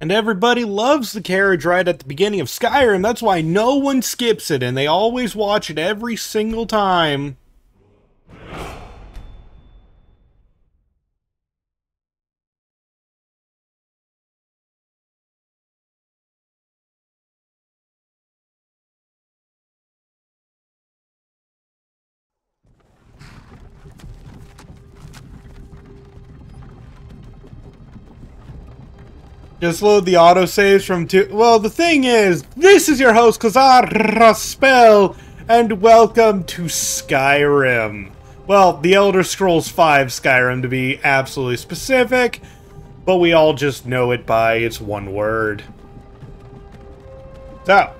And everybody loves the carriage ride at the beginning of Skyrim. That's why no one skips it, and they always watch it every single time. Just load the autosaves from two. Well, the thing is, this is your host, Qaza Raspel, and welcome to Skyrim. Well, the Elder Scrolls V Skyrim to be absolutely specific, but we all just know it by its one word. So,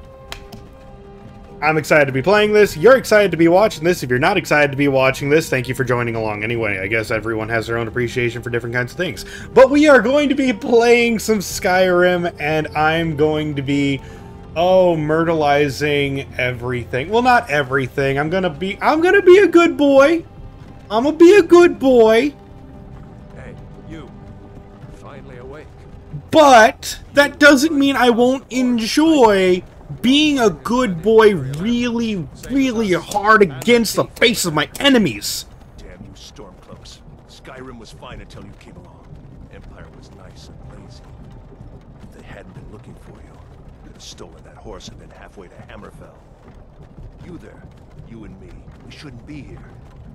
I'm excited to be playing this. You're excited to be watching this. If you're not excited to be watching this, thank you for joining along anyway. I guess everyone has their own appreciation for different kinds of things. But we are going to be playing some Skyrim, and I'm going to be, oh, myrtleizing everything. Well, not everything. I'm gonna be, I'm gonna be a good boy. I'm gonna be a good boy. Hey, you. Finally awake. But that doesn't mean I won't enjoy being a good boy really, really hard against the face of my enemies. Damn you Stormcloaks. Skyrim was fine until you came along. Empire was nice and lazy. If they hadn't been looking for you, could have stolen that horse and been halfway to Hammerfell. You there, you and me, we shouldn't be here.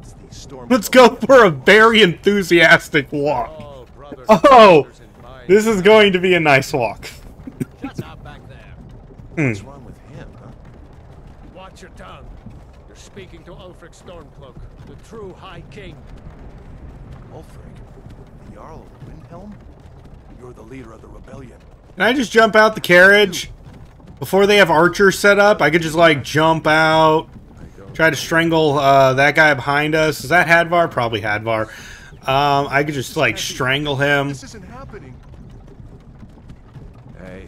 It's these Stormcloaks. Let's go for a very enthusiastic walk. Oh, oh brothers Oh, and sisters in mind. This is going to be a nice walk. Shut up back there. Hmm. What's wrong with him, huh? Watch your tongue. You're speaking to Ulfric Stormcloak, the true High King. Ulfric, the Jarl of Windhelm? You're the leader of the rebellion. Can I just jump out the carriage? Before they have archers set up, I could just like jump out, try to strangle uh, that guy behind us. Is that Hadvar? Probably Hadvar. Um, I could just like strangle him. This isn't happening. Hey,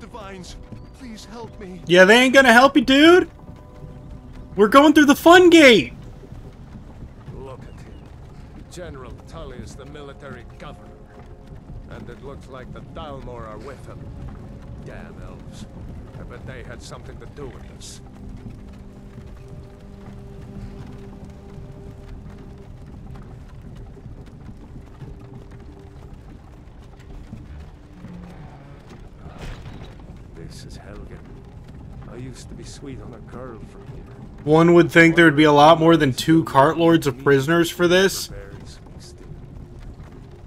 Divines, please help me. Yeah, they ain't gonna help you, dude. We're going through the fun gate. Look at him. General Tullius, the military governor. And it looks like the Thalmor are with him. Damn elves. I bet they had something to do with this. This is Helgen. I used to be sweet on a girl from here. One would think there would be a lot more than two cart lords of prisoners for this.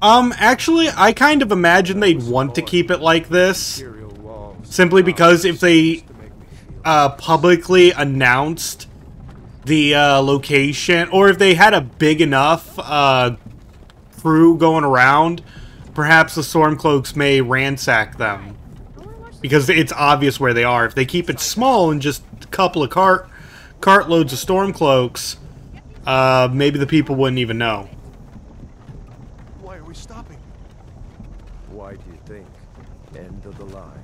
Um, actually, I kind of imagine they'd want to keep it like this. Simply because if they Used to make me feel uh, publicly announced the uh, location, or if they had a big enough uh, crew going around, perhaps the Stormcloaks may ransack them. Because it's obvious where they are. If they keep it small and just a couple of cart cartloads of Stormcloaks, uh, maybe the people wouldn't even know. Why are we stopping? Why do you think? End of the line.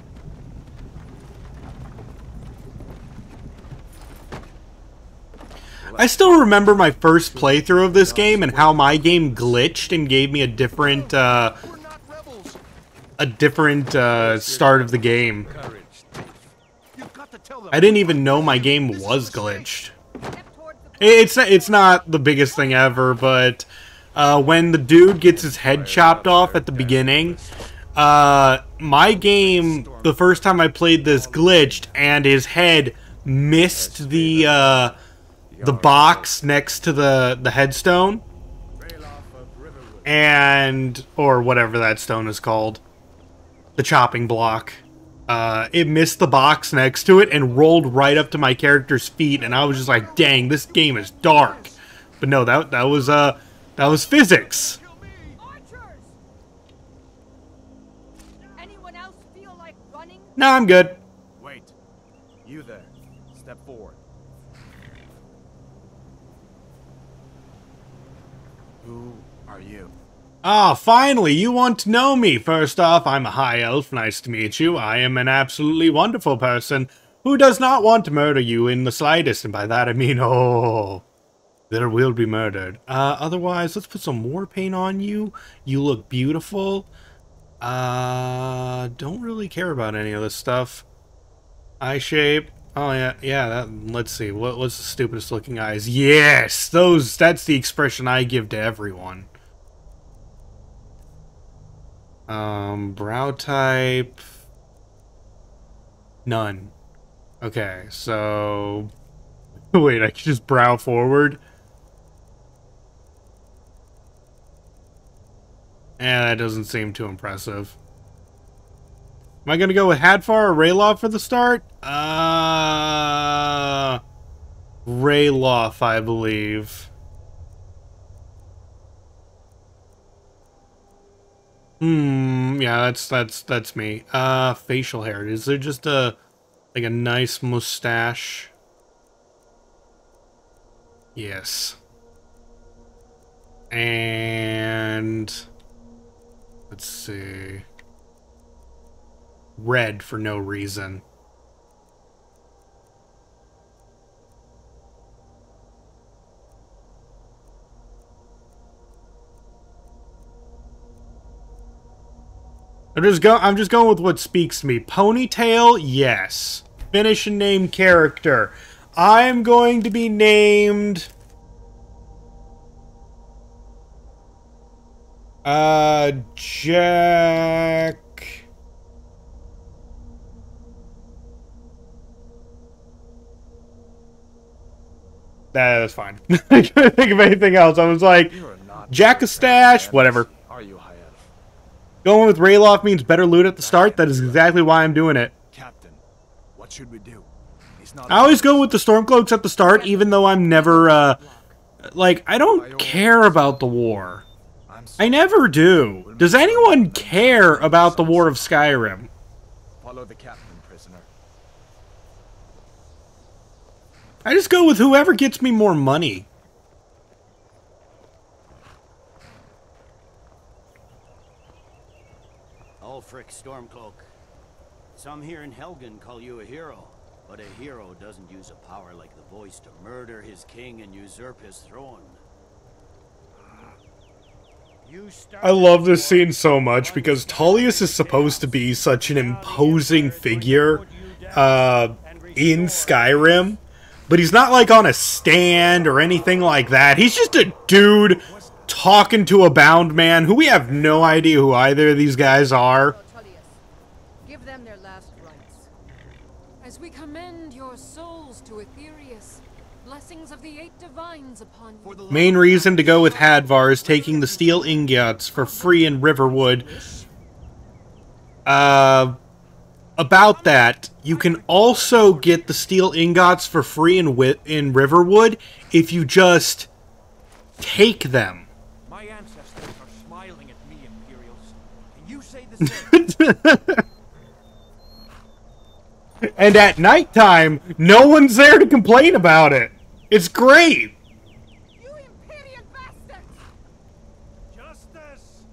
I still remember my first playthrough of this game and how my game glitched and gave me a different, uh, We're not rebels. A different uh, start of the game. I didn't even know my game was glitched. It's it's not the biggest thing ever, but uh, when the dude gets his head chopped off at the beginning, uh, my game the first time I played this glitched and his head missed the uh, the box next to the the headstone and or whatever that stone is called, the chopping block. Uh, it missed the box next to it and rolled right up to my character's feet, and I was just like, "Dang, this game is dark." But no, that that was uh that was physics. No, I'm good. Wait. You there. Step forward. Who are you? Ah, finally, you want to know me. First off, I'm a high elf. Nice to meet you. I am an absolutely wonderful person who does not want to murder you in the slightest. And by that I mean, oh, there will be murdered. Uh, otherwise, let's put some more paint on you. You look beautiful. Uh, don't really care about any of this stuff. Eye shape. Oh yeah, yeah. That, let's see. What what's the stupidest looking eyes? Yes, those. That's the expression I give to everyone. Um, brow type. None. Okay, so. Wait, I can just brow forward. Eh, that doesn't seem too impressive. Am I gonna go with Hadvar or Ralof for the start? Uh, Ralof, I believe. Hmm, yeah, that's that's that's me. Uh, facial hair. Is there just a like a nice mustache? Yes. And let's see. Red for no reason. I'm just go I'm just going with what speaks to me. Ponytail, yes. Finish and name character. I'm going to be named Uh Jack That was fine. I couldn't think of anything else. I was like, Jack a stash, whatever. Are you, High Elf? Going with Rayloff means better loot at the start. That is exactly why I'm doing it. Captain, what should we do? I always go with the Stormcloaks at the start, even though I'm never, uh, like, I don't care about the war. I never do. Does anyone care about the War of Skyrim? Follow the captain, prisoner. I just go with whoever gets me more money. Ulfric Stormcloak. Some here in Helgen call you a hero, but a hero doesn't use a power like the voice to murder his king and usurp his throne. You I love this scene so much because Tullius is supposed to be such an imposing figure uh, in Skyrim, but he's not like on a stand or anything like that. He's just a dude talking to a bound man who we have no idea who either of these guys are. Tullius, give them their last rites. As we commend your souls to Aetherius, blessings of the eight divines upon you. Main reason to go with Hadvar is taking the steel ingots for free in Riverwood. Uh, about that, you can also get the steel ingots for free in Wi- in Riverwood if you just take them. My ancestors are smiling at me, Imperials. Can you say the same? And at nighttime, no one's there to complain about it. It's great. You Imperial bastards! Justice!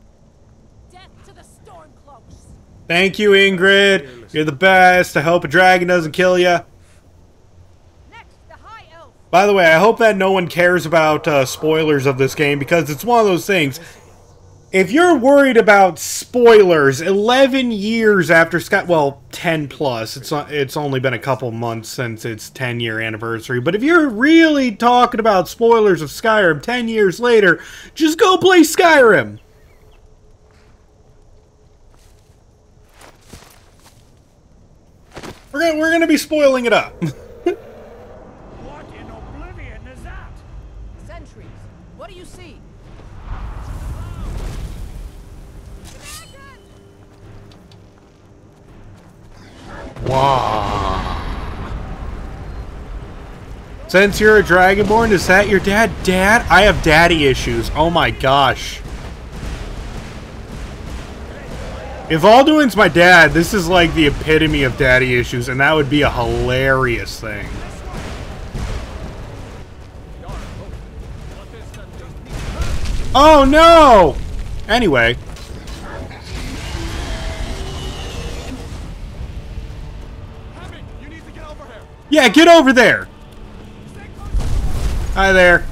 Death to the Stormcloaks! Thank you, Ingrid. You're the best. I hope a dragon doesn't kill you. Next, the High Elf! By the way, I hope that no one cares about uh, spoilers of this game because it's one of those things. If you're worried about spoilers, 11 years after Sky, well, 10 plus. It's it's only been a couple months since its 10 year anniversary. But if you're really talking about spoilers of Skyrim 10 years later, just go play Skyrim. We're gonna, we're gonna be spoiling it up. What in oblivion is that? Sentries, what do you see? Wow. Since you're a Dragonborn, is that your dad? Dad? I have daddy issues. Oh my gosh. If Alduin's my dad, this is like the epitome of daddy issues, and that would be a hilarious thing. Oh no! Anyway. Yeah, get over there! Hi there.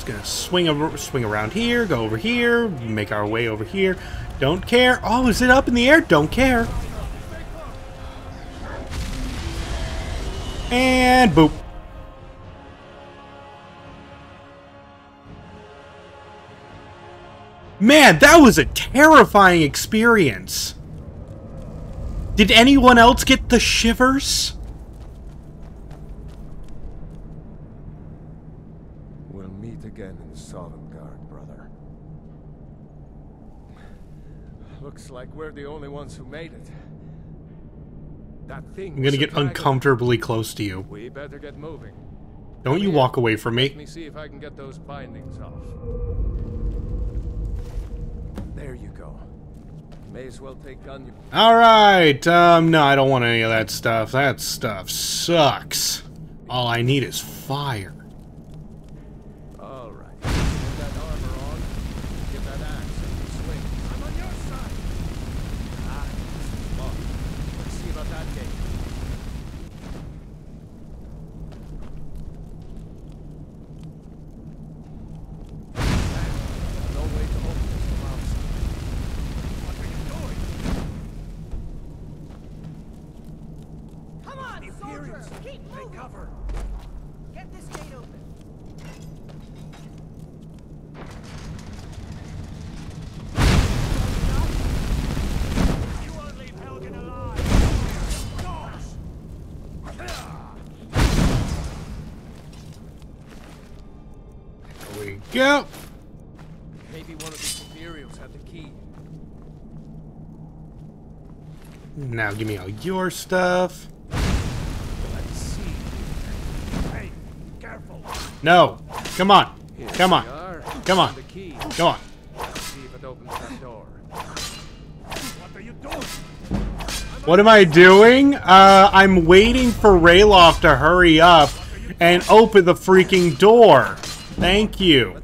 Just gonna swing over, swing around here, go over here, make our way over here. Don't care. Oh, is it up in the air? Don't care. And boop. Man, that was a terrifying experience. Did anyone else get the shivers? We'll meet again in Sovngarde, brother. Looks like we're the only ones who made it. That thing. I'm gonna get uncomfortably close to you. We better get moving. Don't you walk away from me. Let me. see if I can get those bindings off. There you go. May as well take on your. Alright, um, no, I don't want any of that stuff. That stuff sucks. All I need is fire. Now give me all your stuff. Let's see. Hey, careful. No. Come on. Come on. Come on. Go on. See if it opens that door. What are you doing? What am I doing? Uh, I'm waiting for Rayloff to hurry up and open the freaking door. Thank you.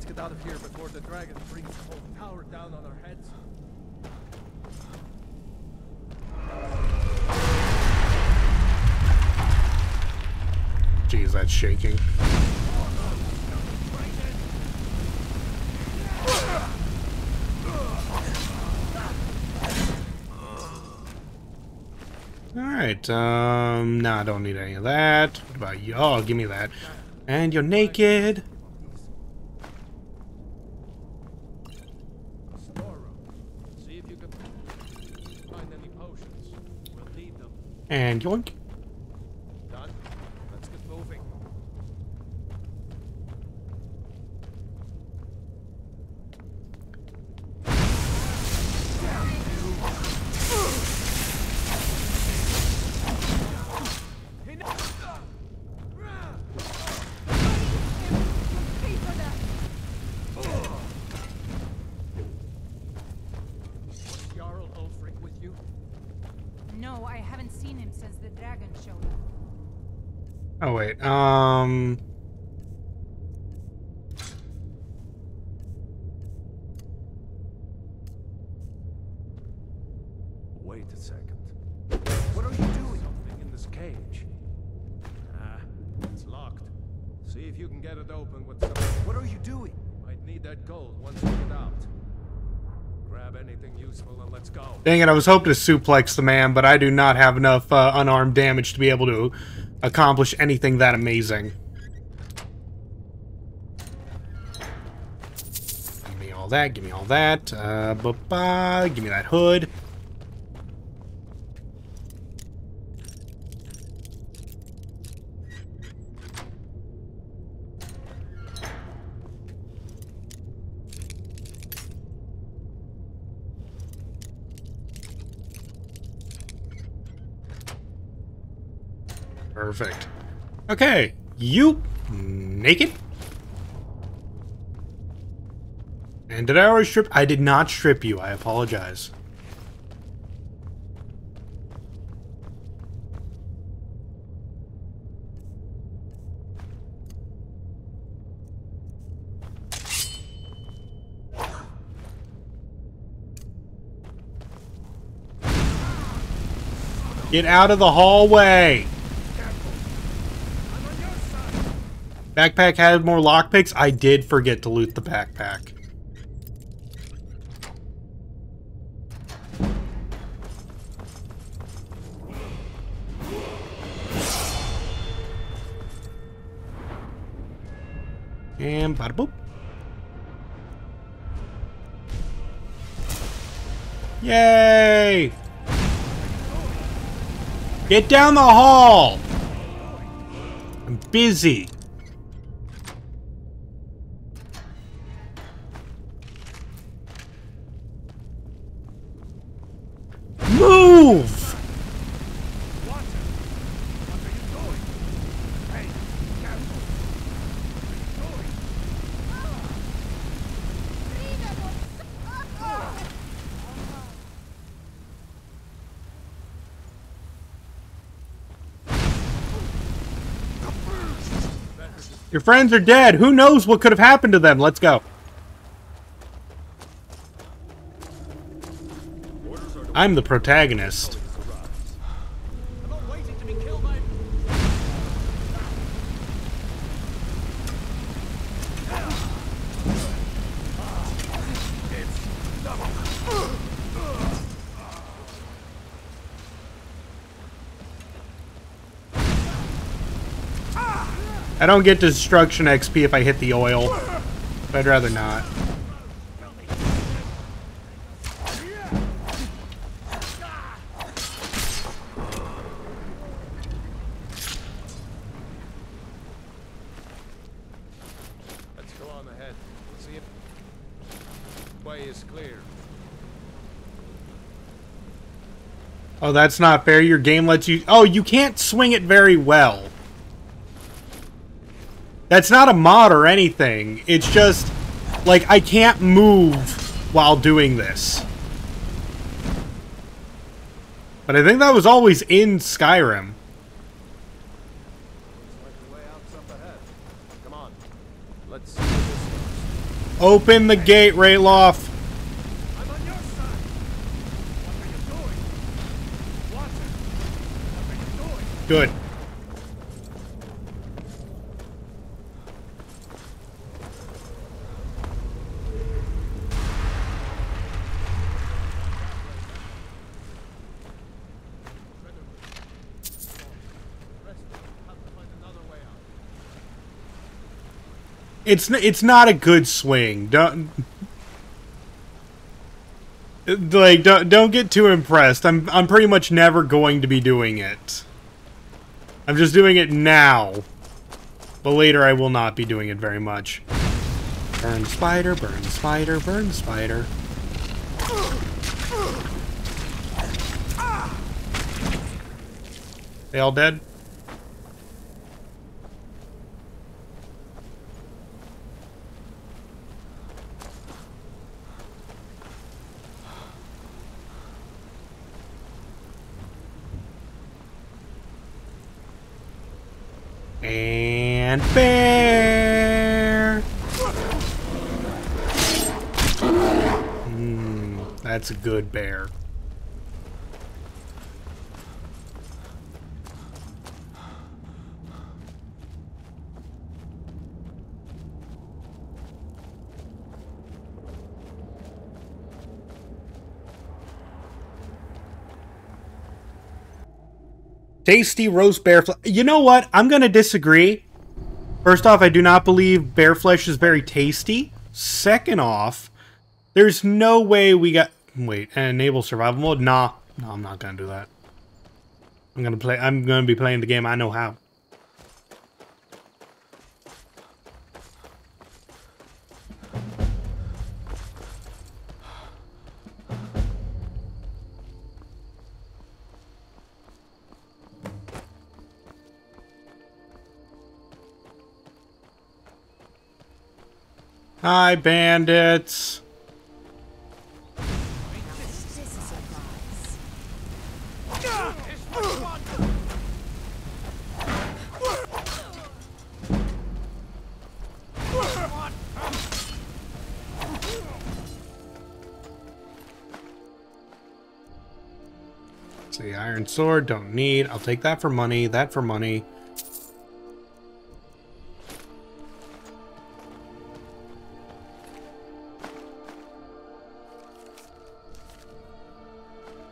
Jeez, that's shaking. Alright, um, no, I don't need any of that. What about you? Oh, give me that. And you're naked. Storeroom. See Oh, wait, um... Wait a second. What are you doing? Something in this cage. Ah, it's locked. See if you can get it open with some. What are you doing? Might need that gold once you get out. Grab anything useful and let's go. Dang it, I was hoping to suplex the man, but I do not have enough uh, unarmed damage to be able to accomplish anything that amazing. Give me all that, give me all that. Uh, ba-ba, give me that hood. Perfect. Okay, you naked? And did I already strip? I did not strip you. I apologize. Get out of the hallway! Backpack had more lockpicks. I did forget to loot the backpack. And bada boop. Yay! Get down the hall! I'm busy. Move! Your friends are dead. Who knows what could have happened to them? Let's go. I'm the protagonist. I don't get destruction XP if I hit the oil. I'd rather not. Let's go on ahead. See if way is clear. Oh, that's not fair. Your game lets you... Oh, you can't swing it very well. That's not a mod or anything. It's just... Like, I can't move while doing this. But I think that was always in Skyrim. Like the way out's up ahead. Come on. Let's see where this goes. Open the gate, Rayloff. I'm on your side! What are you doing? Watson! What are you doing? Good. It's it's not a good swing. Don't like don't don't get too impressed. I'm I'm pretty much never going to be doing it. I'm just doing it now. But later I will not be doing it very much. Burn spider, burn spider, burn spider. They all dead? And bear. Hmm, that's a good bear. Tasty roast bear flesh. You know what? I'm going to disagree. First off, I do not believe bear flesh is very tasty. Second off, there's no way we got... Wait, enable survival mode? Nah. No, I'm not going to do that. I'm going to play... I'm going to be playing the game I know how. Hi, bandits. See, iron sword, don't need. I'll take that for money, that for money.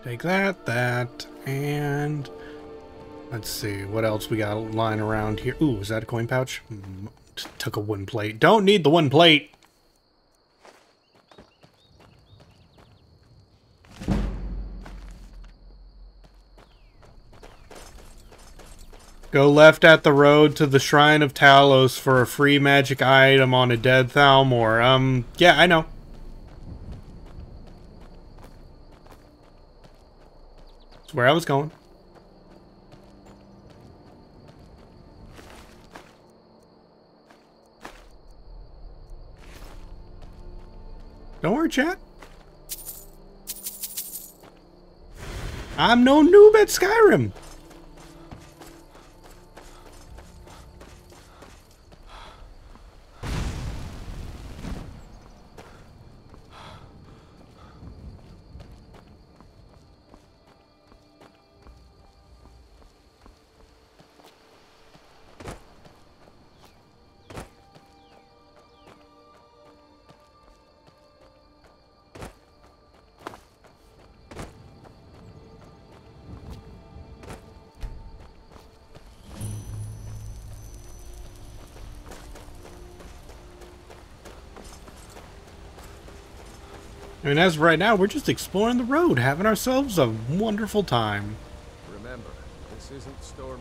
Take that, that, and let's see what else we got lying around here. Ooh, is that a coin pouch? Mm, Took a wooden plate. Don't need the wooden plate. Go left at the road to the Shrine of Talos for a free magic item on a dead Thalmor. Um, yeah, I know. That's where I was going. Don't worry, chat. I'm no noob at Skyrim. I mean, as of right now, we're just exploring the road, having ourselves a wonderful time. Remember, this isn't Stormcloak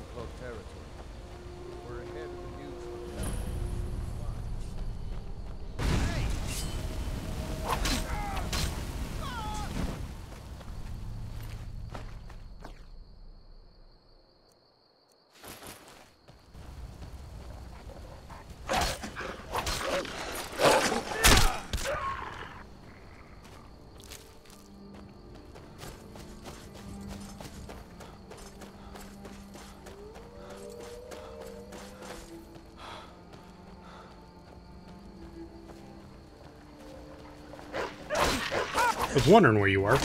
was wondering where you were.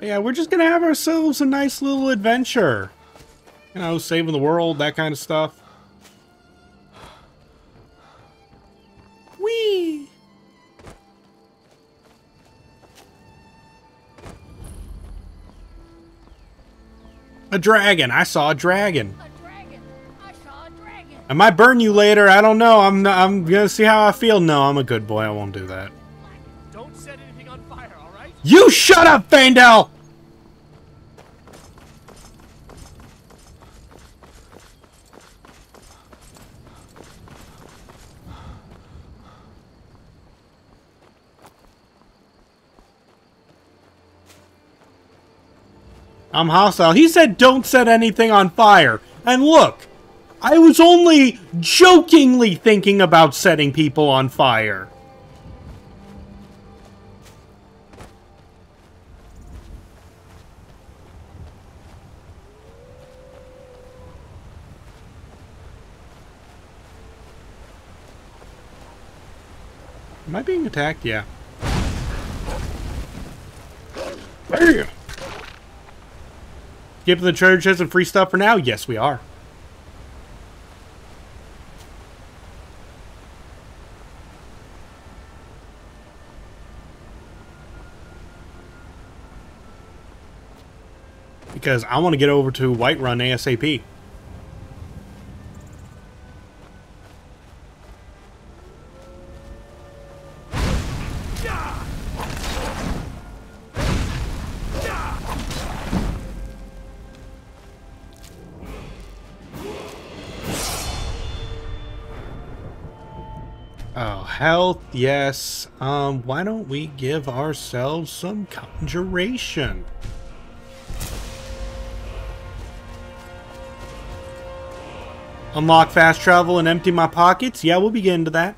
Yeah, we're just gonna have ourselves a nice little adventure. You know, saving the world, that kind of stuff. Dragon. I saw a dragon. A dragon! I saw a dragon! I might burn you later. I don't know. I'm I'm gonna see how I feel. No, I'm a good boy. I won't do that. Don't set anything on fire, all right? You shut up, Faendal! I'm hostile. He said don't set anything on fire. And look, I was only jokingly thinking about setting people on fire. Am I being attacked? Yeah. Bam! Skip the treasure has and free stuff for now? Yes, we are. Because I want to get over to Whiterun ASAP. Yes. Um, why don't we give ourselves some conjuration? Unlock fast travel and empty my pockets? Yeah, we'll be getting to that.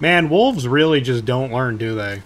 Man, wolves really just don't learn, do they?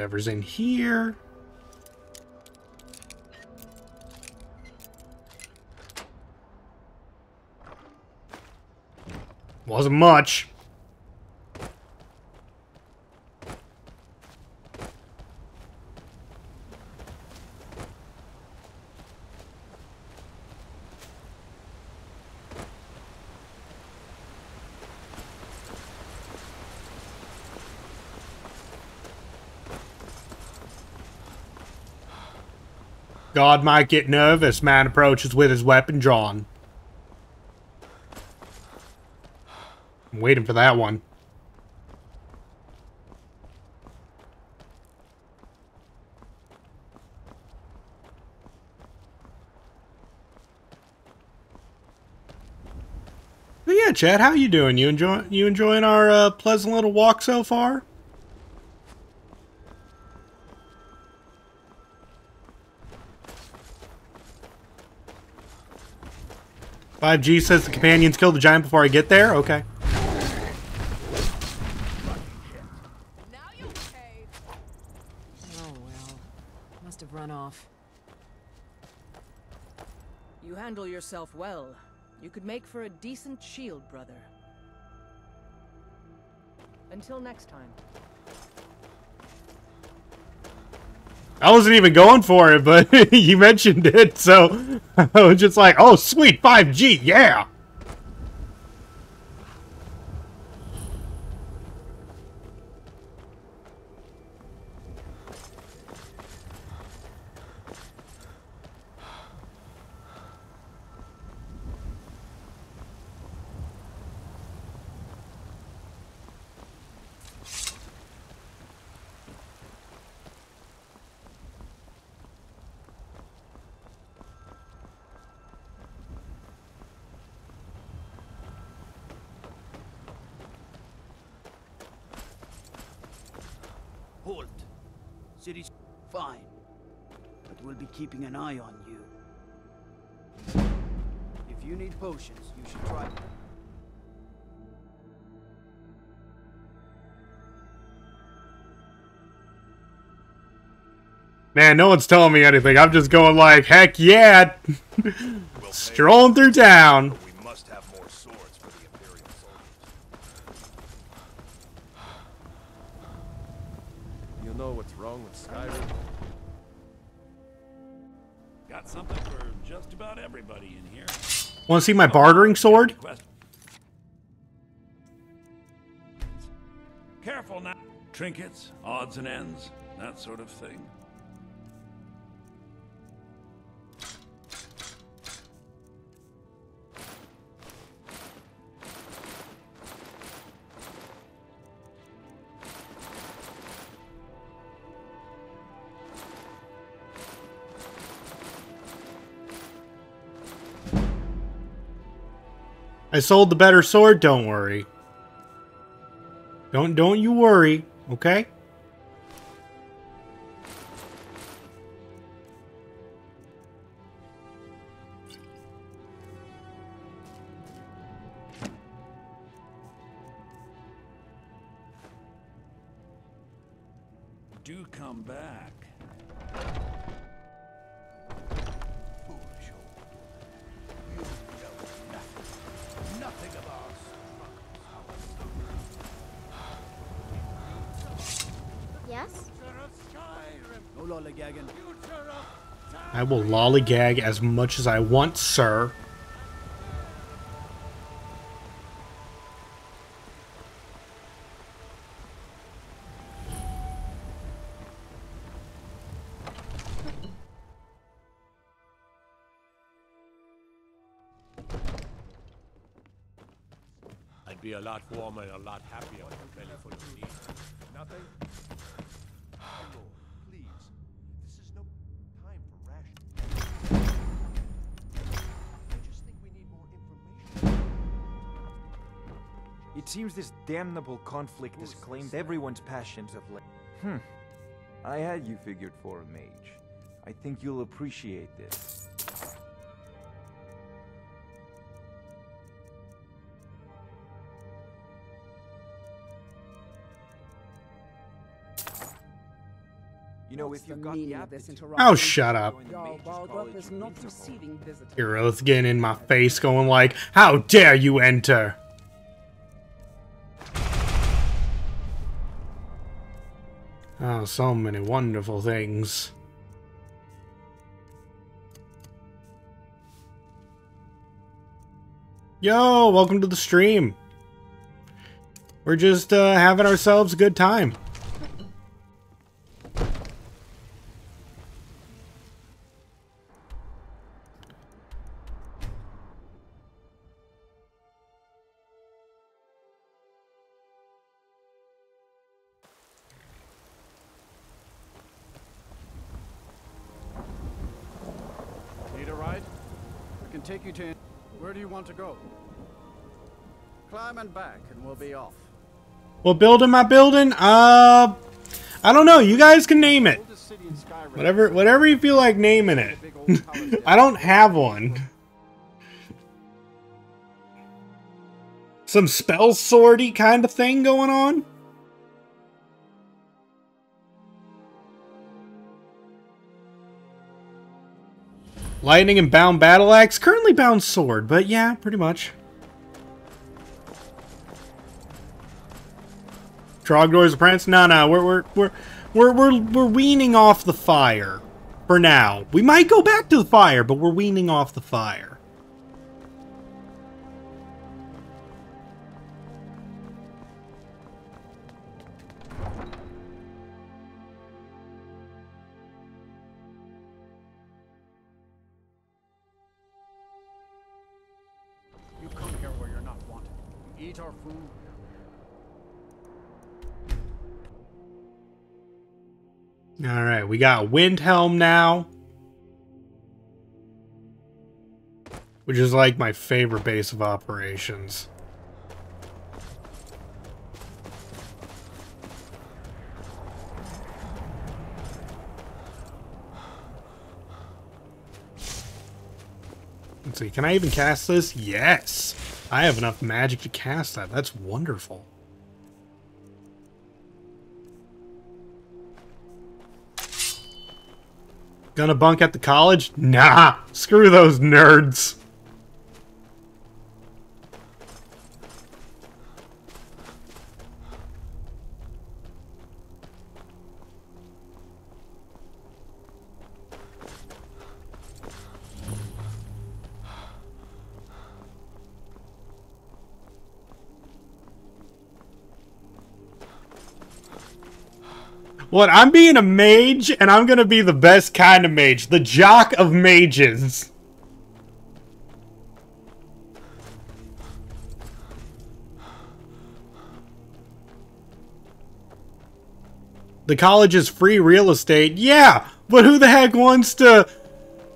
Whatever's in here. Wasn't much. God might get nervous. Man approaches with his weapon drawn. I'm waiting for that one. But yeah, Chad, how you doing? You enjoy you enjoying our uh, pleasant little walk so far? Five G says the companions kill the giant before I get there. Okay. Now you pay. Oh well. Must have run off. You handle yourself well. You could make for a decent shield, brother. Until next time. I wasn't even going for it, but you mentioned it, so I was just like, oh, sweet, 5G, yeah! Halt. City's fine. But we'll be keeping an eye on you. If you need potions, you should try them. Man, no one's telling me anything. I'm just going like, heck yeah! Strolling through town. Want to see my bartering sword? Careful now. Trinkets, odds and ends, that sort of thing. I sold the better sword, don't worry. Don't don't you worry, okay? Lollygag as much as I want, sir. Damnable conflict has claimed everyone's passions of late. Hmm. I had you figured for a mage. I think you'll appreciate this. You know, if you've got the aptitude... Oh, shut up. join the Jarl mage's Balgruuf college is not receiving visitors. Heroes getting in my face going like, How dare you enter? Oh, so many wonderful things. Yo, welcome to the stream. We're just uh, having ourselves a good time. Back, and we'll be off. What building my building? Uh, I don't know. You guys can name it. Oldest city in Skyrim. Whatever, whatever you feel like naming it. Big old palace I don't have one. Some spell swordy kind of thing going on. Lightning and bound battle axe. Currently bound sword, but yeah, pretty much. Trogdor's apprentice? No, no, we're we're we're we're we're we're weaning off the fire for now. We might go back to the fire, but we're weaning off the fire. All right, we got Windhelm now, which is like my favorite base of operations. Let's see, can I even cast this? Yes! I have enough magic to cast that. That's wonderful. Gonna bunk at the college? Nah! Screw those nerds! What? I'm being a mage, and I'm gonna be the best kind of mage. The jock of mages. The college is free real estate. Yeah, but who the heck wants to...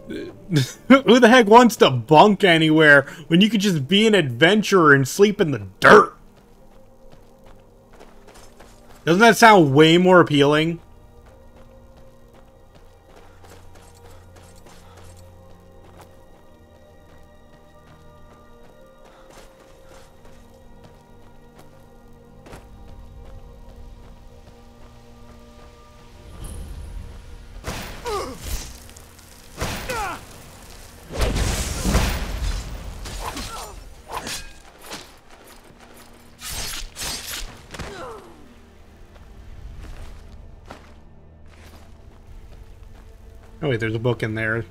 who the heck wants to bunk anywhere when you could just be an adventurer and sleep in the dirt? Doesn't that sound way more appealing? There's a book in there.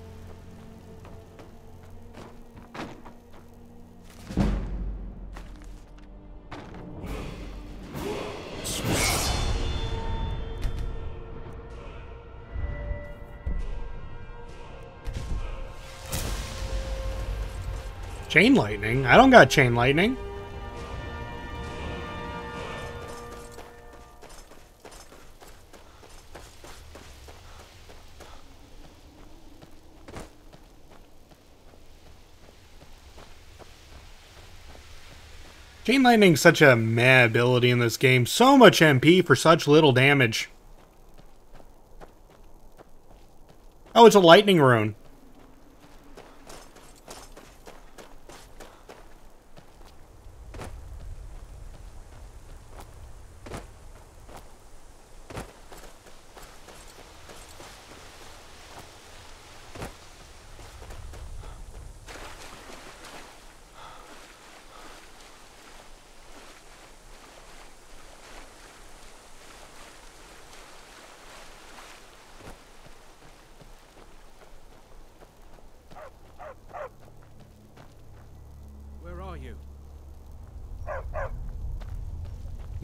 Chain lightning? I don't got chain lightning. Chain Lightning's such a meh ability in this game. So much MP for such little damage. Oh, it's a lightning rune.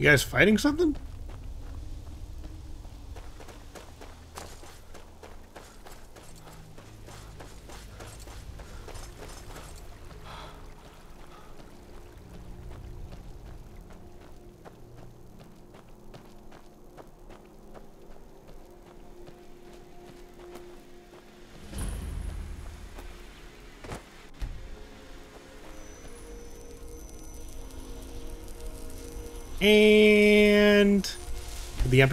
You guys fighting something?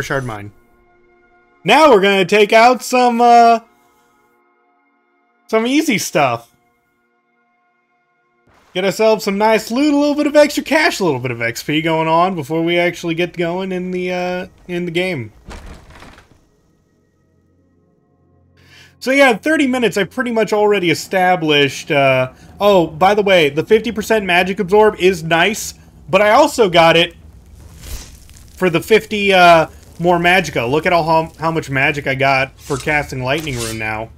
Shard Mine. Now we're gonna take out some uh some easy stuff. Get ourselves some nice loot, a little bit of extra cash, a little bit of XP going on before we actually get going in the uh in the game. So yeah, 30 minutes I pretty much already established uh oh, by the way, the 50% magic absorb is nice, but I also got it for the 50 uh, more magicka. Look at all how, how much magic I got for casting Lightning Rune now.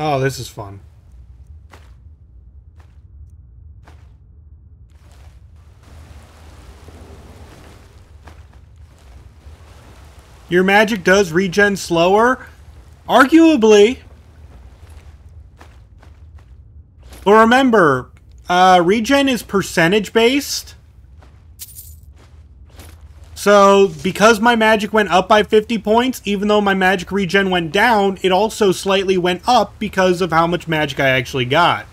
Oh, this is fun. Your magic does regen slower? Arguably. But remember, uh, regen is percentage based. So, because my magic went up by 50 points, even though my magic regen went down, it also slightly went up because of how much magic I actually got.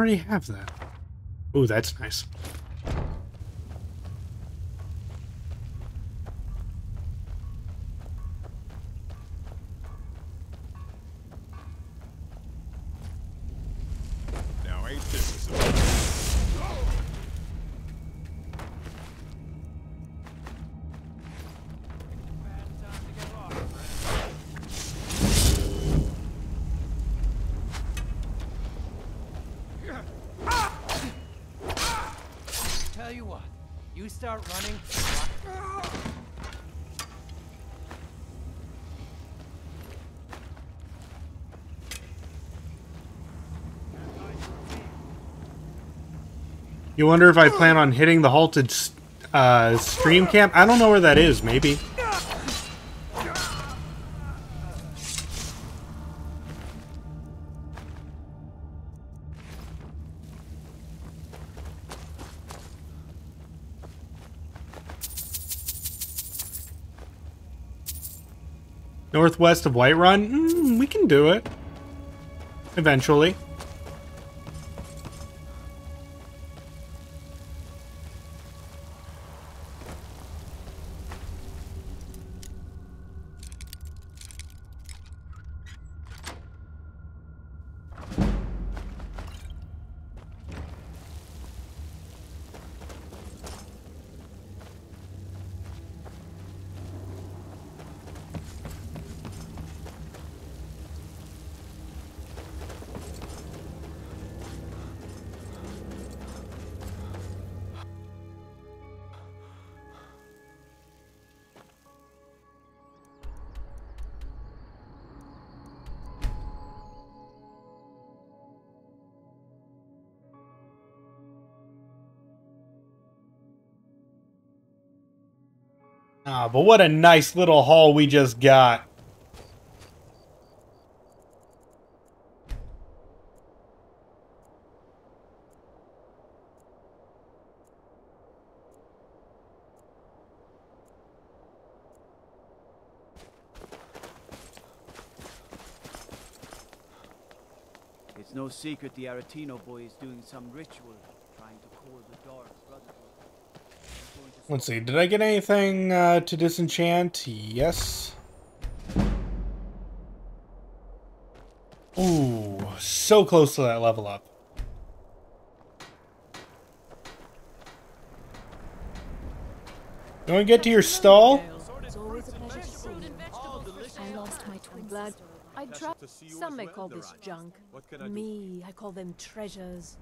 Already have that. Ooh, that's nice. You wonder if I plan on hitting the halted uh, stream camp? I don't know where that is, maybe. Northwest of Whiterun? Mm, we can do it. Eventually. But what a nice little haul we just got. It's no secret the Aretino boy is doing some ritual, trying to call the Dark Brotherhood. Let's see, did I get anything uh, to disenchant? Yes. Ooh, so close to that level up. You want to get to your stall? It's always a pleasure to see you. I lost my twin glad. I dropped. Some may call this junk. Me, I call them treasures.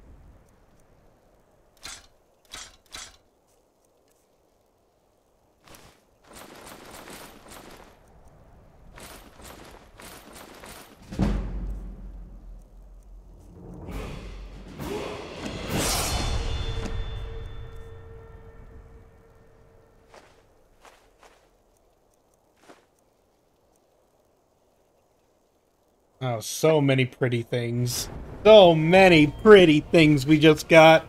Oh, so many pretty things. So many pretty things we just got.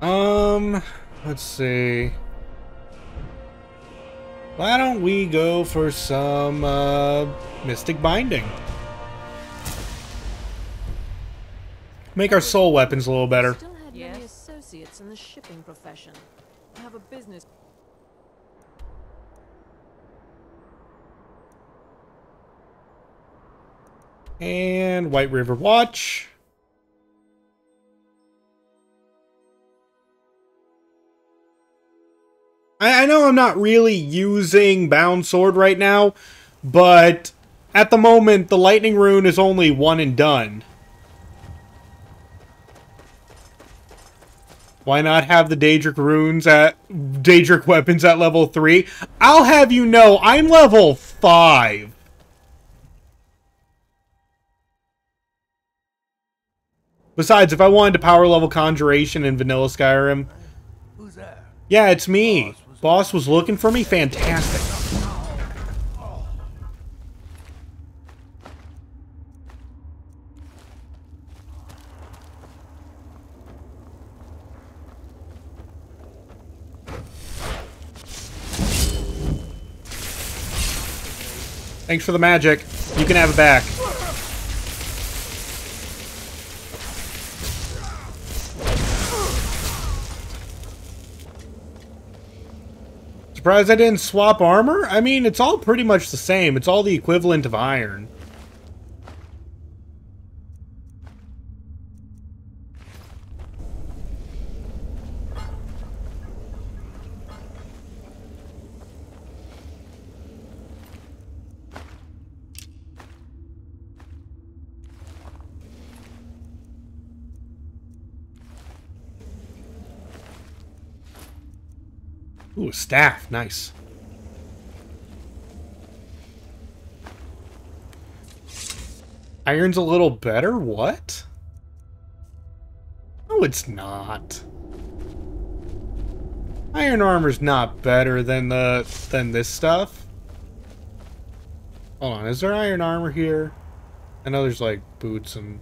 Um, let's see. Why don't we go for some uh, Mystic Binding? Make our soul weapons a little better. Many associates in the shipping profession. I have a business. And White River Watch. I, I know I'm not really using Bound Sword right now, but at the moment, the Lightning Rune is only one and done. Why not have the Daedric runes at Daedric weapons at level 3? I'll have you know, I'm level 5. Besides, if I wanted to power level Conjuration in Vanilla Skyrim... Who's that? Yeah, it's me. Boss was looking for me? Fantastic. Thanks for the magic. You can have it back. Surprised I didn't swap armor? I mean, it's all pretty much the same. It's all the equivalent of iron. Ooh, staff. Nice. Iron's a little better? What? No, it's not. Iron armor's not better than the than this stuff. Hold on, is there iron armor here? I know there's like boots and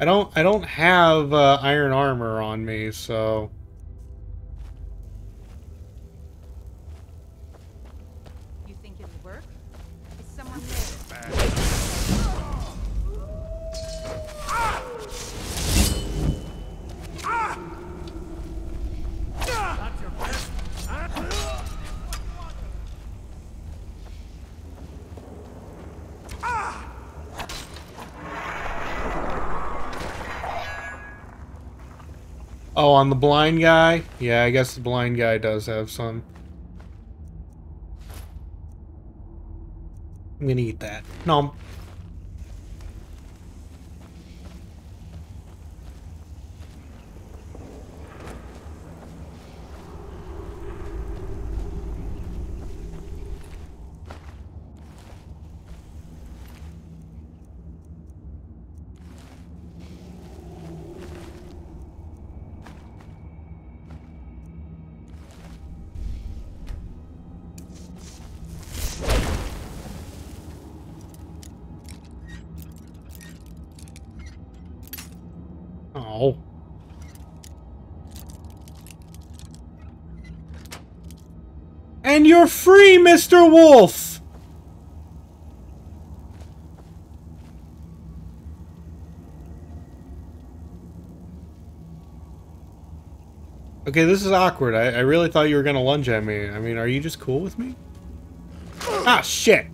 I don't I don't have uh, iron armor on me, so Oh, on the blind guy? Yeah, I guess the blind guy does have some. I'm gonna eat that. No. And you're free, Mr. Wolf! Okay, this is awkward. I, I really thought you were gonna lunge at me. I mean, are you just cool with me? Ah, shit!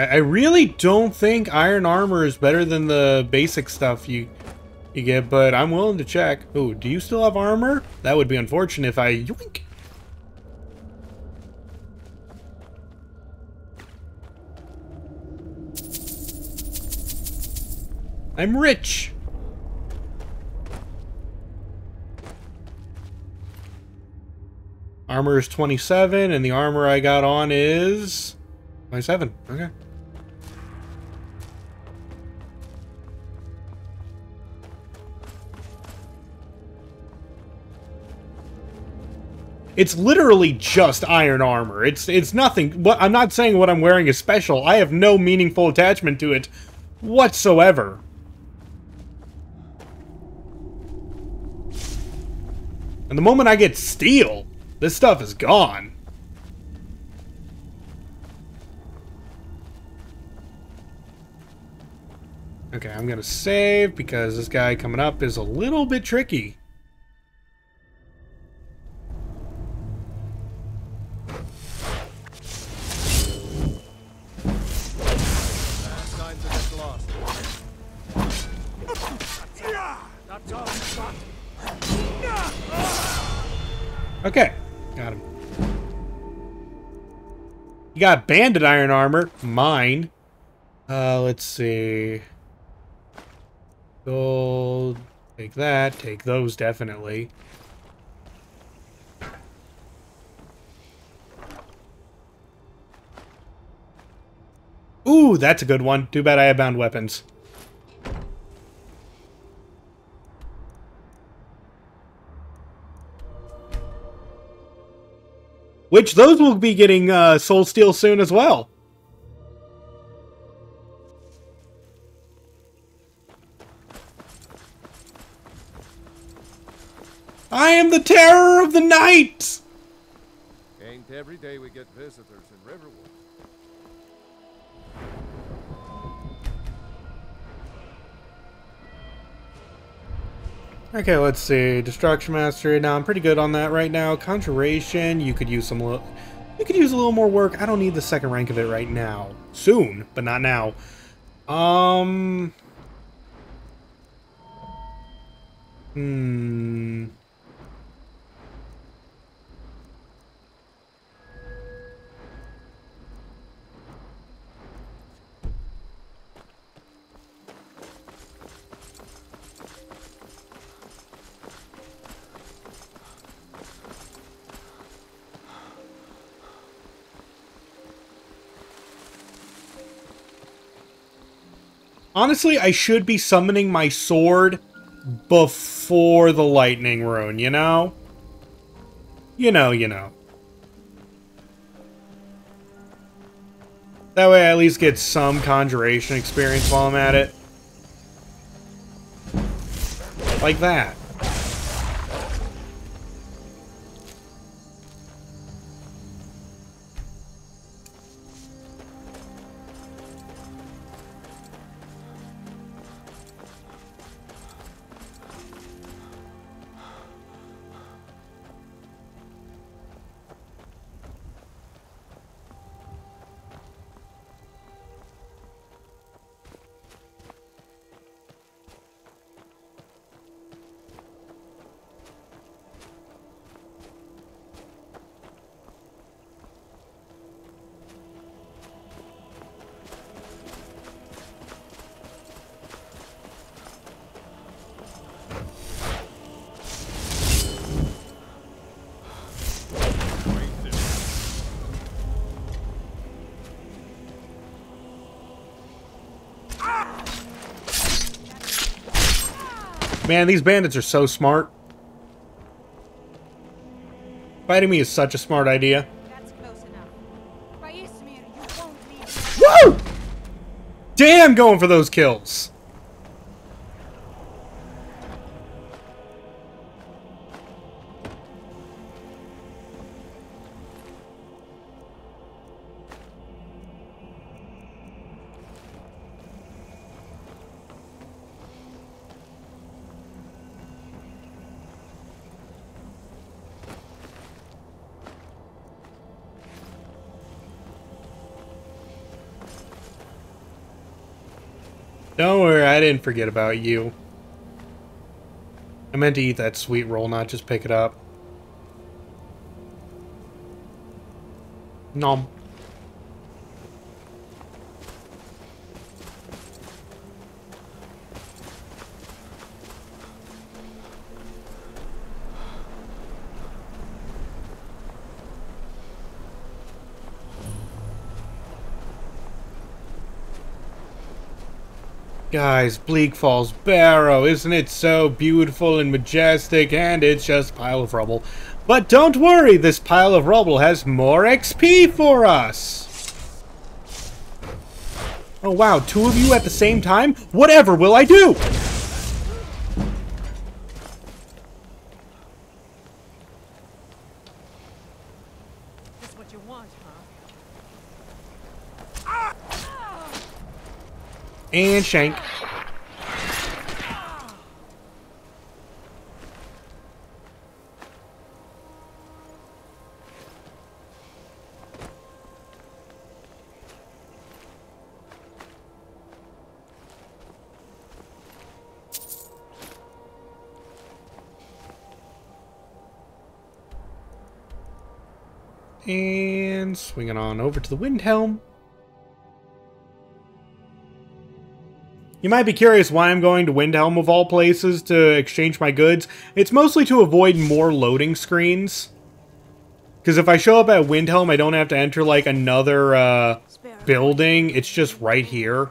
Alright, I really don't think iron armor is better than the basic stuff you you get, but I'm willing to check. Oh, do you still have armor? That would be unfortunate if I yoink. I'm rich. Armor is 27, and the armor I got on is 27. Okay. It's literally just iron armor. It's it's nothing. What I'm not saying what I'm wearing is special. I have no meaningful attachment to it whatsoever. And the moment I get steel, this stuff is gone. Okay, I'm gonna save because this guy coming up is a little bit tricky. Okay, got him. You got bandit iron armor, mine. Uh, let's see. Gold. Take that. Take those, definitely. Ooh, that's a good one. Too bad I have bound weapons. Which those will be getting uh, Soul Steel soon as well. I am the terror of the night! Ain't every day we get visitors Okay, let's see. Destruction Mastery. Now I'm pretty good on that right now. Conjuration. You could use some. You could use a little more work. I don't need the second rank of it right now. Soon, but not now. Um. Hmm. Honestly, I should be summoning my sword before the lightning rune, you know? You know, you know. That way I at least get some conjuration experience while I'm at it. Like that. Man, these bandits are so smart. Fighting me is such a smart idea. Woo! Damn, going for those kills. Forget about you. I meant to eat that sweet roll, not just pick it up. Nom. Guys, Bleak Falls Barrow, isn't it so beautiful and majestic? And it's just a pile of rubble. But don't worry, this pile of rubble has more XP for us! Oh wow, two of you at the same time? Whatever will I do? That's what you want, huh? And shank. And swinging on over to the Windhelm. You might be curious why I'm going to Windhelm of all places to exchange my goods. It's mostly to avoid more loading screens. Because if I show up at Windhelm, I don't have to enter, like, another uh, building. It's just right here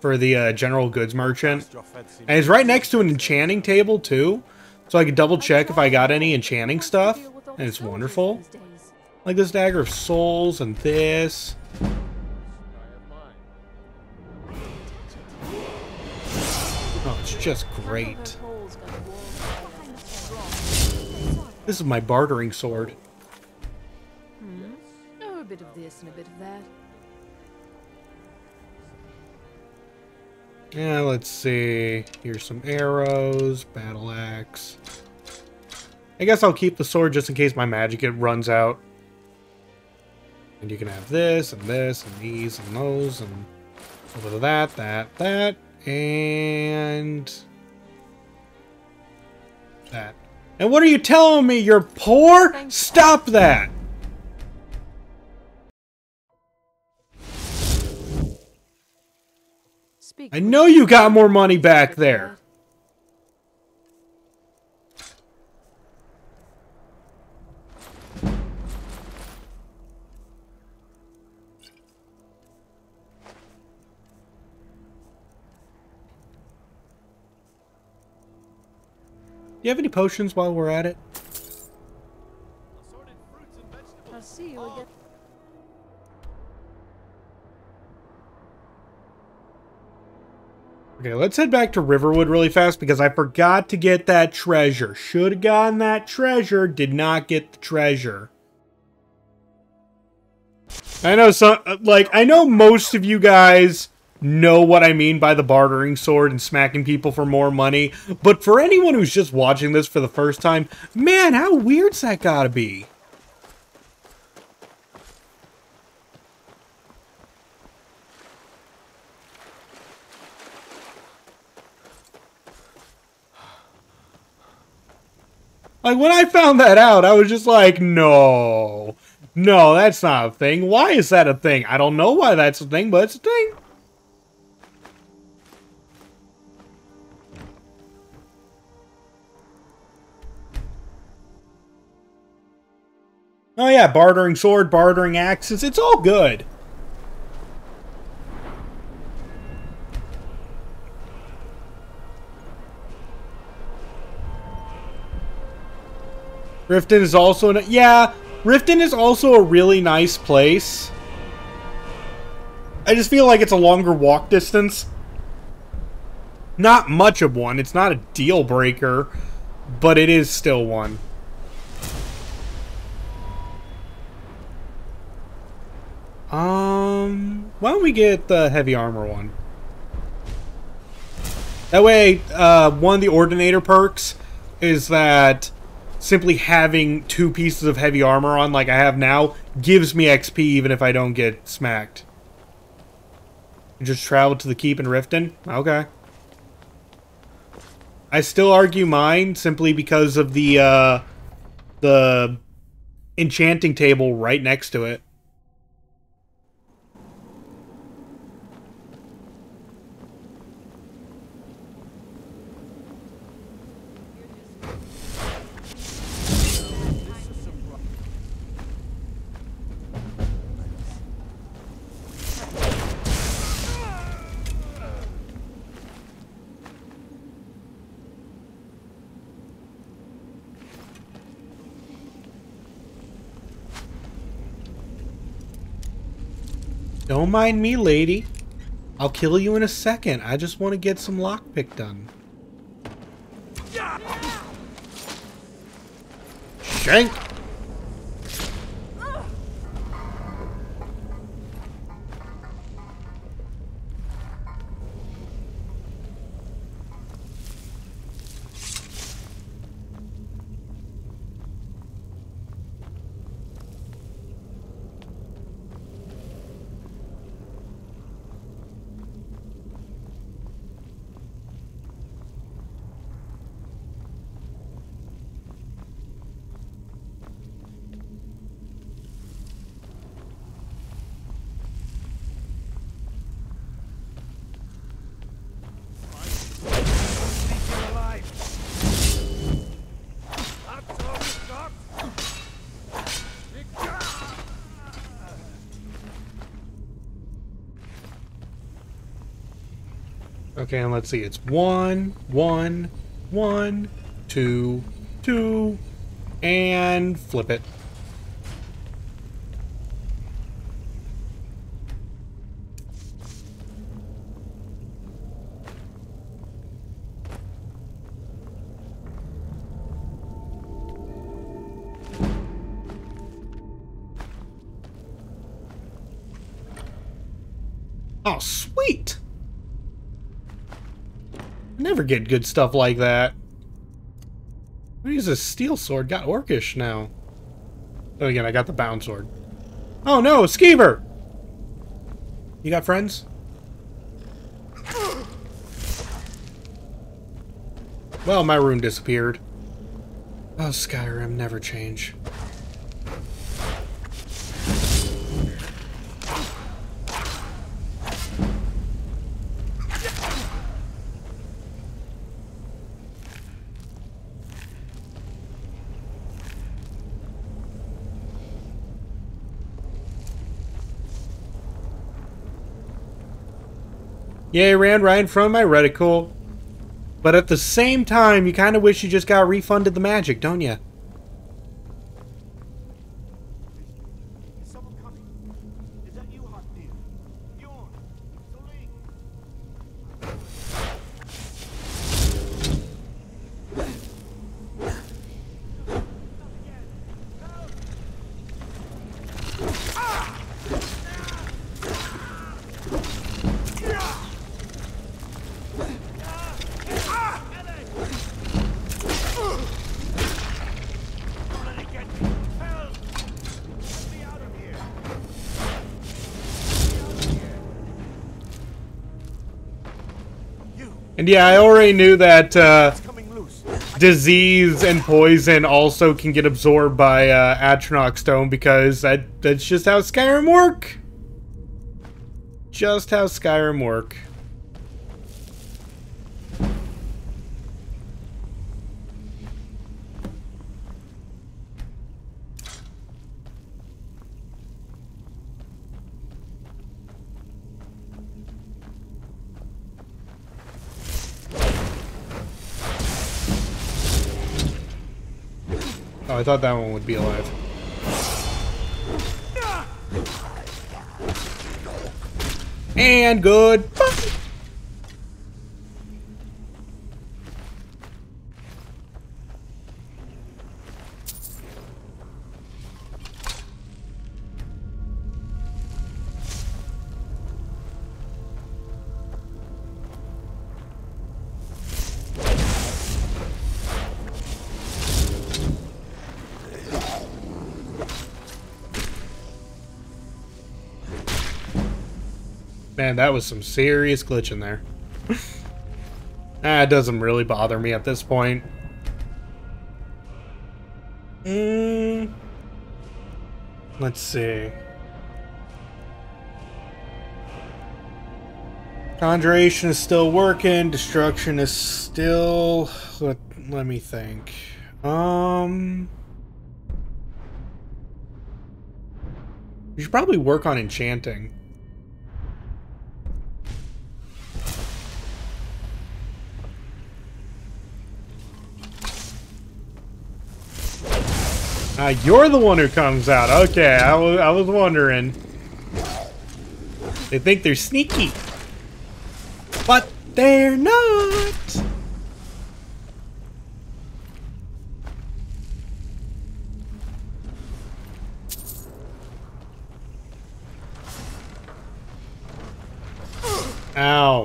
for the uh, general goods merchant. And it's right next to an enchanting table, too. So I can double check if I got any enchanting stuff. And it's wonderful. Like this Dagger of Souls and this. Just great. This is my bartering sword. Hmm? Oh, a bit of this and a bit of that. Yeah, let's see. Here's some arrows, battle axe. I guess I'll keep the sword just in case my magic it runs out. And you can have this, and this, and these, and those, and a little of that, that, that, and that. And what are you telling me? You're poor? Stop that! I know you got more money back there. You have any potions while we're at it? I'll see you again. Okay, let's head back to Riverwood really fast because I forgot to get that treasure. Should have gotten that treasure, did not get the treasure. I know some, like, I know most of you guys know what I mean by the bartering sword and smacking people for more money, but for anyone who's just watching this for the first time, man, how weird's that gotta be? Like, when I found that out, I was just like, no. No, that's not a thing. Why is that a thing? I don't know why that's a thing, but it's a thing. Oh yeah, bartering sword, bartering axes, it's all good. Riften is also an, yeah, Riften is also a really nice place. I just feel like it's a longer walk distance. Not much of one. It's not a deal breaker, but it is still one. Um, why don't we get the heavy armor one? That way, uh, one of the Ordinator perks is that simply having two pieces of heavy armor on, like I have now, gives me XP even if I don't get smacked. just travel to the keep in Riften? Okay. I still argue mine simply because of the, uh, the enchanting table right next to it. Don't mind me, lady. I'll kill you in a second. I just want to get some lockpick done. Shank! Okay, and let's see. It's one, one, one, two, two, and flip it. Oh, sweet! Never get good stuff like that. I use a steel sword. Got orcish now. Oh, again, I got the bound sword. Oh no, Skeever! You got friends? Well, my rune disappeared. Oh, Skyrim, never change. Yeah, ran right in front of my reticle. But at the same time, you kind of wish you just got refunded the magic, don't you? Yeah, I already knew that uh, disease and poison also can get absorbed by uh, Atronach Stone because that that's just how Skyrim work. Just how Skyrim work. Oh I thought that one would be alive. And good. That was some serious glitch in there. ah, it doesn't really bother me at this point. Mm, let's see. Conjuration is still working. Destruction is still... Let, let me think. Um... You should probably work on enchanting. Ah, you're the one who comes out. Okay, I was, I was wondering. They think they're sneaky. But they're not. Ow.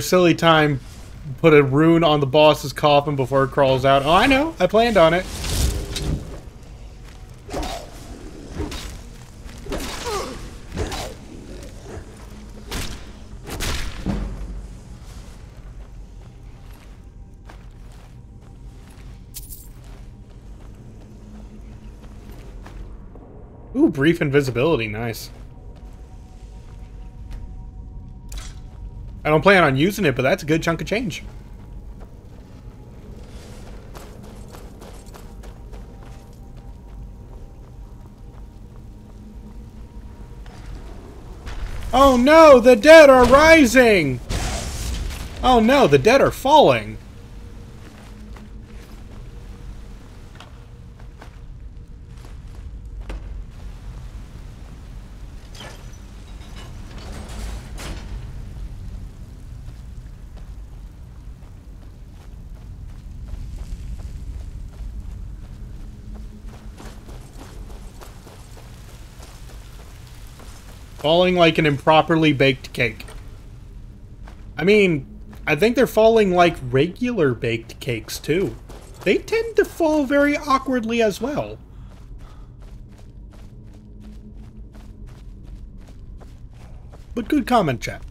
Silly time, put a rune on the boss's coffin before it crawls out. Oh, I know. I planned on it. Ooh, brief invisibility. Nice. I don't plan on using it, but that's a good chunk of change. Oh no, the dead are rising! Oh no, the dead are falling. Falling like an improperly baked cake. I mean, I think they're falling like regular baked cakes, too. They tend to fall very awkwardly as well. But good comment, chat.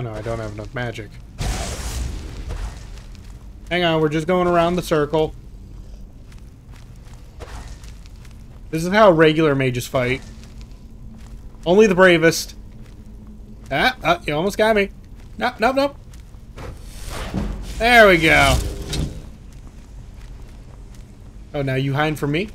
Oh no, I don't have enough magic. Hang on, we're just going around the circle. This is how regular mages fight. Only the bravest. Ah, ah, you almost got me. Nope, nope, nope. There we go. Oh, now you hide from me?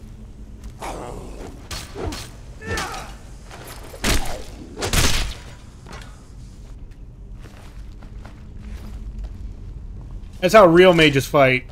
That's how real mages fight.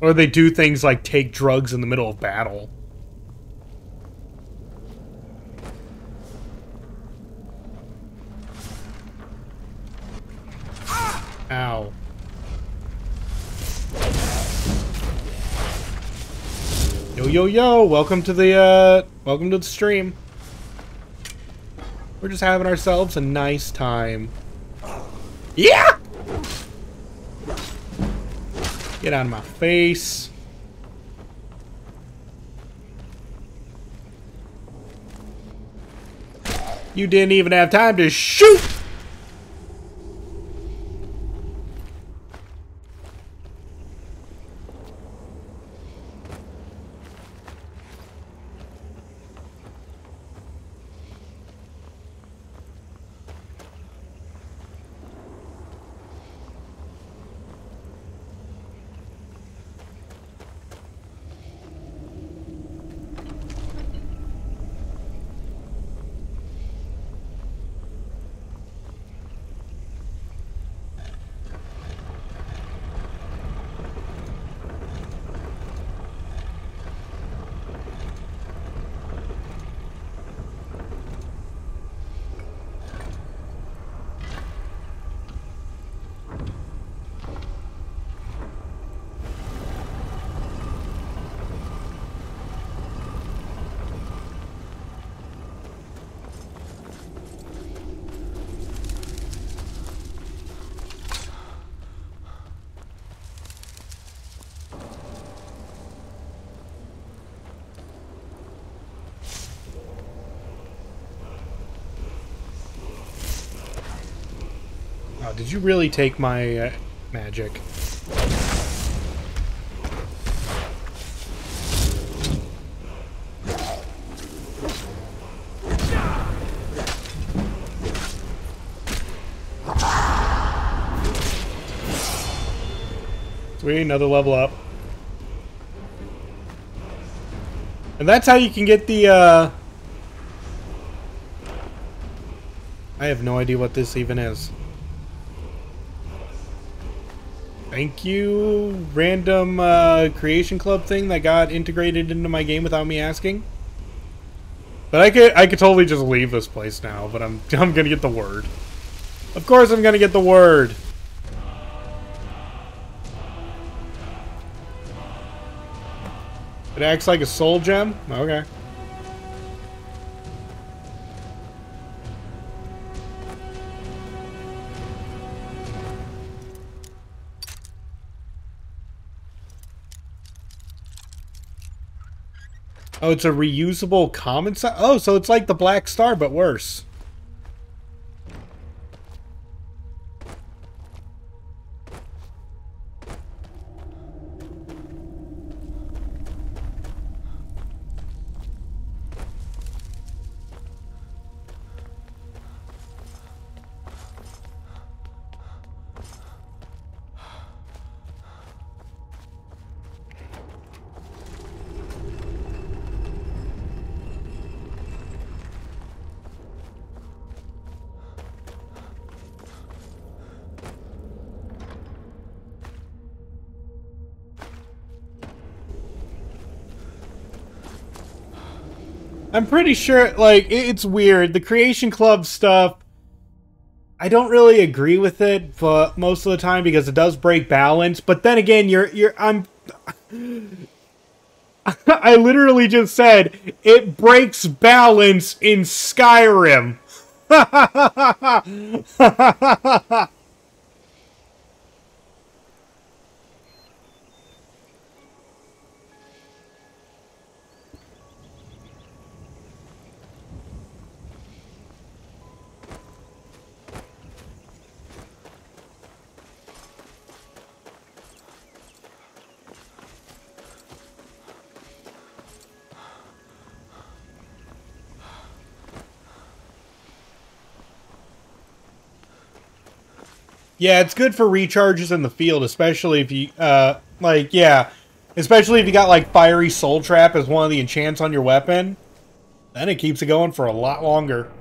Or they do things like take drugs in the middle of battle. Yo, yo! Welcome to the, uh, welcome to the stream. We're just having ourselves a nice time. Yeah! Get out of my face. You didn't even have time to shoot! Did you really take my uh, magic? Sweet, another level up. And that's how you can get the, uh... I have no idea what this even is. Thank you, random uh, creation club thing that got integrated into my game without me asking. But I could I could totally just leave this place now, but I'm I'm gonna get the word. Of course I'm gonna get the word. It acts like a soul gem? Okay. Oh, it's a reusable common size? Oh, so it's like the Black Star, but worse. Pretty sure, like, it's weird. The Creation Club stuff, I don't really agree with it, but most of the time because it does break balance. But then again, you're, you're, I'm, I literally just said it breaks balance in Skyrim. Yeah, it's good for recharges in the field, especially if you, uh, like, yeah. Especially if you got, like, Fiery Soul Trap as one of the enchants on your weapon. Then it keeps it going for a lot longer.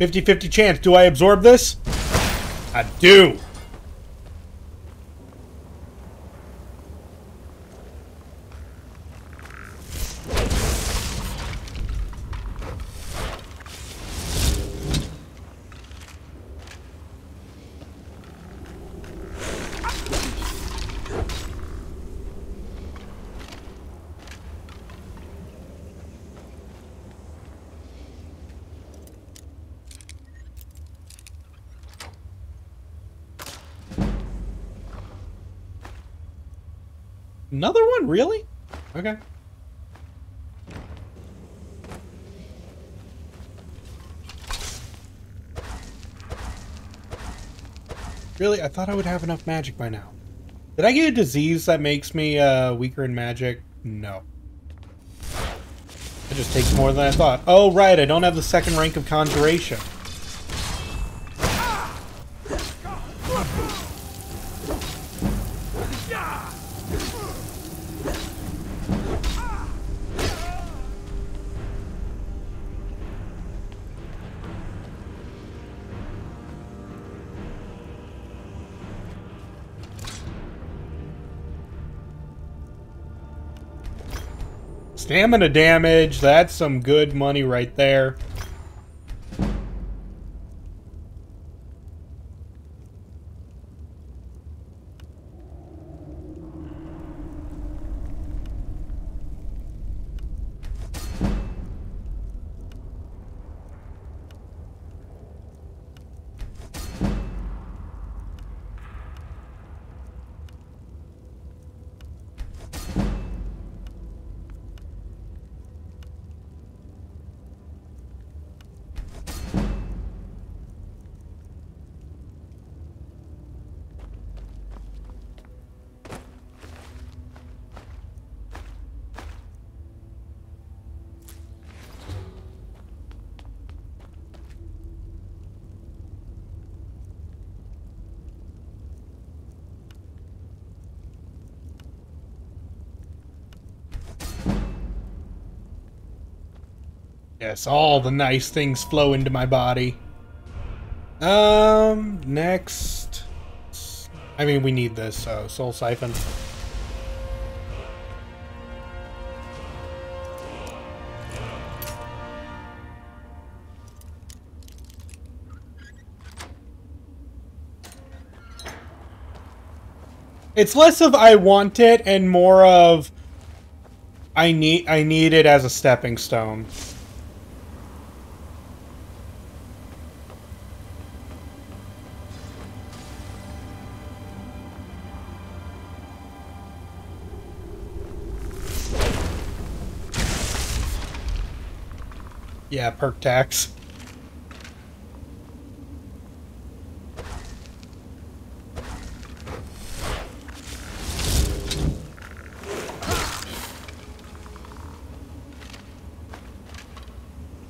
50-50 chance. Do I absorb this? I do. Another one? Really? Okay. Really? I thought I would have enough magic by now. Did I get a disease that makes me uh, weaker in magic? No. It just takes more than I thought. Oh, right, I don't have the second rank of Conjuration. Stamina damage, that's some good money right there. Yes, all the nice things flow into my body. Um, next... I mean, we need this, so Soul Siphon. It's less of I want it and more of I need I need it as a stepping stone. Yeah, perk tax.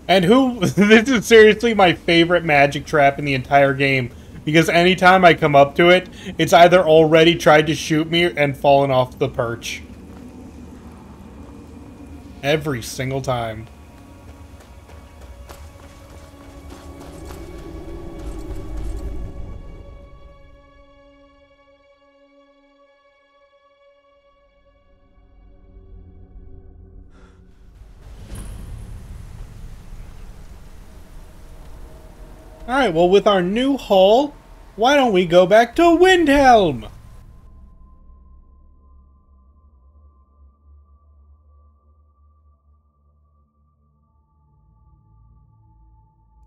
And who, this is seriously my favorite magic trap in the entire game. Because anytime I come up to it, it's either already tried to shoot me and fallen off the perch. Every single time. Alright, well with our new hull, why don't we go back to Windhelm?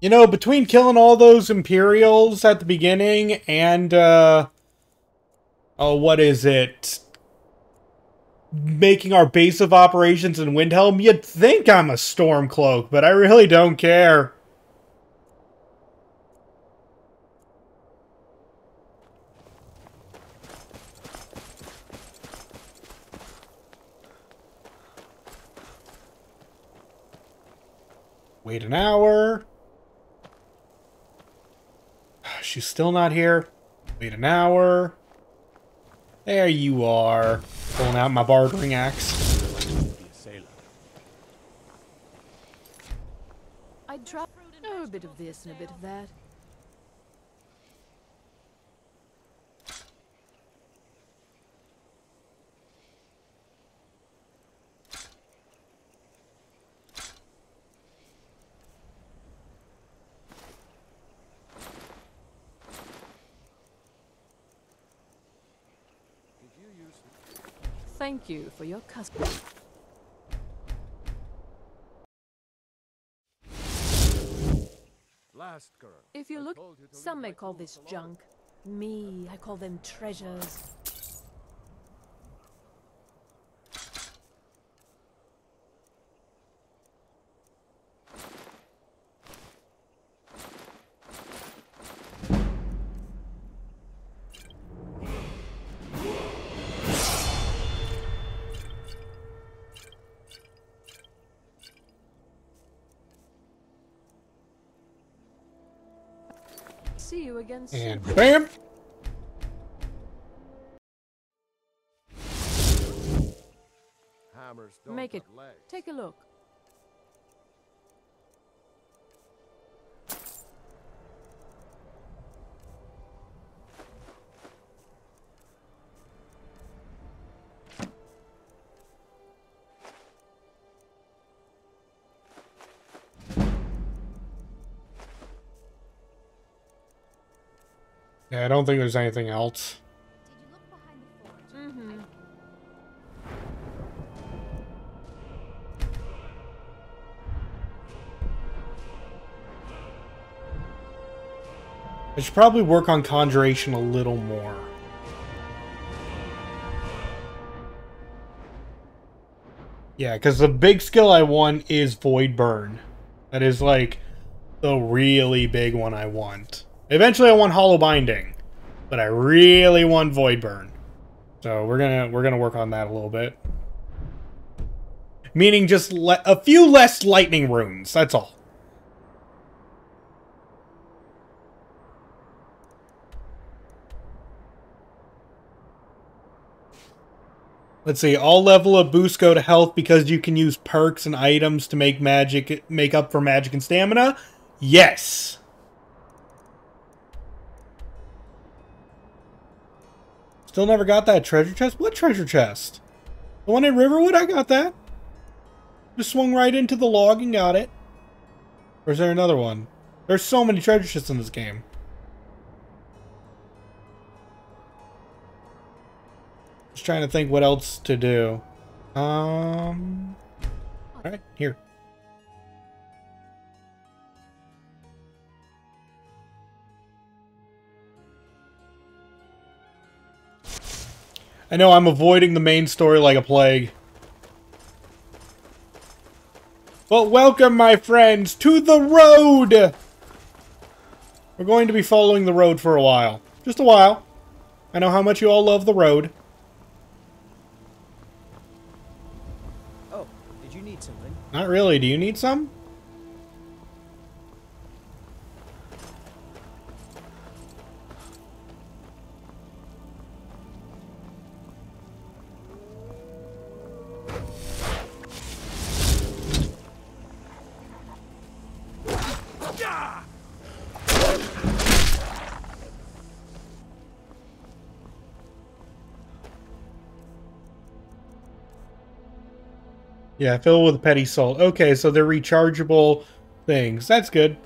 You know, between killing all those Imperials at the beginning and, uh... Oh, what is it? Making our base of operations in Windhelm, you'd think I'm a Stormcloak, but I really don't care. Wait an hour. She's still not here. Wait an hour. There you are. Pulling out my bartering axe. A bit of this and a bit of that. Thank you for your custom. Last girl. If you look, told you to some may call this junk. Me, I call them treasures. And bam! Hammers don't Make it. legs. Take a look. Yeah, I don't think there's anything else. Mm-hmm. I should probably work on conjuration a little more. Yeah, because the big skill I want is Void Burn. That is like the really big one I want. Eventually I want Hollow Binding, but I really want Void Burn. So we're gonna we're gonna work on that a little bit. Meaning just a few less lightning runes. That's all. Let's see. All level of boost go to health because you can use perks and items to make magic make up for magic and stamina. Yes. Still never got that treasure chest. What treasure chest? The one in Riverwood. I got that. Just swung right into the log and got it. Or is there another one? There's so many treasure chests in this game. Just trying to think what else to do. Um. All right, here. I know I'm avoiding the main story like a plague. But welcome, my friends, to the road! We're going to be following the road for a while. Just a while. I know how much you all love the road. Oh, did you need something? Not really. Do you need some? Yeah, fill with petty salt. Okay, so they're rechargeable things. That's good.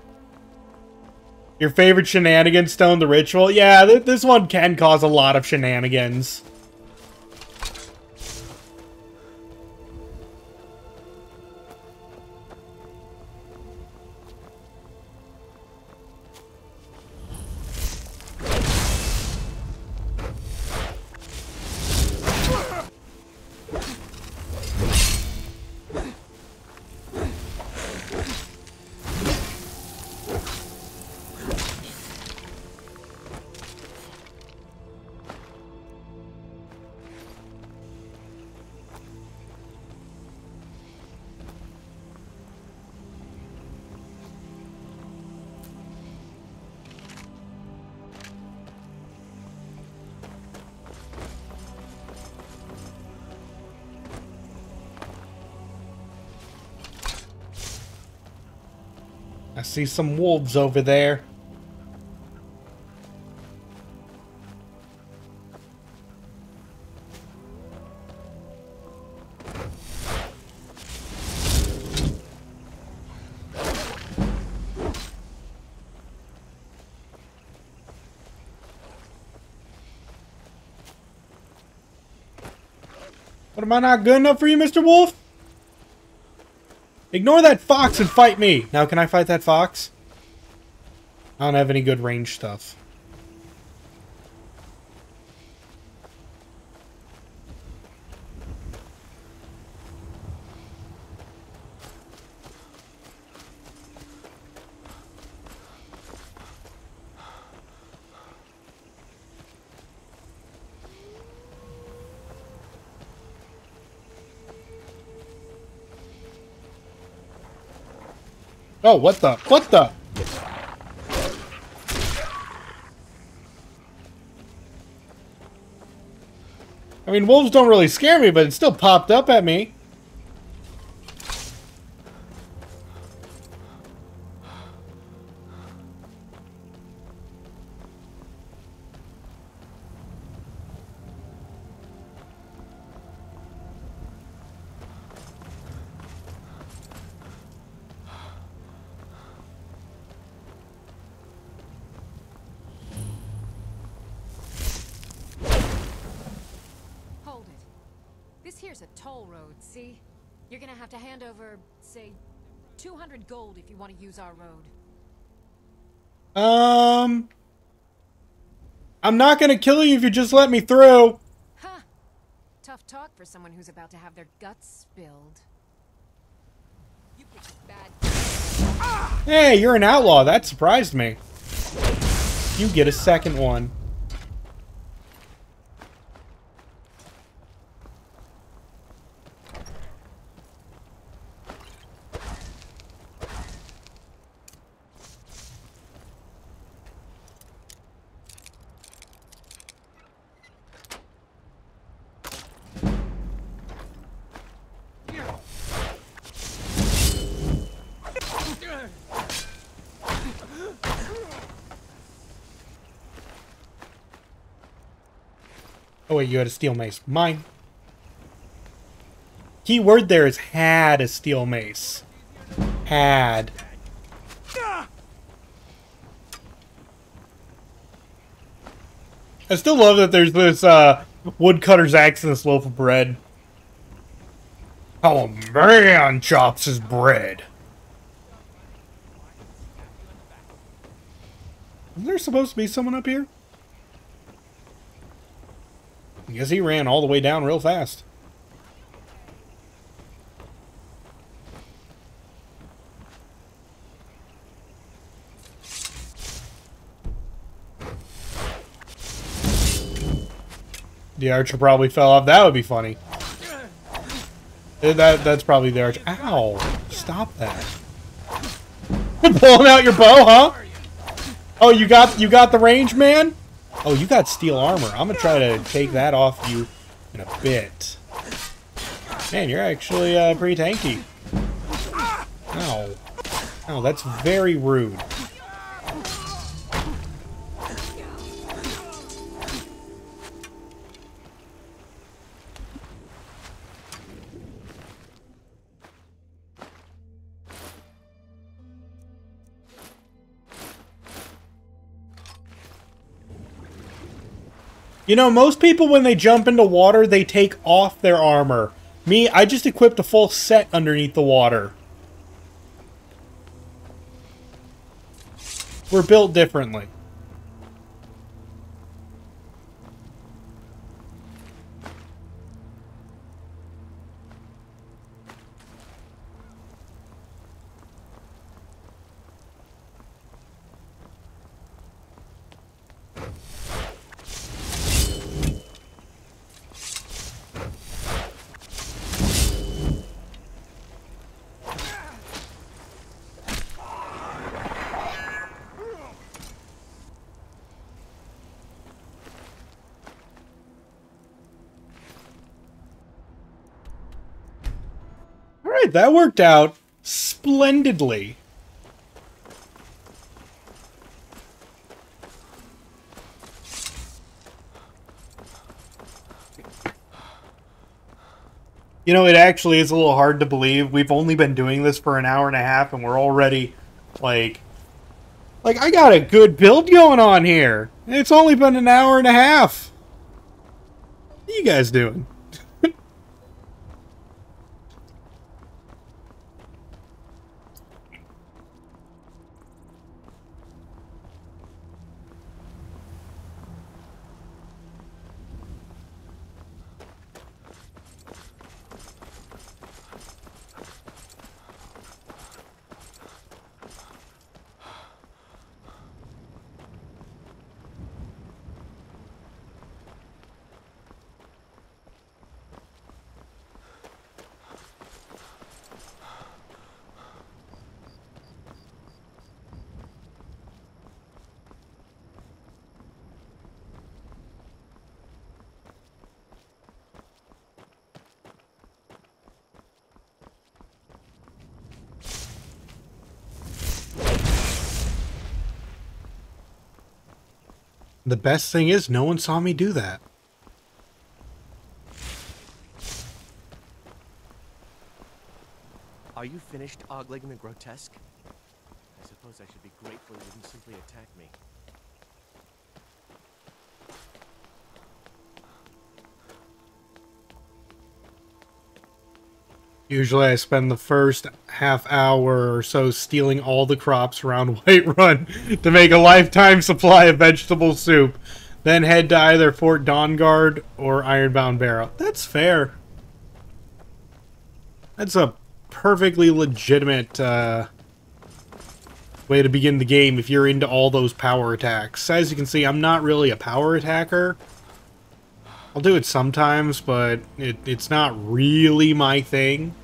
Your favorite shenanigans stone, the ritual? Yeah, th this one can cause a lot of shenanigans. Some wolves over there. Am I not good enough for you, Mr. Wolf? Ignore that fox and fight me. Now, can I fight that fox? I don't have any good range stuff. Oh, what the? What the? I mean, wolves don't really scare me, but it still popped up at me. Over, say, 200 gold if you want to use our road. Um... I'm not gonna kill you if you just let me through. Huh. Tough talk for someone who's about to have their guts spilled. You. Hey, you're an outlaw. That surprised me. You get a second one. Oh wait, you had a steel mace. Mine. Key word there is had a steel mace. Had. I still love that there's this uh, woodcutter's axe and this loaf of bread. How a man chops his bread. Isn't there supposed to be someone up here? Guess he ran all the way down real fast. The archer probably fell off. That would be funny. That that's probably the archer. Ow! Stop that. Pulling out your bow, huh? Oh, you got you got the range, man. Oh, you got steel armor. I'm gonna try to take that off you in a bit. Man, you're actually uh, pretty tanky. Ow. Ow, that's very rude. You know, most people when they jump into water, they take off their armor. Me, I just equipped a full set underneath the water. We're built differently. That worked out splendidly. You know, it actually is a little hard to believe. We've only been doing this for an hour and a half, and we're already, like... Like, I got a good build going on here. It's only been an hour and a half. What are you guys doing? The best thing is, no one saw me do that. Are you finished ogling the grotesque? I suppose I should be grateful you didn't simply attack me. Usually I spend the first half hour or so stealing all the crops around Whiterun to make a lifetime supply of vegetable soup. Then head to either Fort Dawnguard or Ironbind Barrow. That's fair. That's a perfectly legitimate uh, way to begin the game if you're into all those power attacks. As you can see, I'm not really a power attacker. I'll do it sometimes, but it, it's not really my thing.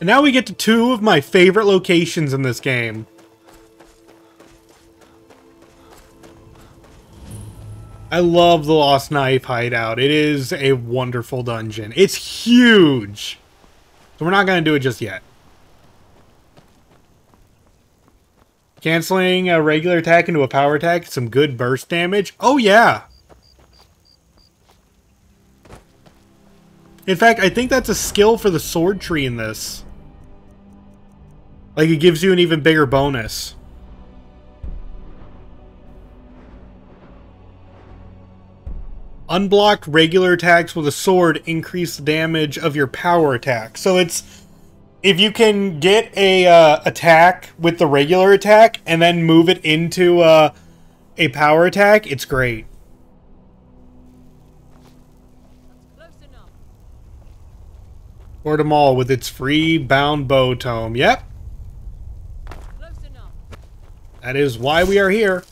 And now we get to two of my favorite locations in this game. I love the Lost Knife hideout. It is a wonderful dungeon. It's huge. So we're not going to do it just yet. Canceling a regular attack into a power attack, some good burst damage. Oh yeah. In fact, I think that's a skill for the sword tree in this. Like, it gives you an even bigger bonus. Unblocked regular attacks with a sword increase the damage of your power attack. So it's... If you can get a uh, attack with the regular attack and then move it into uh, a power attack, it's great. Amol with its free bound bow tome. Yep, That is why we are here.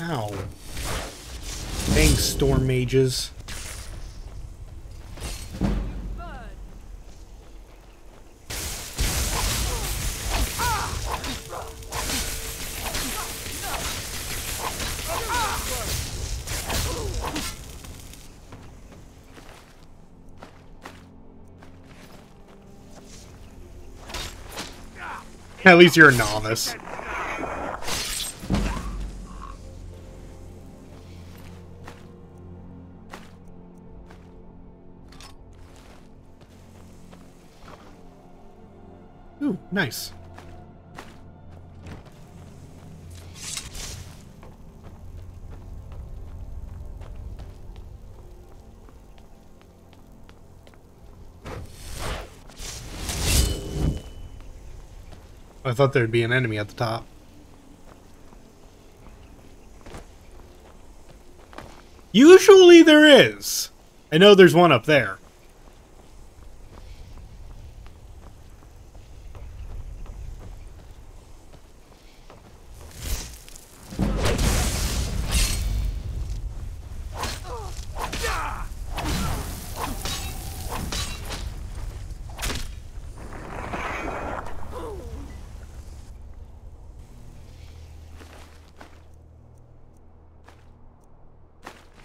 Ow. Dang storm mages. At least you're a novice. Ooh, nice. I thought there'd be an enemy at the top. Usually there is. I know there's one up there.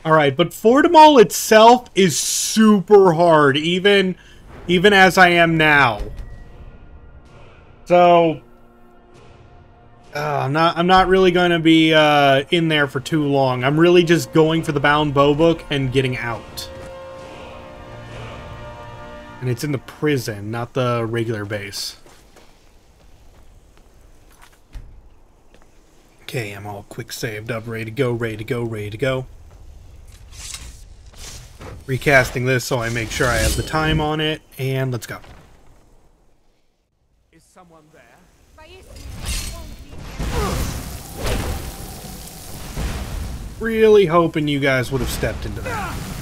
All right, but Fort Amol itself is super hard, even even as I am now. So uh, I'm not I'm not really going to be uh, in there for too long. I'm really just going for the bound bow book and getting out. And it's in the prison, not the regular base. Okay, I'm all quick saved up, ready to go, ready to go, ready to go recasting this so I make sure I have the time on it, and let's go. Is someone there? Really hoping you guys would have stepped into that.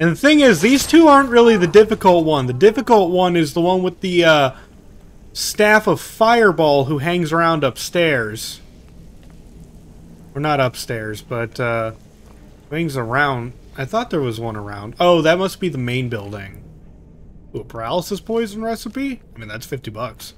And the thing is, these two aren't really the difficult one. The difficult one is the one with the uh, staff of Fireball who hangs around upstairs. Or not upstairs, but uh, hangs around. I thought there was one around. Oh, that must be the main building. Ooh, paralysis poison recipe? I mean, that's 50 bucks.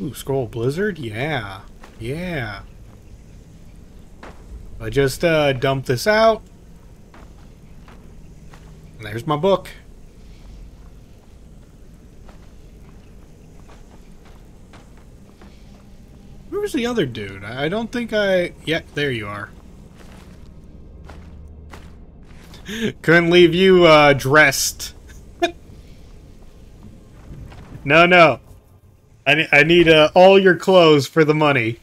Ooh, Scroll Blizzard? Yeah. Yeah. I just uh, dump this out. And there's my book. Where's the other dude? I don't think I... Yeah, there you are. Couldn't leave you uh, dressed. no, no. I, I need uh, all your clothes for the money.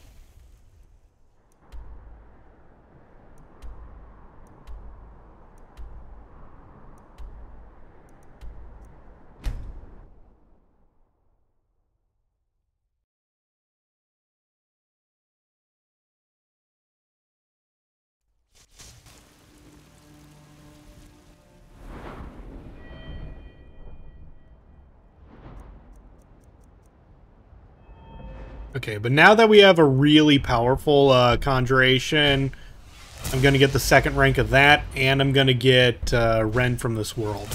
Okay, but now that we have a really powerful uh, conjuration, I'm going to get the second rank of that, and I'm going to get uh, Rend from this world.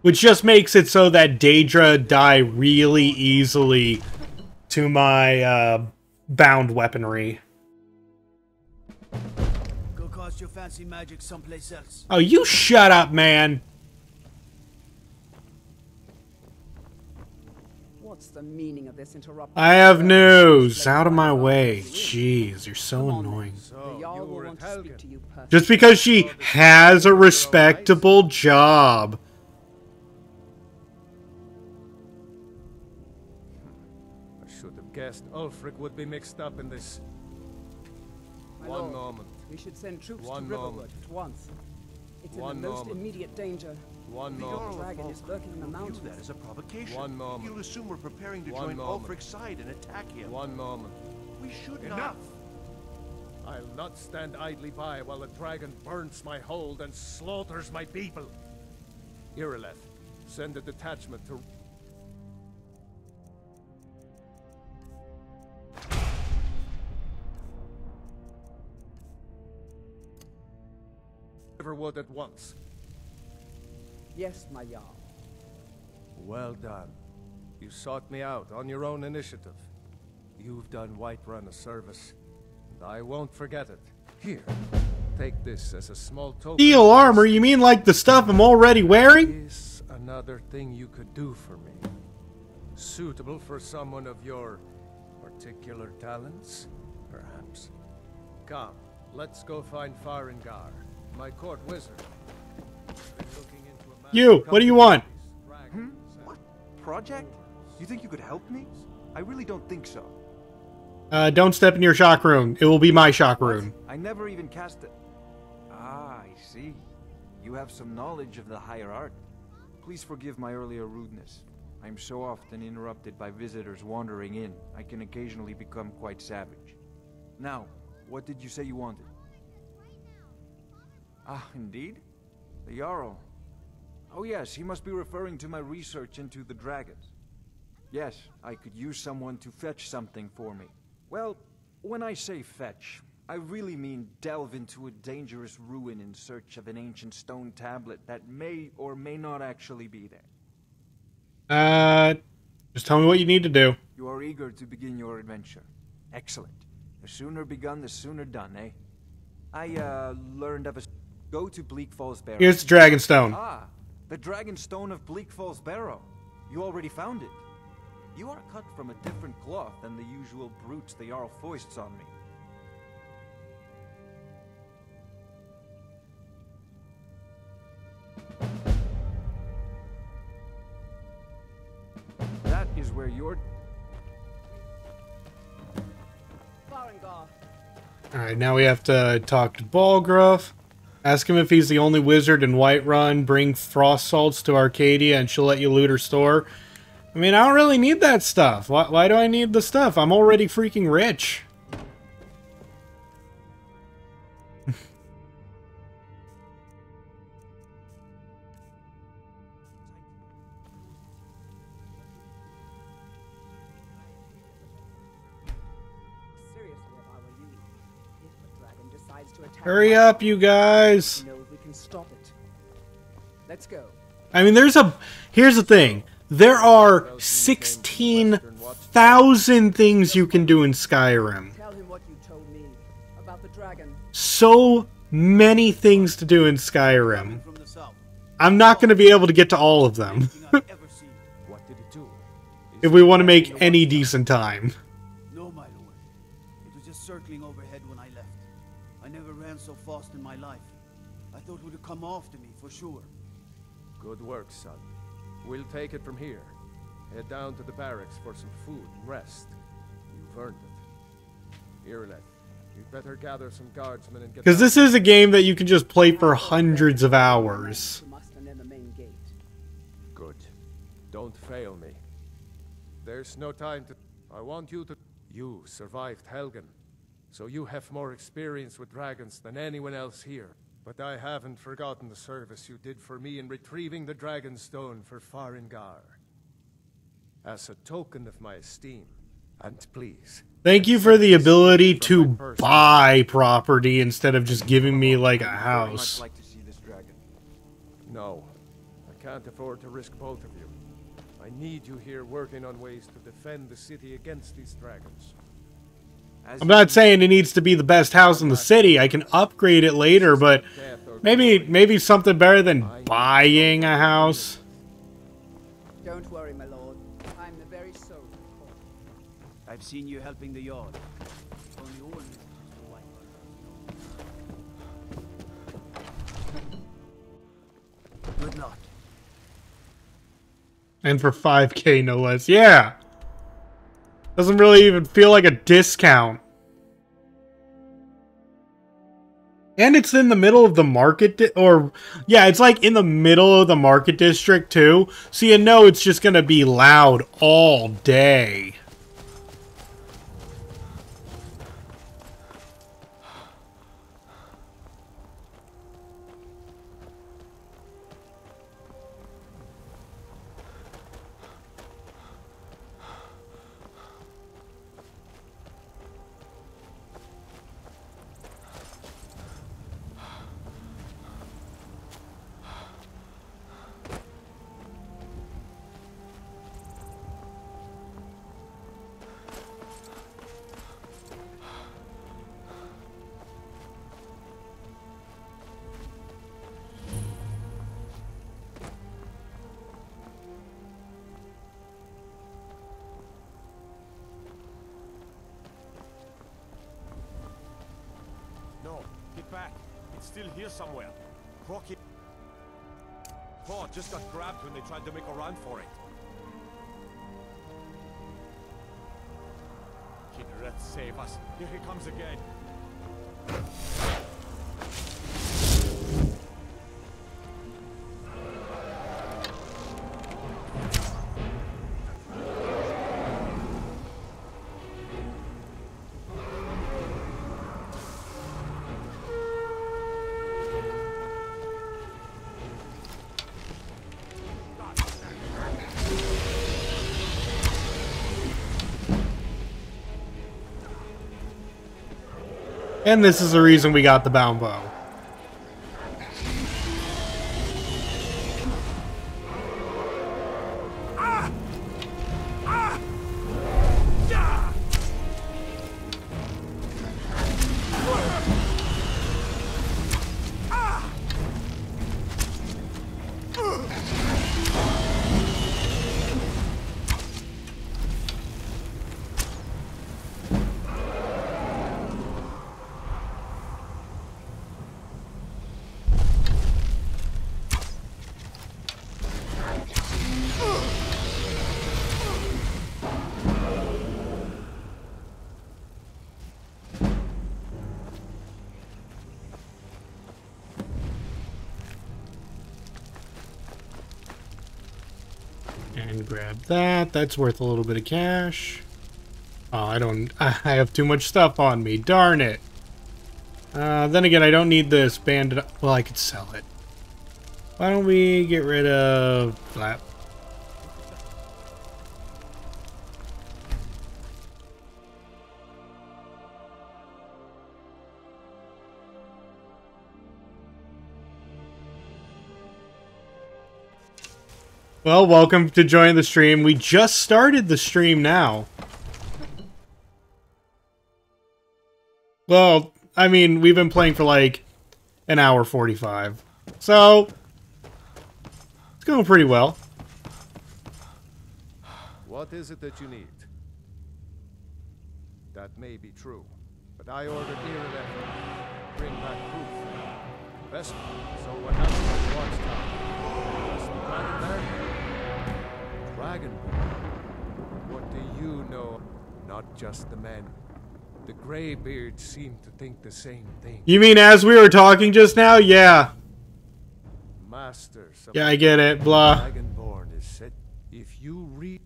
Which just makes it so that Daedra die really easily to my uh, bound weaponry fancy magic someplace else. Oh, you shut up, man. What's the meaning of this interruption? I have news. Out of my way. Jeez, you're so annoying. Just because she has a respectable job. I should have guessed Ulfric would be mixed up in this. One moment. We should send troops One to Riverwood at once. It's One in the most moment. immediate danger. One the moment. dragon is lurking in the mountains. that as a provocation. One moment. You'll assume we're preparing to One join moment. Ulfric's side and attack him. One moment. We should Enough! not. I'll not stand idly by while the dragon burns my hold and slaughters my people. Irileth, send a detachment to Riverwood at once. Yes, my Jarl. Well done. You sought me out on your own initiative. You've done Whiterun a service, and I won't forget it. Here, take this as a small token. Steel armor? You mean like the stuff I'm already wearing? Is another thing you could do for me. Suitable for someone of your particular talents, perhaps. Come, let's go find Farengar, my court wizard. Looking into a You, what do you want? Hmm? What? Project? You think you could help me? I really don't think so. Uh, don't step in your shock rune. It will be my shock rune. I never even cast it. Ah, I see. You have some knowledge of the higher art. Please forgive my earlier rudeness. I'm so often interrupted by visitors wandering in, I can occasionally become quite savage. Now, what did you say you wanted? Ah, indeed? The Jarl. Oh yes, he must be referring to my research into the dragons. Yes, I could use someone to fetch something for me. Well, when I say fetch, I really mean delve into a dangerous ruin in search of an ancient stone tablet that may or may not actually be there. Uh, just tell me what you need to do. You are eager to begin your adventure. Excellent. The sooner begun, the sooner done, eh? I, uh, learned of a... Go to Bleak Falls Barrow. Here's the Dragon Stone. Ah, the Dragon Stone of Bleak Falls Barrow. You already found it. You are cut from a different cloth than the usual brutes the Jarl foists on me. That is where your Farengar. Alright, now we have to talk to Balgruuf. Ask him if he's the only wizard in Whiterun. Bring frost salts to Arcadia and she'll let you loot her store. I mean, I don't really need that stuff. Why, why do I need the stuff? I'm already freaking rich. Hurry up, you guys. we can stop it. Let's go. I mean, there's a... Here's the thing. There are 16,000 things you can do in Skyrim. Tell him what you told me about the dragon. So many things to do in Skyrim. I'm not going to be able to get to all of them. What did it do? if we want to make any decent time. We'll take it from here. Head down to the barracks for some food and rest. You've earned it. Irileth, you'd better gather some guardsmen and get Because this is a game that you can just play for hundreds of hours. Must and the main gate. Good. Don't fail me. There's no time to... I want you to... You survived Helgen, so you have more experience with dragons than anyone else here. But I haven't forgotten the service you did for me in retrieving the Dragon Stone for Farengar. As a token of my esteem, and please, Thank you for the ability to buy property instead of just giving me like a house. like to see this no. I can't afford to risk both of you. I need you here working on ways to defend the city against these dragons. As I'm not saying it needs to be the best house in the city. I can upgrade it later, but maybe maybe something better than buying a house. Don't worry, my lord. I'm the very soul of the court. I've seen you helping the yard. Only Owen is the white Good luck. And for 5k no less. Yeah. Doesn't really even feel like a discount. And it's in the middle of the market, or yeah, it's like in the middle of the market district too. So you know it's just gonna be loud all day. And this is the reason we got the bound bow. That. That's worth a little bit of cash. Oh, I don't... I have too much stuff on me. Darn it. Uh, then again, I don't need this banded... Well, I could sell it. Why don't we get rid of that? Well, welcome to join the stream. We just started the stream now. Well, I mean, we've been playing for like an hour 45. So, it's going pretty well. What is it that you need? That may be true, but I ordered Irileth bring back proof. Best, so what happens at dragon there? Dragonborn? What do you know? Not just the men. The Greybeards seem to think the same thing. You mean as we were talking just now? Yeah. Masters Yeah, I get it. Blah. Dragonborn is said. If you read,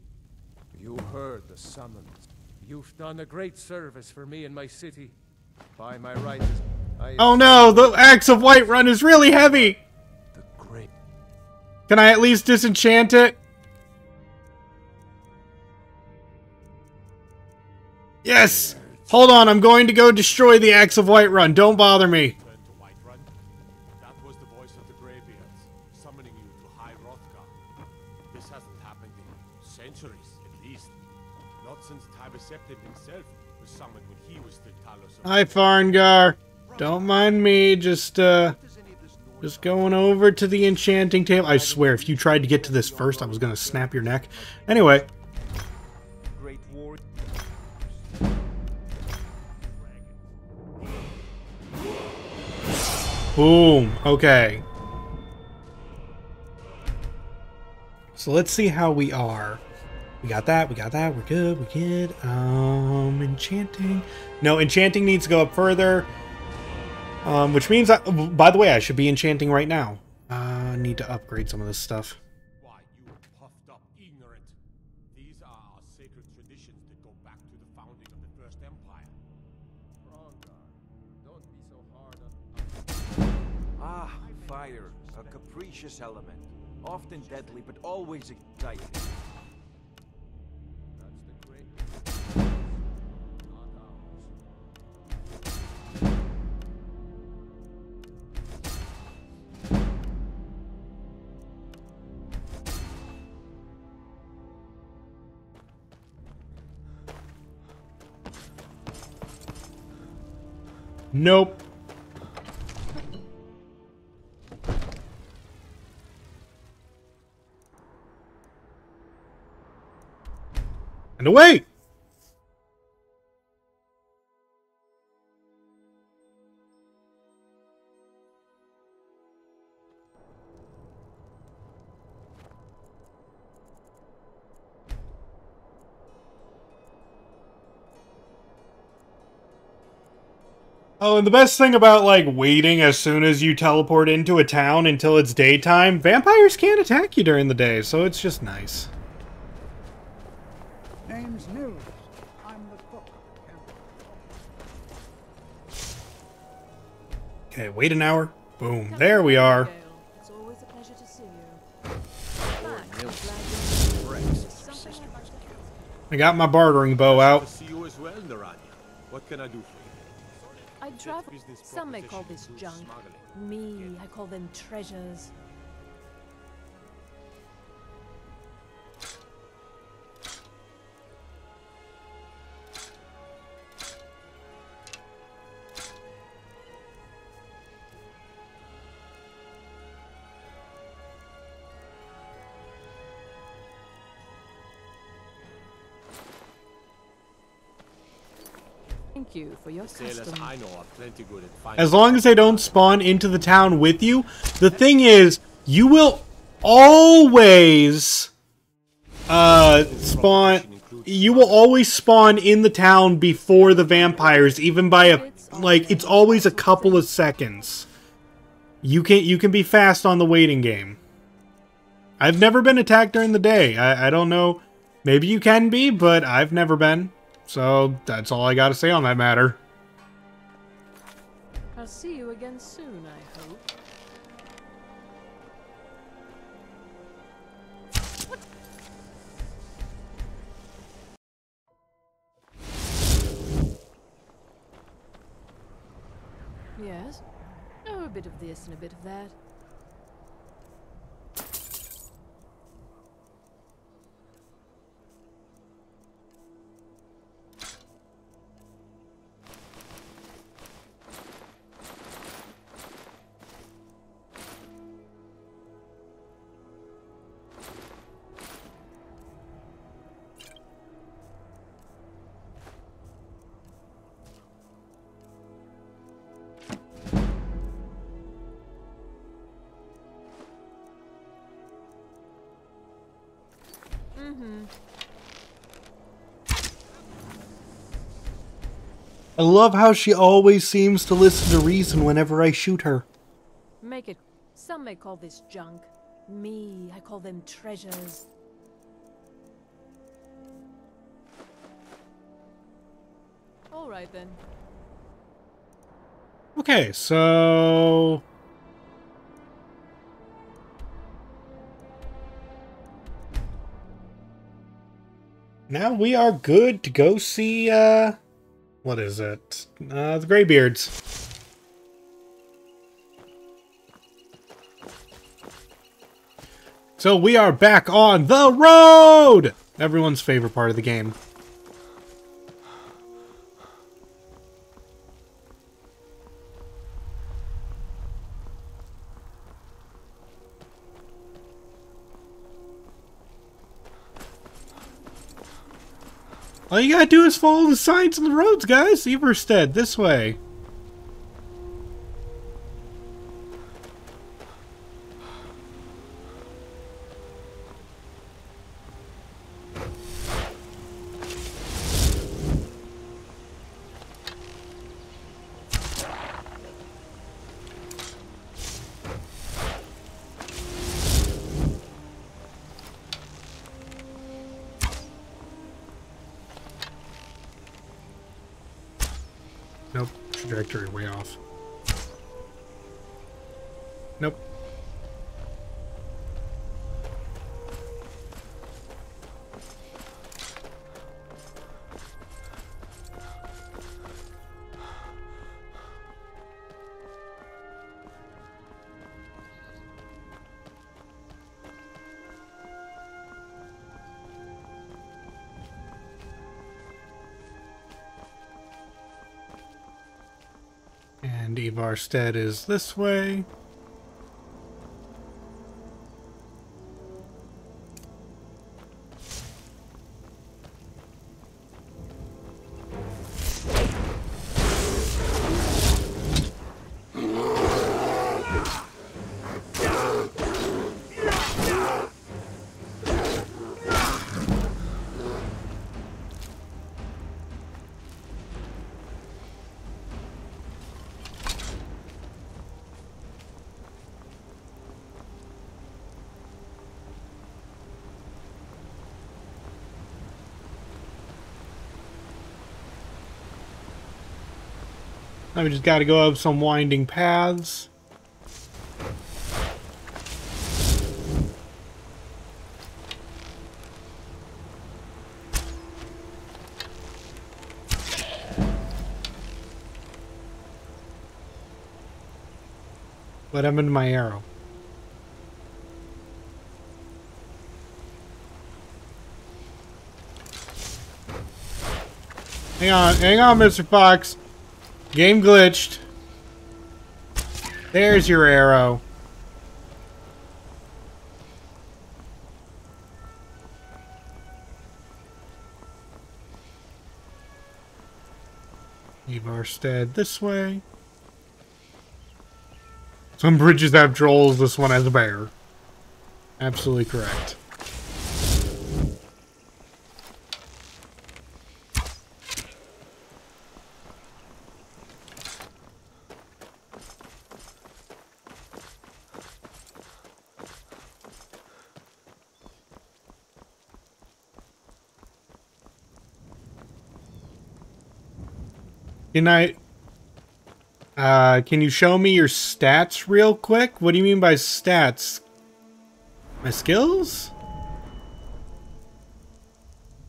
you heard the summons. You've done a great service for me and my city. By my right, I Oh no, the axe of Whiterun is really heavy! Can I at least disenchant it? Yes! Hold on, I'm going to go destroy the axe of Whiterun. Don't bother me. That was the voice of the Greybeards, summoning you to High Hrothgar. This hasn't happened in centuries, at least. Not since Tiber himself was summoned when he was still Talos of Hi, Farengar. Don't mind me, just, uh... Just going over to the enchanting table. I swear, if you tried to get to this first, I was gonna snap your neck. Anyway. Boom. Okay. So let's see how we are. We got that, we got that, we're good, we're good. Um, enchanting. No, enchanting needs to go up further. Um, which means, I, by the way, I should be enchanting right now. Uh, I need to upgrade some of this stuff. Often deadly, but always exciting. That's the great. Not ours. Nope. And away! Oh, and the best thing about, like, waiting as soon as you teleport into a town until it's daytime, vampires can't attack you during the day, so it's just nice. Okay, wait an hour. Boom. There we are. It's always a pleasure to see you. I got my bartering bow out. See you as well, Narania. What can I do for you? I travel. Some may call this junk. Me, I call them treasures. You for your custom. I know are plenty good at finding. As long as they don't spawn into the town with you, the thing is, you will always uh spawn you will always spawn in the town before the vampires even by a like it's always a couple of seconds. You can you can be fast on the waiting game. I've never been attacked during the day. I, I don't know. Maybe you can be, but I've never been. So that's all I got to say on that matter. I'll see you again soon, I hope. Yes? Oh, a bit of this and a bit of that. Mm-hmm. I love how she always seems to listen to reason whenever I shoot her. Make it. Some may call this junk. Me, I call them treasures. All right then. Okay, so now we are good to go see uh what is it? Uh the Greybeards. So we are back on the road! Everyone's favorite part of the game. All you gotta do is follow the signs on the roads, guys. Evarstead, this way. Trajectory way off. And Evarstead is this way. We just got to go up some winding paths. What happened to my arrow? Hang on, hang on, Mr. Fox. Game glitched. There's your arrow. Evarstead this way. Some bridges have trolls, this one has a bear. Absolutely correct. Can I... Uh, can you show me your stats real quick? What do you mean by stats? My skills?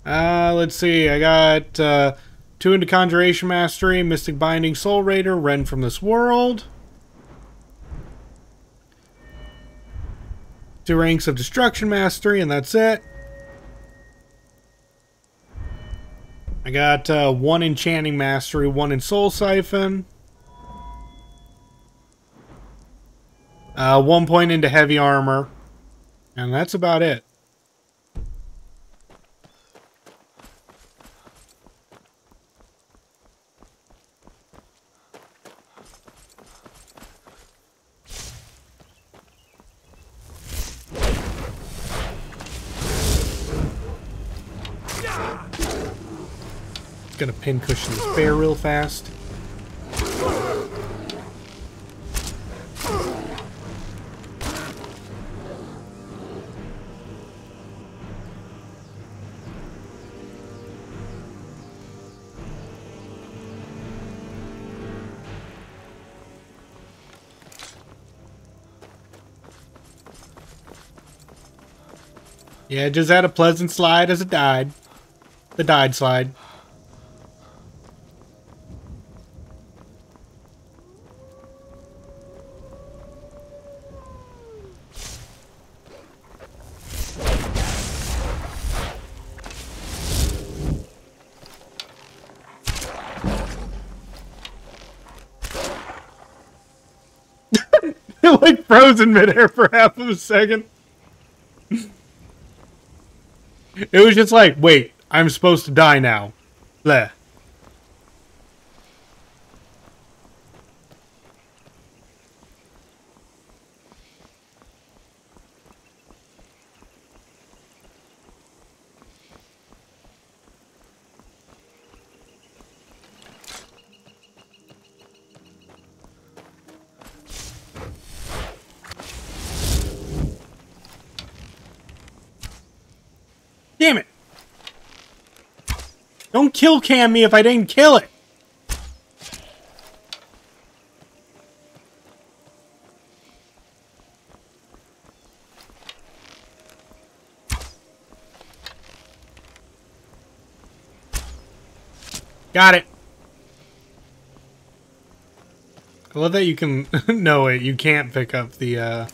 Uh, let's see. I got, uh, two into Conjuration Mastery, Mystic Binding Soul Raider, Rend from this world. Two ranks of Destruction Mastery, and that's it. Got uh, one in Enchanting Mastery, one in Soul Siphon. Uh, one point into Heavy Armor. And that's about it. Gonna pincushion this bear real fast. Yeah, just had a pleasant slide as it died. The died slide. Like frozen midair for half of a second. It was just like, wait, I'm supposed to die now. Bleh. Kill cam me if I didn't kill it! Got it. I love that you can know it. You can't pick up the uh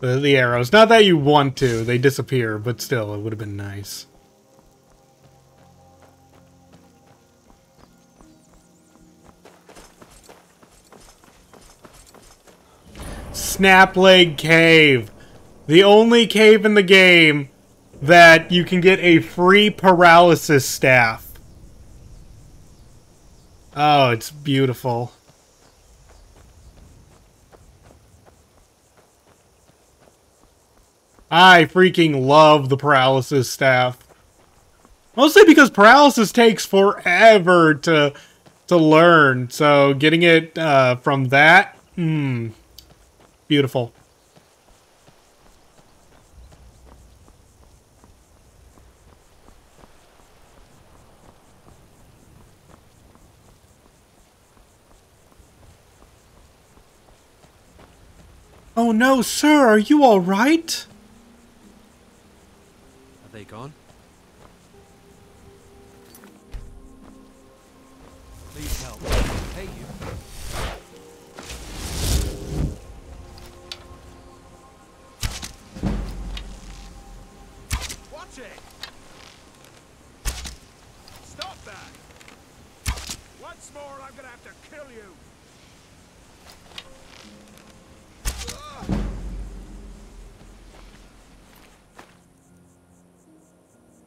the, the arrows. Not that you want to. They disappear, but still, it would have been nice. Snapleg Cave. The only cave in the game that you can get a free paralysis staff. Oh, it's beautiful. I freaking love the paralysis staff. Mostly because paralysis takes forever to to learn. So getting it uh, from that, hmm, Beautiful. Oh no, sir, are you alright? Are they gone?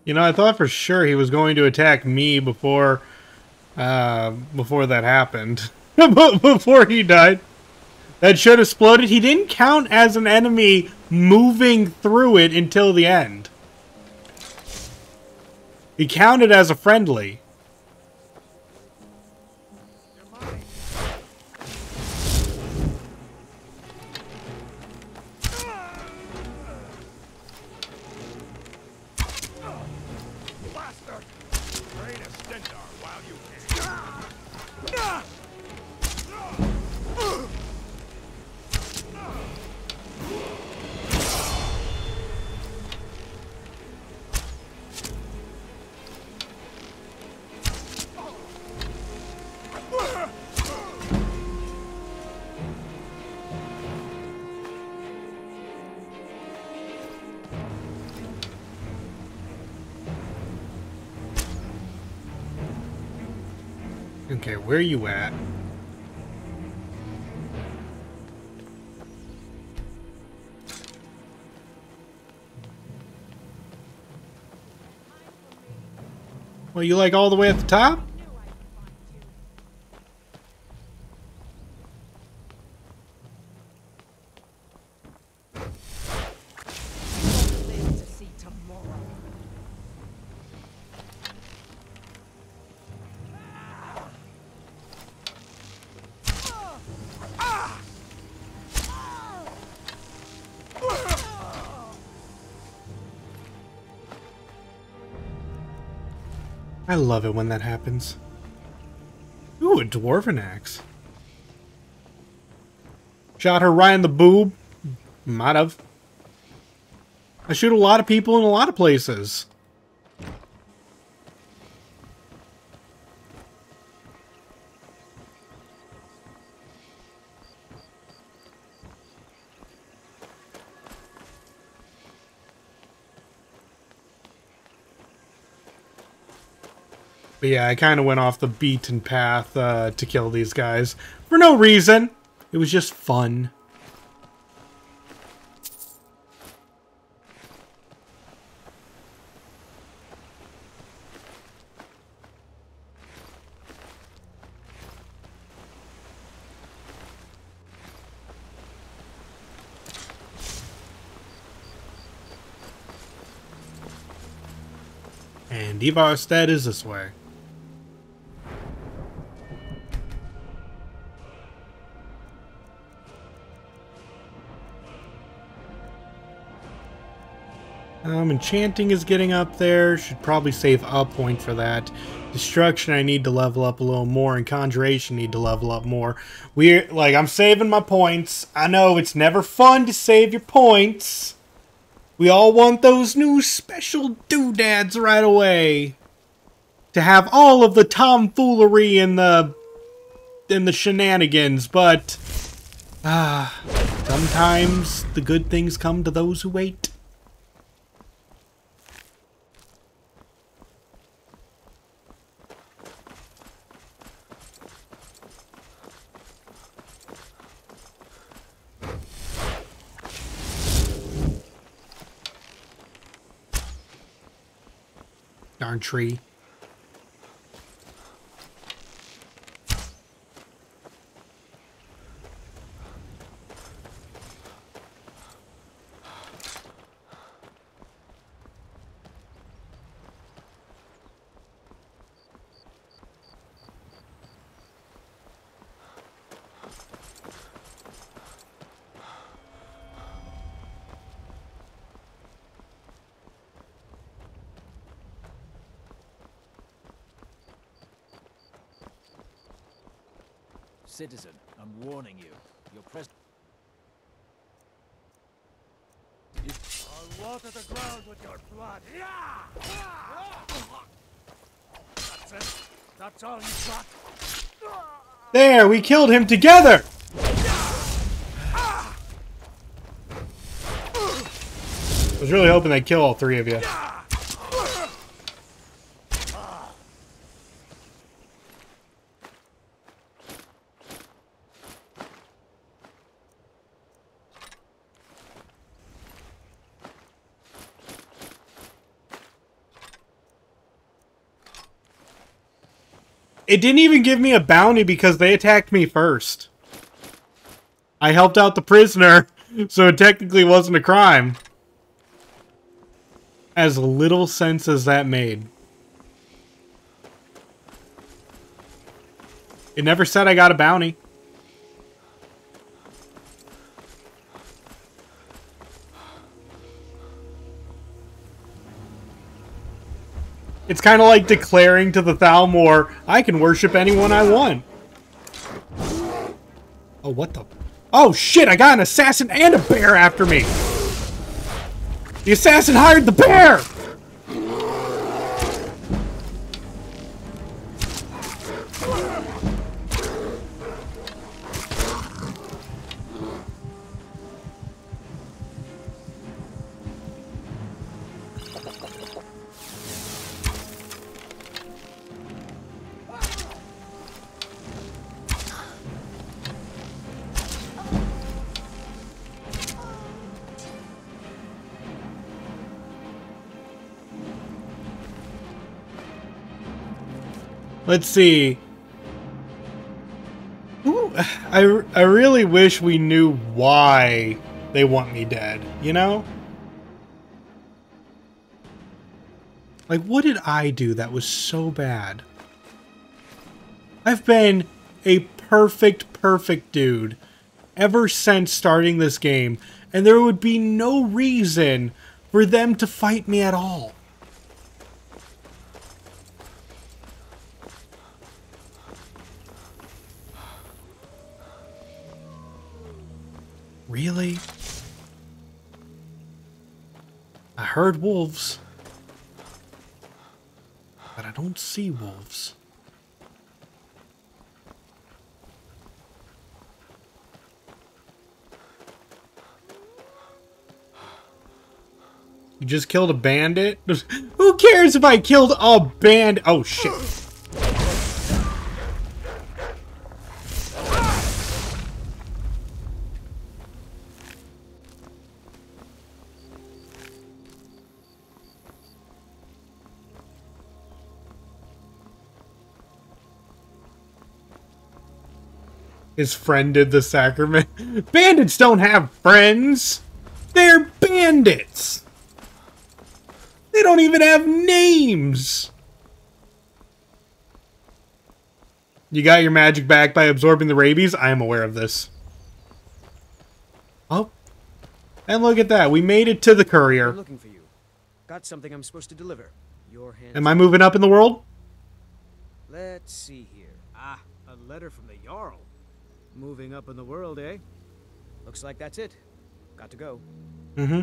You know, I thought for sure he was going to attack me before, uh, before that happened. before he died. That should have exploded. He didn't count as an enemy moving through it until the end. He counted as a friendly. You at? Well, you like all the way at the top? I love it when that happens. Ooh, a dwarven axe. Shot her right in the boob. Might have. I shoot a lot of people in a lot of places. But yeah, I kind of went off the beaten path uh, to kill these guys for no reason. It was just fun. And Ivarstead is this way. Um, enchanting is getting up there. Should probably save a point for that. Destruction, I need to level up a little more, and conjuration need to level up more. We're like, I'm saving my points. I know it's never fun to save your points. We all want those new special doodads right away. To have all of the tomfoolery and the and the shenanigans, but ah, sometimes the good things come to those who wait. Darn tree. Citizen, I'm warning you. Your pres- Water the ground with your blood. That's it. That's all you got. There, we killed him together! I was really hoping they'd kill all three of you. It didn't even give me a bounty because they attacked me first. I helped out the prisoner, so it technically wasn't a crime. As little sense as that made. It never said I got a bounty. It's kind of like declaring to the Thalmor, I can worship anyone I want. Oh, what the? Oh, shit, I got an assassin and a bear after me. The assassin hired the bear! Let's see. Ooh, I, I really wish we knew why they want me dead, you know? Like, what did I do that was so bad? I've been a perfect, perfect dude ever since starting this game, and there would be no reason for them to fight me at all. Really? I heard wolves. But I don't see wolves. You just killed a bandit? Who cares if I killed a band? Oh, shit. His friend did the sacrament. Bandits don't have friends. They're bandits. They don't even have names. You got your magic back by absorbing the rabies? I am aware of this. Oh. And look at that. We made it to the courier. I'm looking for you. Got something I'm supposed to deliver. Your hands. Am I moving up in the world? Let's see here. Ah, a letter from. Moving up in the world, eh? Looks like that's it. Got to go. Mm-hmm.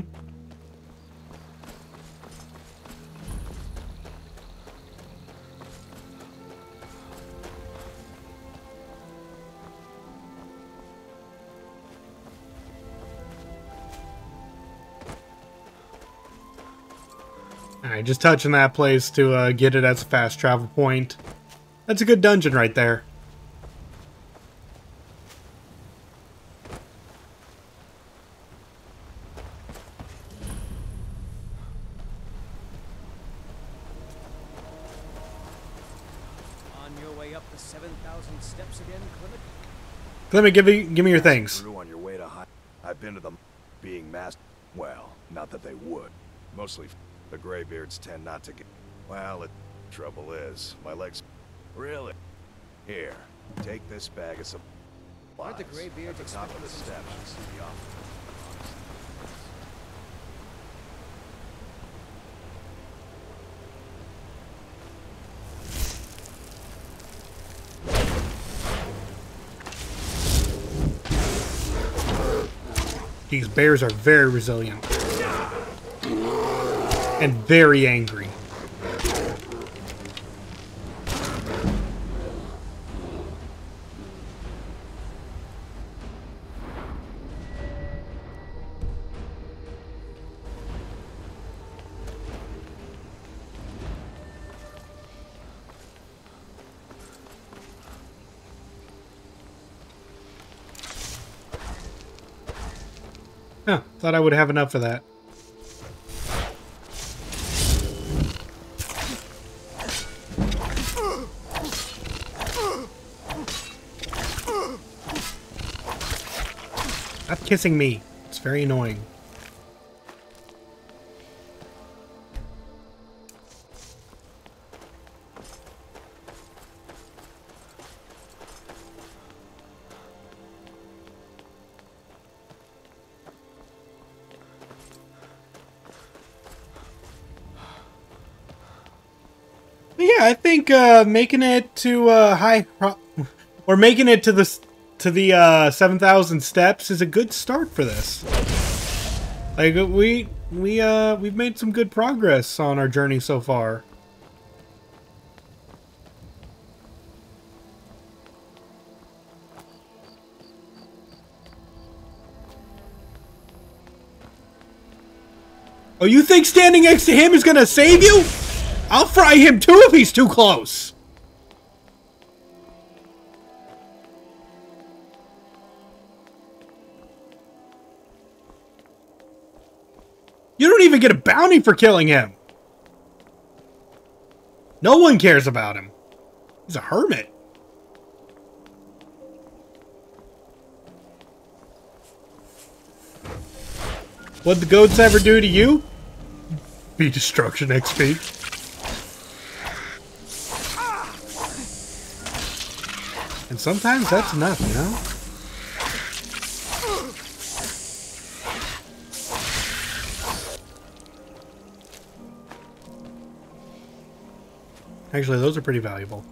Alright, just touching that place to uh, get it as a fast travel point. That's a good dungeon right there. On your way up the 7,000 steps again, Klimmek? Klimmek, give me, give me your things. On your way to high. I've been to them being masked. Well, not that they would. Mostly the graybeards tend not to get. Well, the trouble is, my legs. Really? Here, take this bag of supplies. Aren't the graybeards At the top of the expecting steps, These bears are very resilient. And very angry. Thought I would have enough of that. Stop kissing me. It's very annoying. Think uh, making it to uh, high or making it to the to the uh, seven thousand steps is a good start for this. Like uh, we we uh we've made some good progress on our journey so far. Oh, you think standing next to him is gonna save you? I'll fry him too if he's too close. You don't even get a bounty for killing him. No one cares about him. He's a hermit. What'd the goats ever do to you? Be destruction XP. Sometimes that's enough, you know? Actually, those are pretty valuable.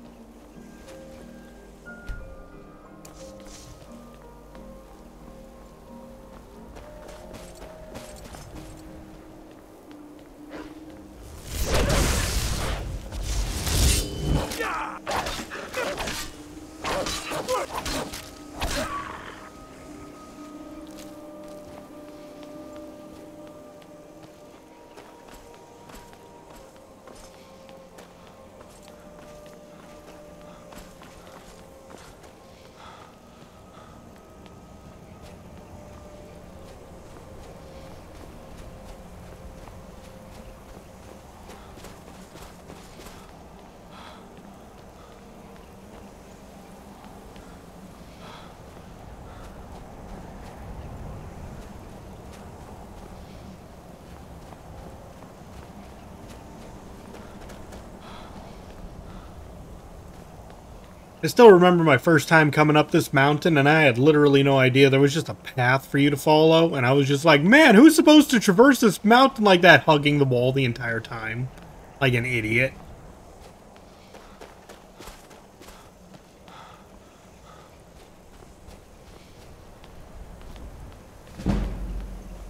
I still remember my first time coming up this mountain, and I had literally no idea there was just a path for you to follow. And I was just like, man, who's supposed to traverse this mountain like that, hugging the wall the entire time? Like an idiot.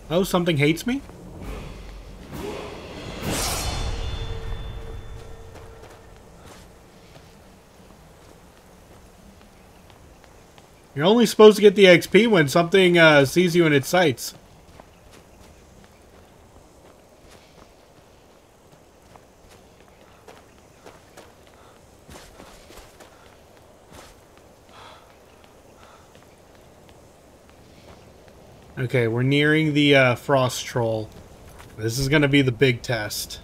Oh, something hates me? You're only supposed to get the XP when something uh, sees you in its sights. Okay, we're nearing the uh, frost troll. This is going to be the big test.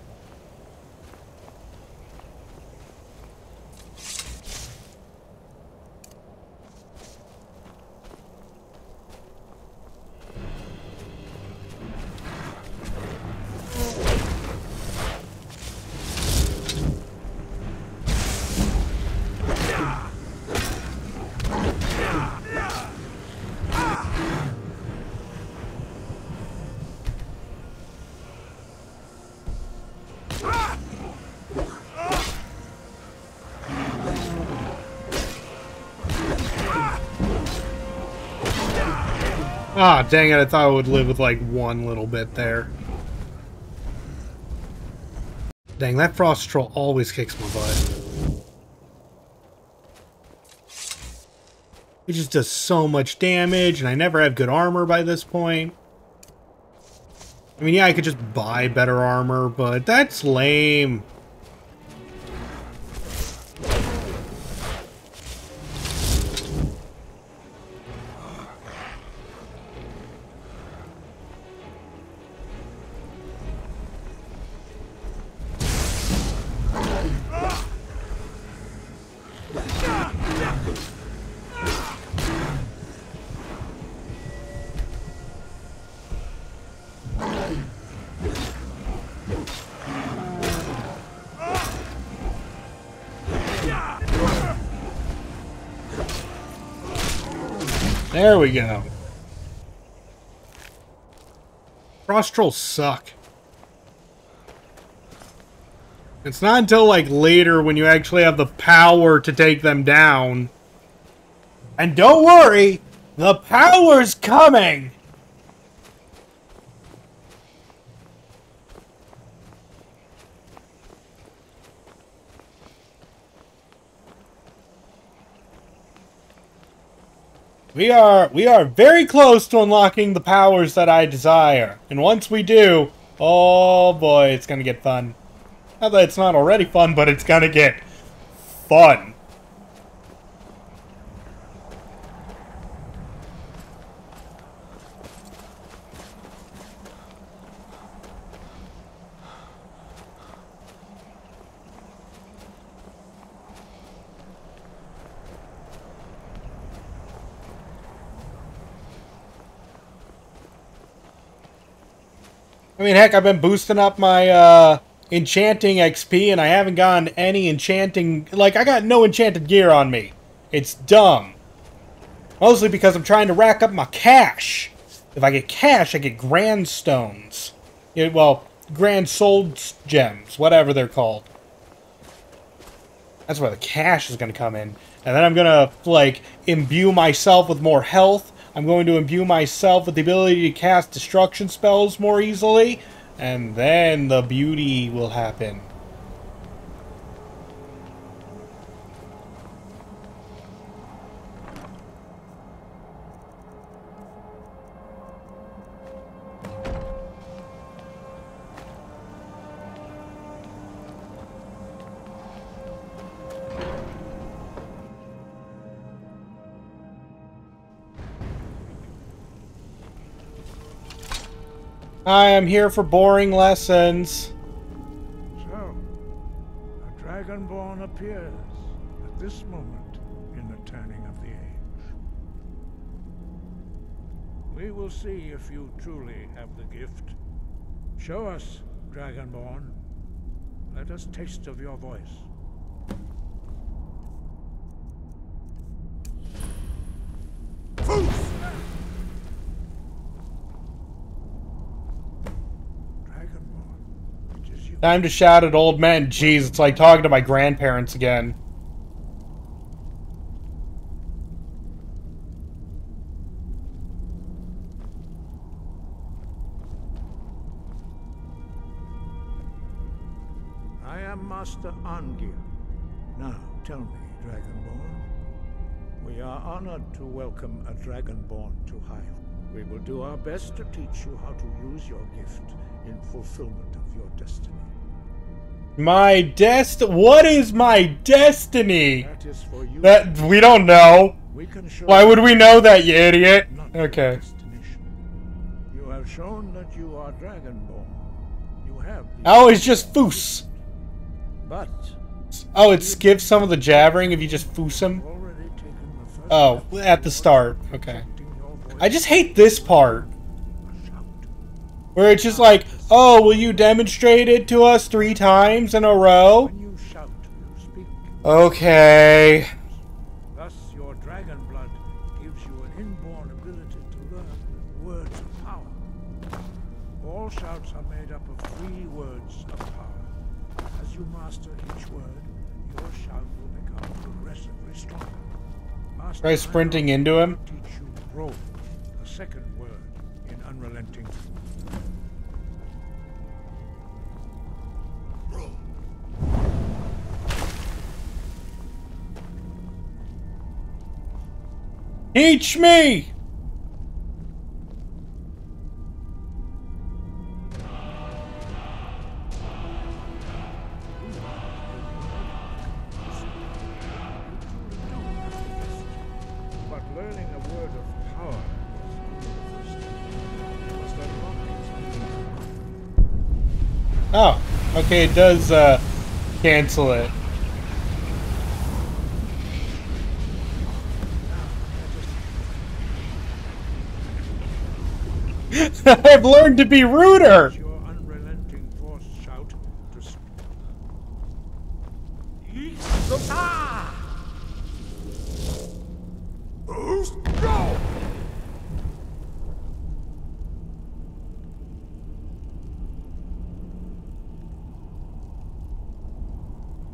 Dang it, I thought I would live with like one little bit there. Dang, that frost troll always kicks my butt. It just does so much damage, and I never have good armor by this point. I mean, yeah, I could just buy better armor, but that's lame. There we go. Frost trolls suck. It's not until, like, later when you actually have the power to take them down. And don't worry, the power's coming! We are we are very close to unlocking the powers that I desire. And once we do, oh boy, it's gonna get fun. Not that it's not already fun, but it's gonna get fun. Mean, heck, I've been boosting up my uh, enchanting XP, and I haven't gotten any enchanting... Like, I got no enchanted gear on me. It's dumb. Mostly because I'm trying to rack up my cash. If I get cash, I get grand stones. Yeah, well, grand soul gems, whatever they're called. That's where the cash is going to come in. And then I'm going to, like, imbue myself with more health I'm going to imbue myself with the ability to cast destruction spells more easily, and then the beauty will happen. I am here for boring lessons. So, a Dragonborn appears at this moment in the turning of the age. We will see if you truly have the gift. Show us, Dragonborn. Let us taste of your voice. Time to shout at old men. Jeez, it's like talking to my grandparents again. I am Master Arngeir. Now, tell me, Dragonborn. We are honored to welcome a Dragonborn to High Hrothgar. We will do our best to teach you how to use your gift in fulfillment of your destiny. My dest. What is my destiny? That, that we don't know. We Why would we know that, you idiot? Okay. You have shown that you are Dragonborn. You have. Oh, it's just Fus. But. Oh, it skips some of the jabbering if you just Fus him. Oh, at the start. Okay. I just hate this part. Where it's just like, oh, will you demonstrate it to us three times in a row? Okay. Thus, your dragon blood gives you an inborn ability to learn words of power. All shouts are made up of three words of power. As you master each word, your shout will become progressively stronger. Master Try sprinting into him. Its meaning. Oh, okay, it does uh, cancel it. I've learned to be ruder.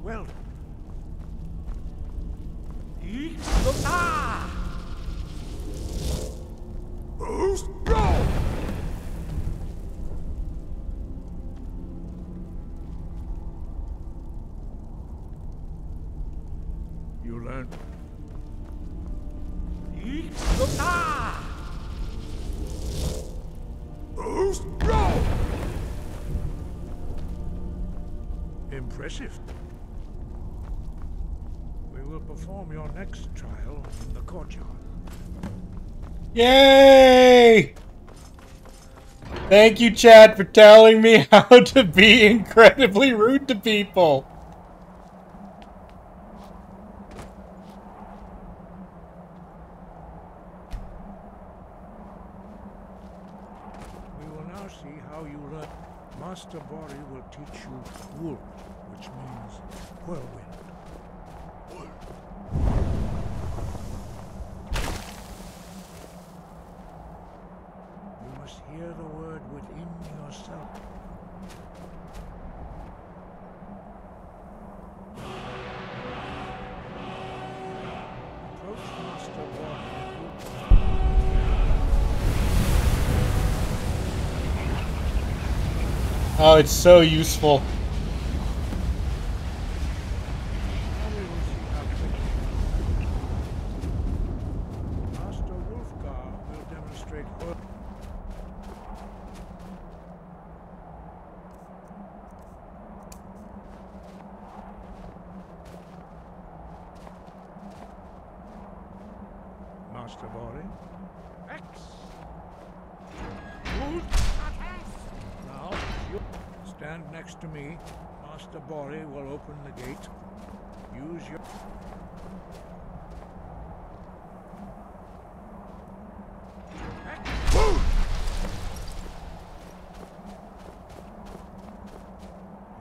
Well. Yay! Thank you, Chad, for telling me how to be incredibly rude to people. Oh, it's so useful. Master Wulfgar will demonstrate whirl. Master Borri. X. Now, you stand next to me. Master Borri will open the gate. Use your.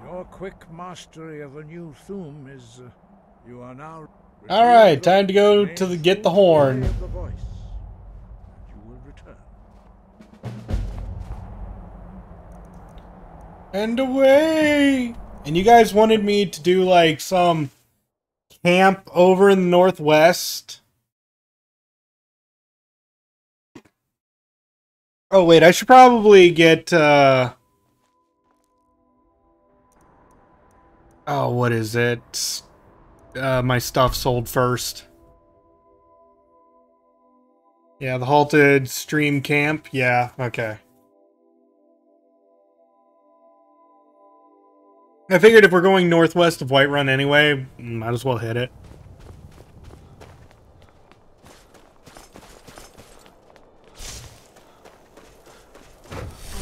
Your quick mastery of a new Thu'um is. Uh, you are now. All right, time to go to the get the horn. The voice. You will return. And away! And you guys wanted me to do like some camp over in the northwest. Oh wait, I should probably get uh Oh, what is it? Uh my stuff sold first. Yeah, the halted stream camp. Yeah, okay. I figured if we're going northwest of Whiterun anyway, might as well hit it. I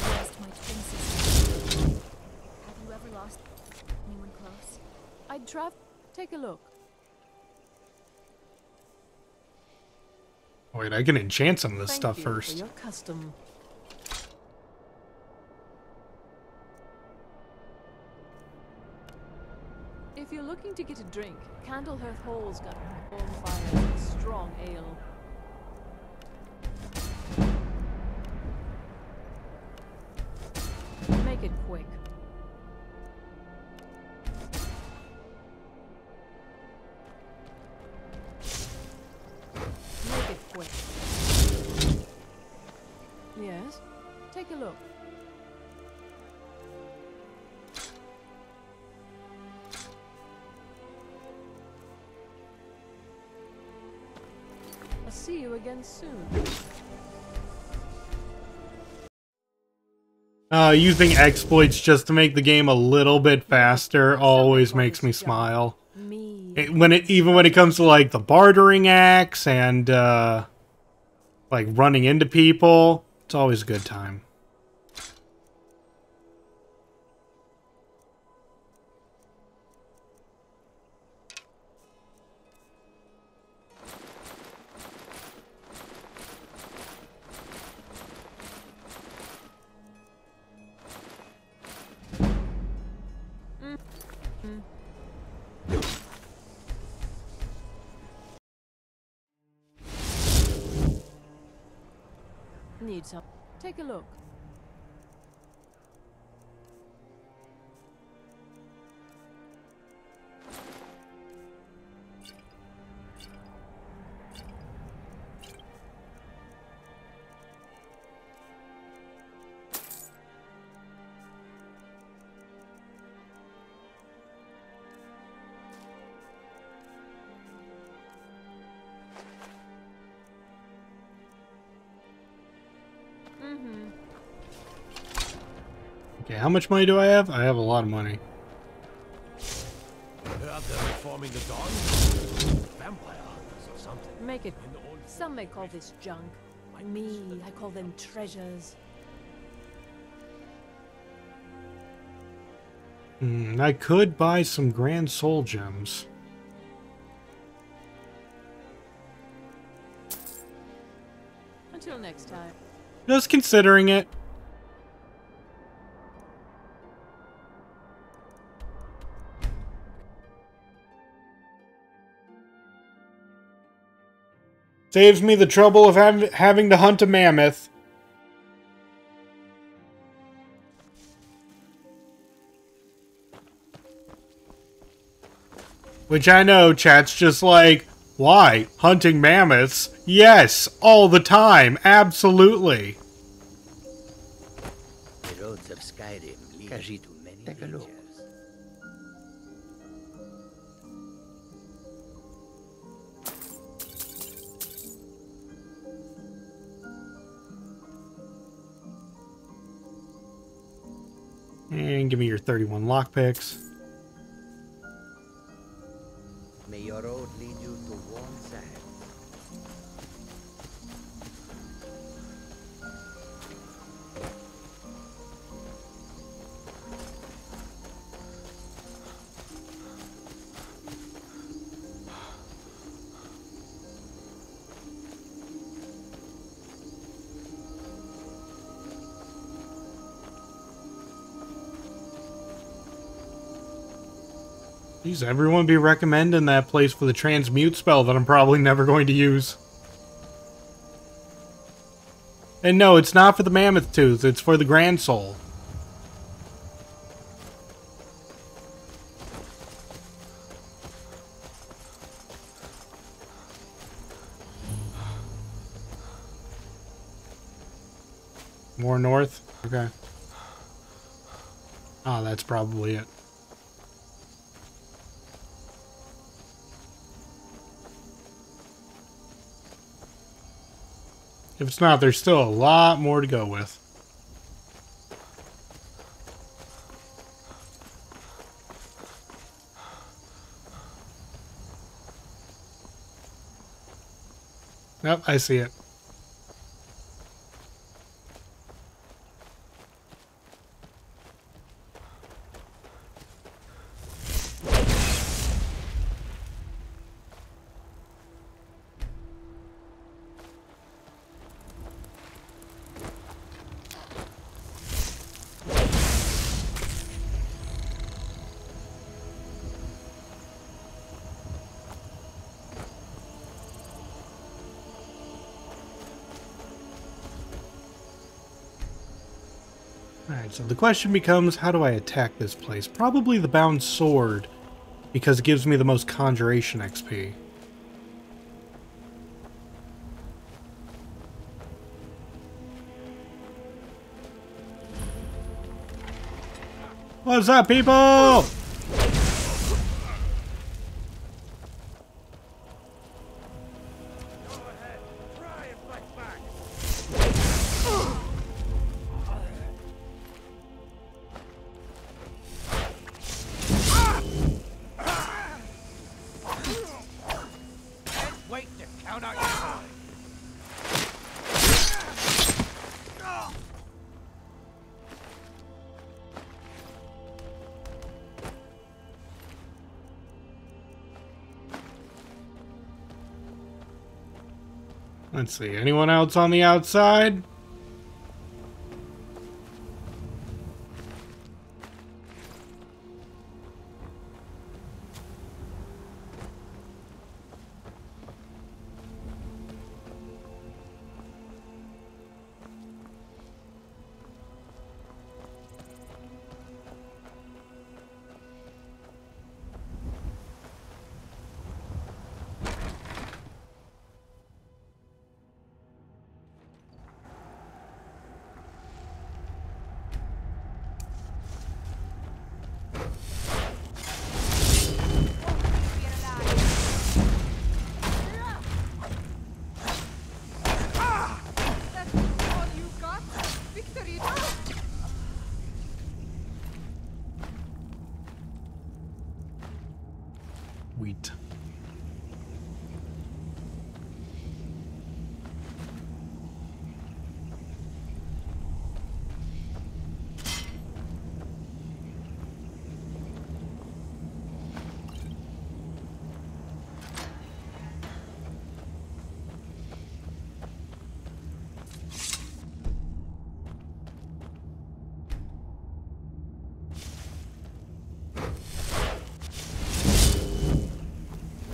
lost my twin sister. Have you ever lost anyone close? I'd travel. Take a look. Wait, I can enchant some of this Thank stuff you first. For your custom. If you're looking to get a drink, Candlehearth Hall's got warm fires and strong ale. Make it quick. A look. A see you again soon. Uh, using exploits just to make the game a little bit faster always makes me smile. It, when it even when it comes to like the bartering acts and uh, like running into people, it's always a good time. Take a look. How much money do I have? I have a lot of money. Heard the dawn? Vampire or something. Make it. Some may call this junk. Me, I call them treasures. Hmm, I could buy some Grand Soul Gems. Until next time. Just considering it. Saves me the trouble of hav having to hunt a mammoth. Which I know chat's just like, why? Hunting mammoths? Yes, all the time, absolutely. The roads of Skyrim lead And give me your 31 lockpicks. May your road lead you to warm sands. Jeez, everyone be recommending that place for the transmute spell that I'm probably never going to use. And no, it's not for the Mammoth Tooth, it's for the Grand Soul. More north? Okay. Ah, that's probably it. If it's not, there's still a lot more to go with. Nope, I see it. So the question becomes, how do I attack this place? Probably the Bound Sword, because it gives me the most Conjuration XP. What's up, people? See. Anyone else on the outside?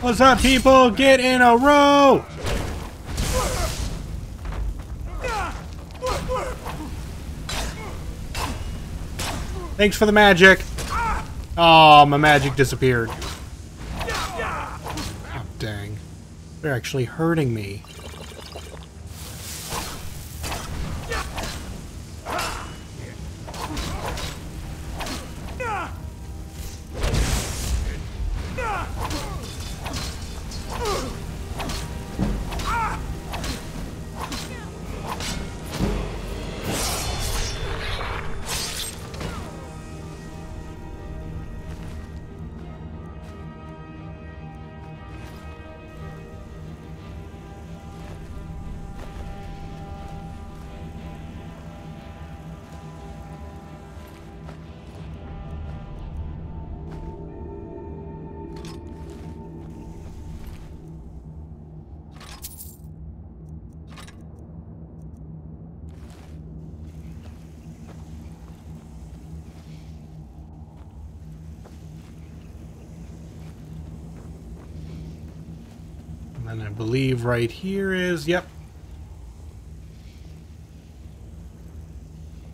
What's up, people? Get in a row! Thanks for the magic. Oh, my magic disappeared. Oh, dang. They're actually hurting me. Right here is, yep.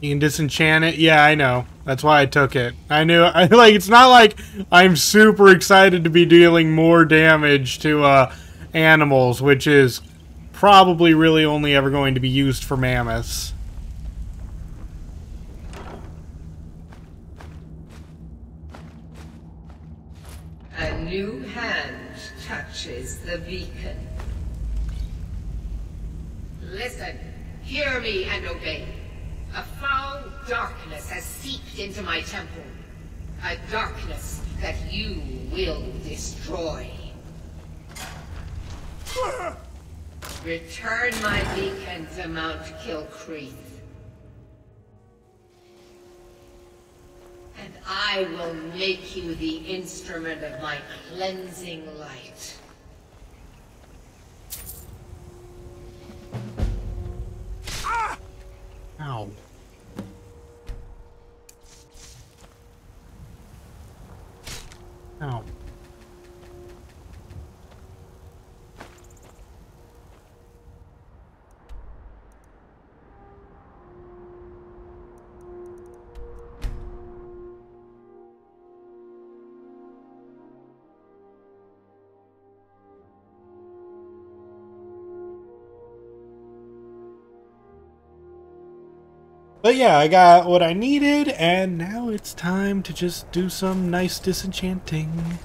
You can disenchant it. Yeah, I know. That's why I took it. I knew, I like, it's not like I'm super excited to be dealing more damage to, uh, animals, which is probably really only ever going to be used for mammoths. But yeah, I got what I needed, and now it's time to just do some nice disenchanting.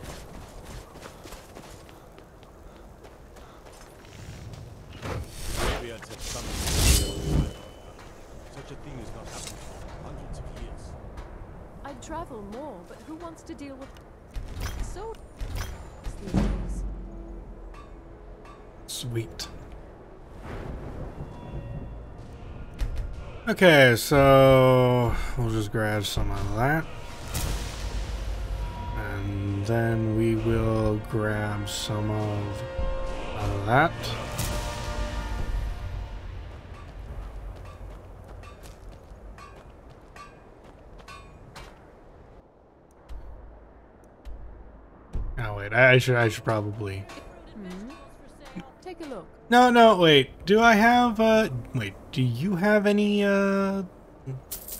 Okay, so we'll just grab some of that. And then we will grab some of, that. Oh wait, I should I should probably no, no, wait. Do I have uh wait, do you have any uh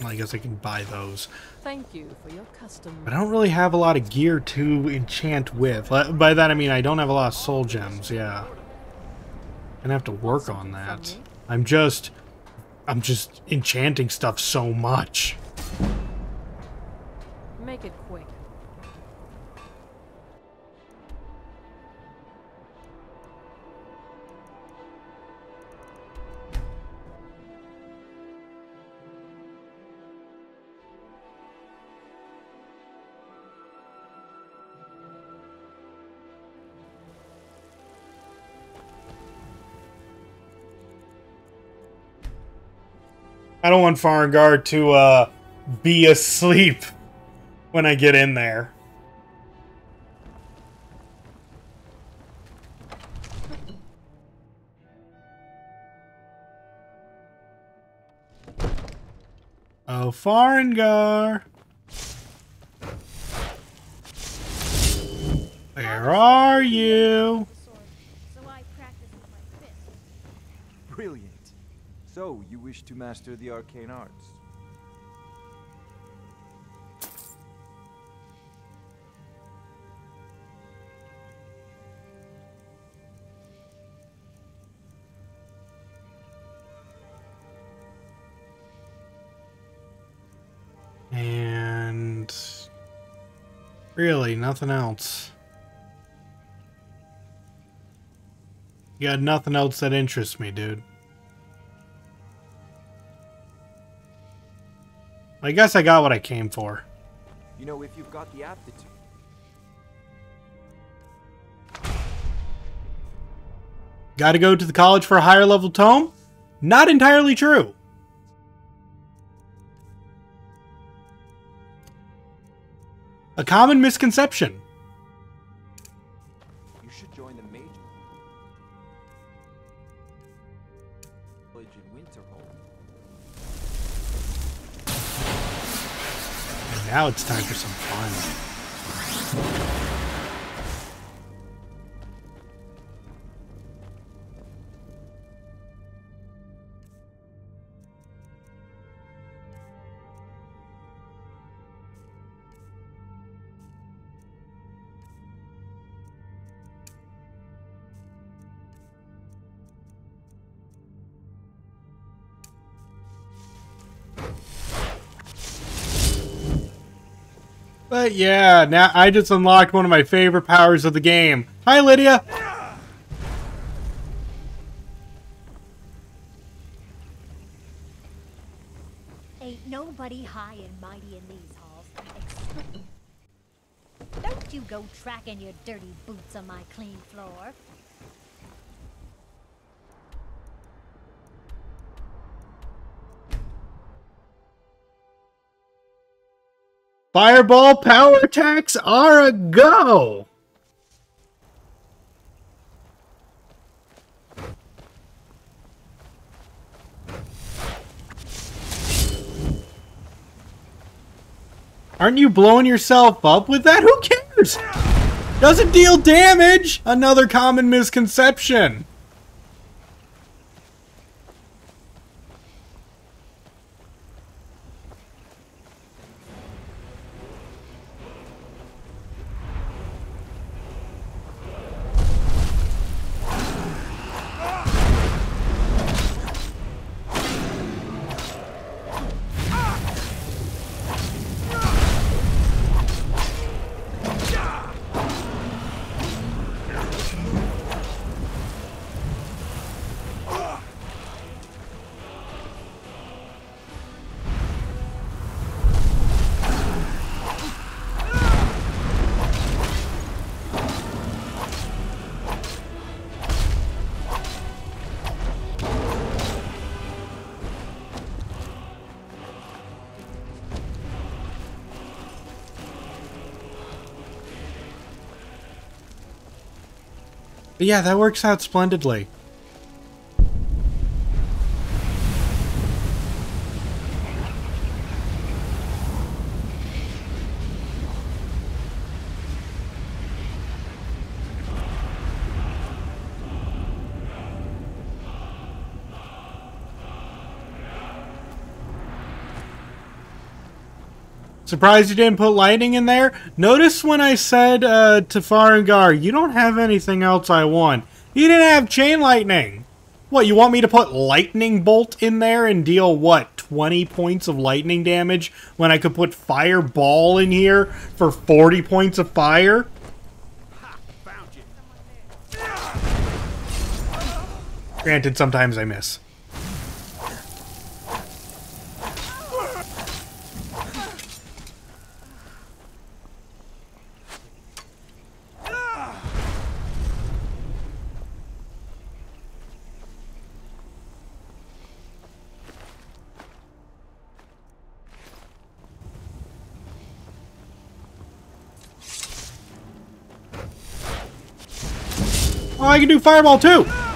well, I guess I can buy those. Thank you for your custom. But I don't really have a lot of gear to enchant with. By that I mean I don't have a lot of soul gems, yeah. Gonna have to work on that. I'm just I'm just enchanting stuff so much. I don't want Farengar to uh be asleep when I get in there. Oh, Farengar. Where are you? Brilliant. So, you wish to master the arcane arts? And really, nothing else. You got nothing else that interests me, dude. I guess I got what I came for. You know, if you've got the aptitude. Got to go to the college for a higher level tome? Not entirely true. A common misconception. Now it's time for some Yeah, now I just unlocked one of my favorite powers of the game. Hi, Lydia. Ain't nobody high and mighty in these halls. Don't you go tracking your dirty boots on my clean floor. Fireball power attacks are a go. Aren't you blowing yourself up with that? Who cares? Doesn't deal damage. Another common misconception. Yeah, that works out splendidly. Surprised you didn't put lightning in there? Notice when I said uh, to Farengar, you don't have anything else I want. You didn't have chain lightning. What, you want me to put lightning bolt in there and deal, what, 20 points of lightning damage when I could put fireball in here for 40 points of fire? Granted, sometimes I miss. Oh, I can do fireball too!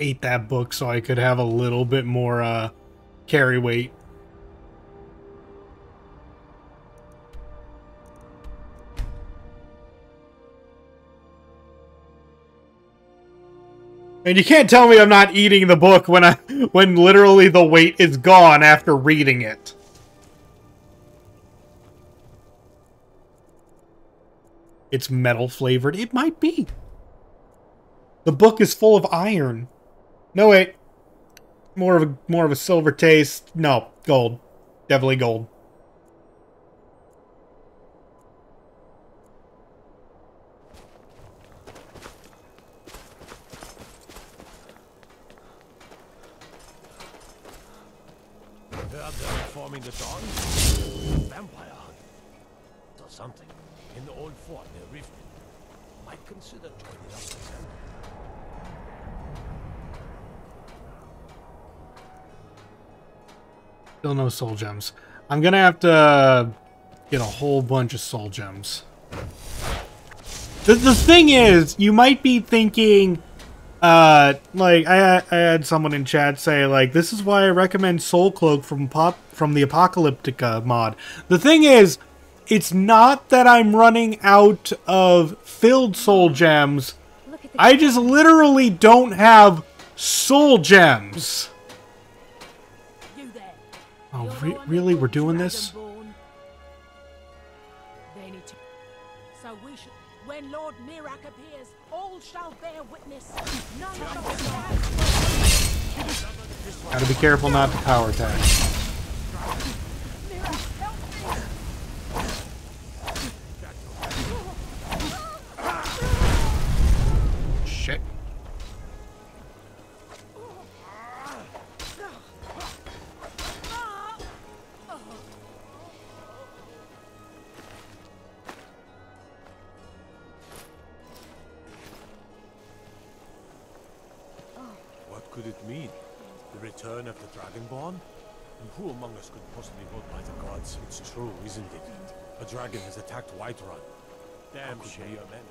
Ate that book so I could have a little bit more uh, carry weight. And you can't tell me I'm not eating the book when I when literally the weight is gone after reading it. It's metal flavored. It might be. The book is full of iron. No wait. More of a more of a silver taste. No, gold. Definitely gold. Heard they're reforming the dawn? Vampire hunt. Or something. In the old fort near Riften. Might consider joining up with them. Still no soul gems. I'm gonna have to get a whole bunch of soul gems. The, the thing is, you might be thinking, uh, like I, I had someone in chat say like, this is why I recommend Soul Cloak from pop from the Apocalyptica mod. The thing is, it's not that I'm running out of filled soul gems. I just literally don't have soul gems. Oh, re really? We're doing this? So we should. When Lord Miraak appears, all shall bear witness. None us Gotta be careful not to power attack. Could it mean? The return of the Dragonborn? And who among us could possibly hold by the gods? It's true, isn't it? A dragon has attacked Whiterun. Damn shame. Your men.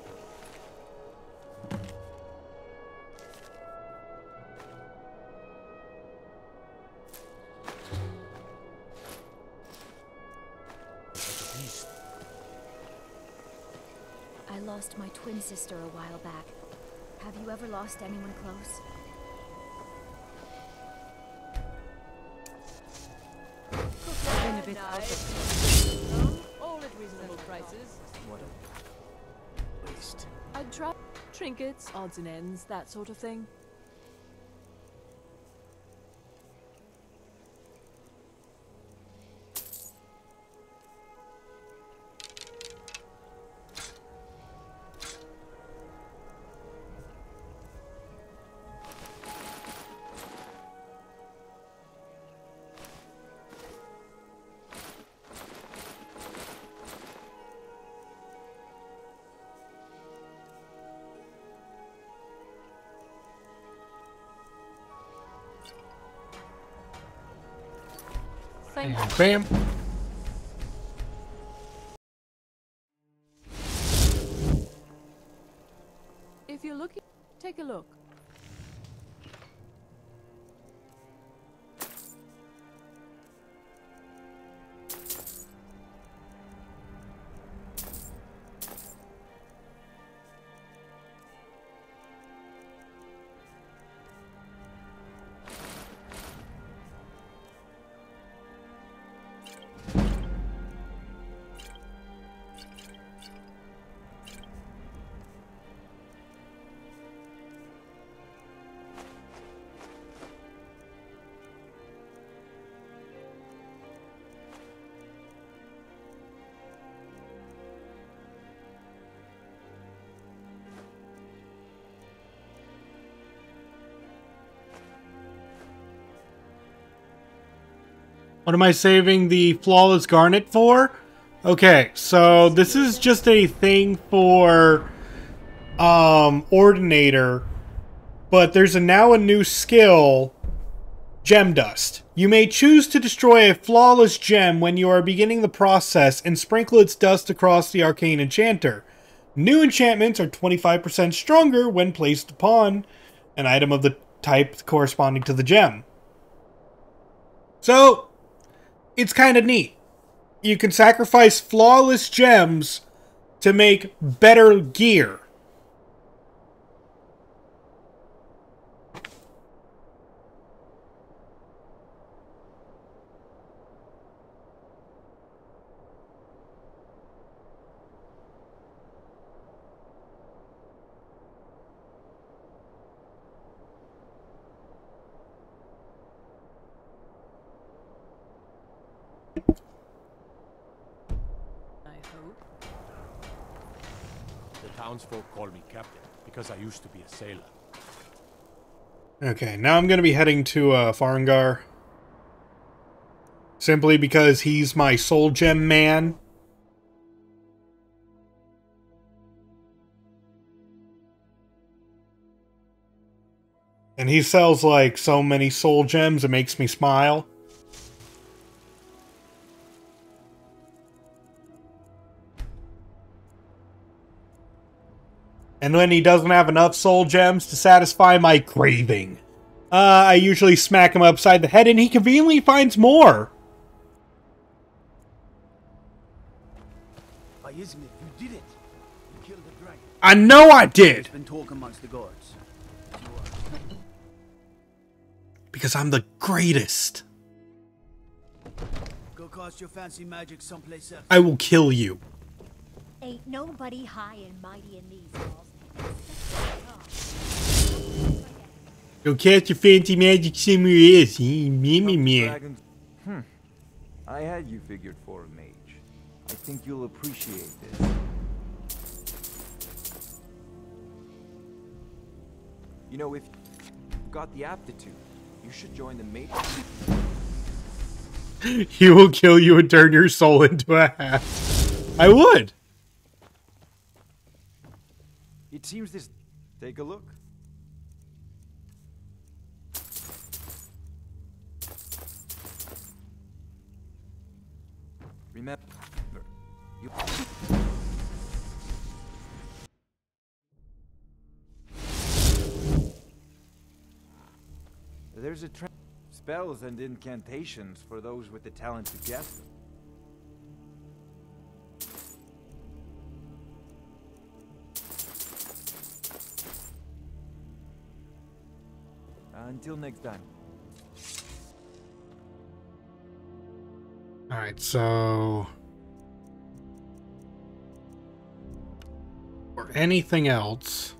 Such a beast. I lost my twin sister a while back. Have you ever lost anyone close? Bit out of All at reasonable prices. What a waste. I'd try trinkets, odds and ends, that sort of thing. Bam. What am I saving the flawless garnet for? Okay, so this is just a thing for um ordinator, but there's a now a new skill gem dust. You may choose to destroy a flawless gem when you are beginning the process and sprinkle its dust across the arcane enchanter. New enchantments are 25% stronger when placed upon an item of the type corresponding to the gem. So, it's kind of neat. You can sacrifice flawless gems to make better gear. The townsfolk call me captain because I used to be a sailor. Okay, now I'm going to be heading to uh, Farengar. Simply because he's my soul gem man. And he sells like so many soul gems, it makes me smile. And when he doesn't have enough soul gems to satisfy my craving, uh, I usually smack him upside the head and he conveniently finds more. By Ysmir, you did it. You killed the dragon. I know I did! Been talk amongst the gods. Because I'm the greatest. Go cast your fancy magic someplace else. I will kill you. Ain't nobody high and mighty in these halls. Go cast your fancy magic? Me, me, me. Hmm. I had you figured for a mage. I think you'll appreciate this. You know, if you've got the aptitude, you should join the mage. He will kill you and turn your soul into a hat. I would. It seems this. Take a look. Remember, you. There's a spells and incantations for those with the talent to guess them. Until next time. Alright, so. Or anything else.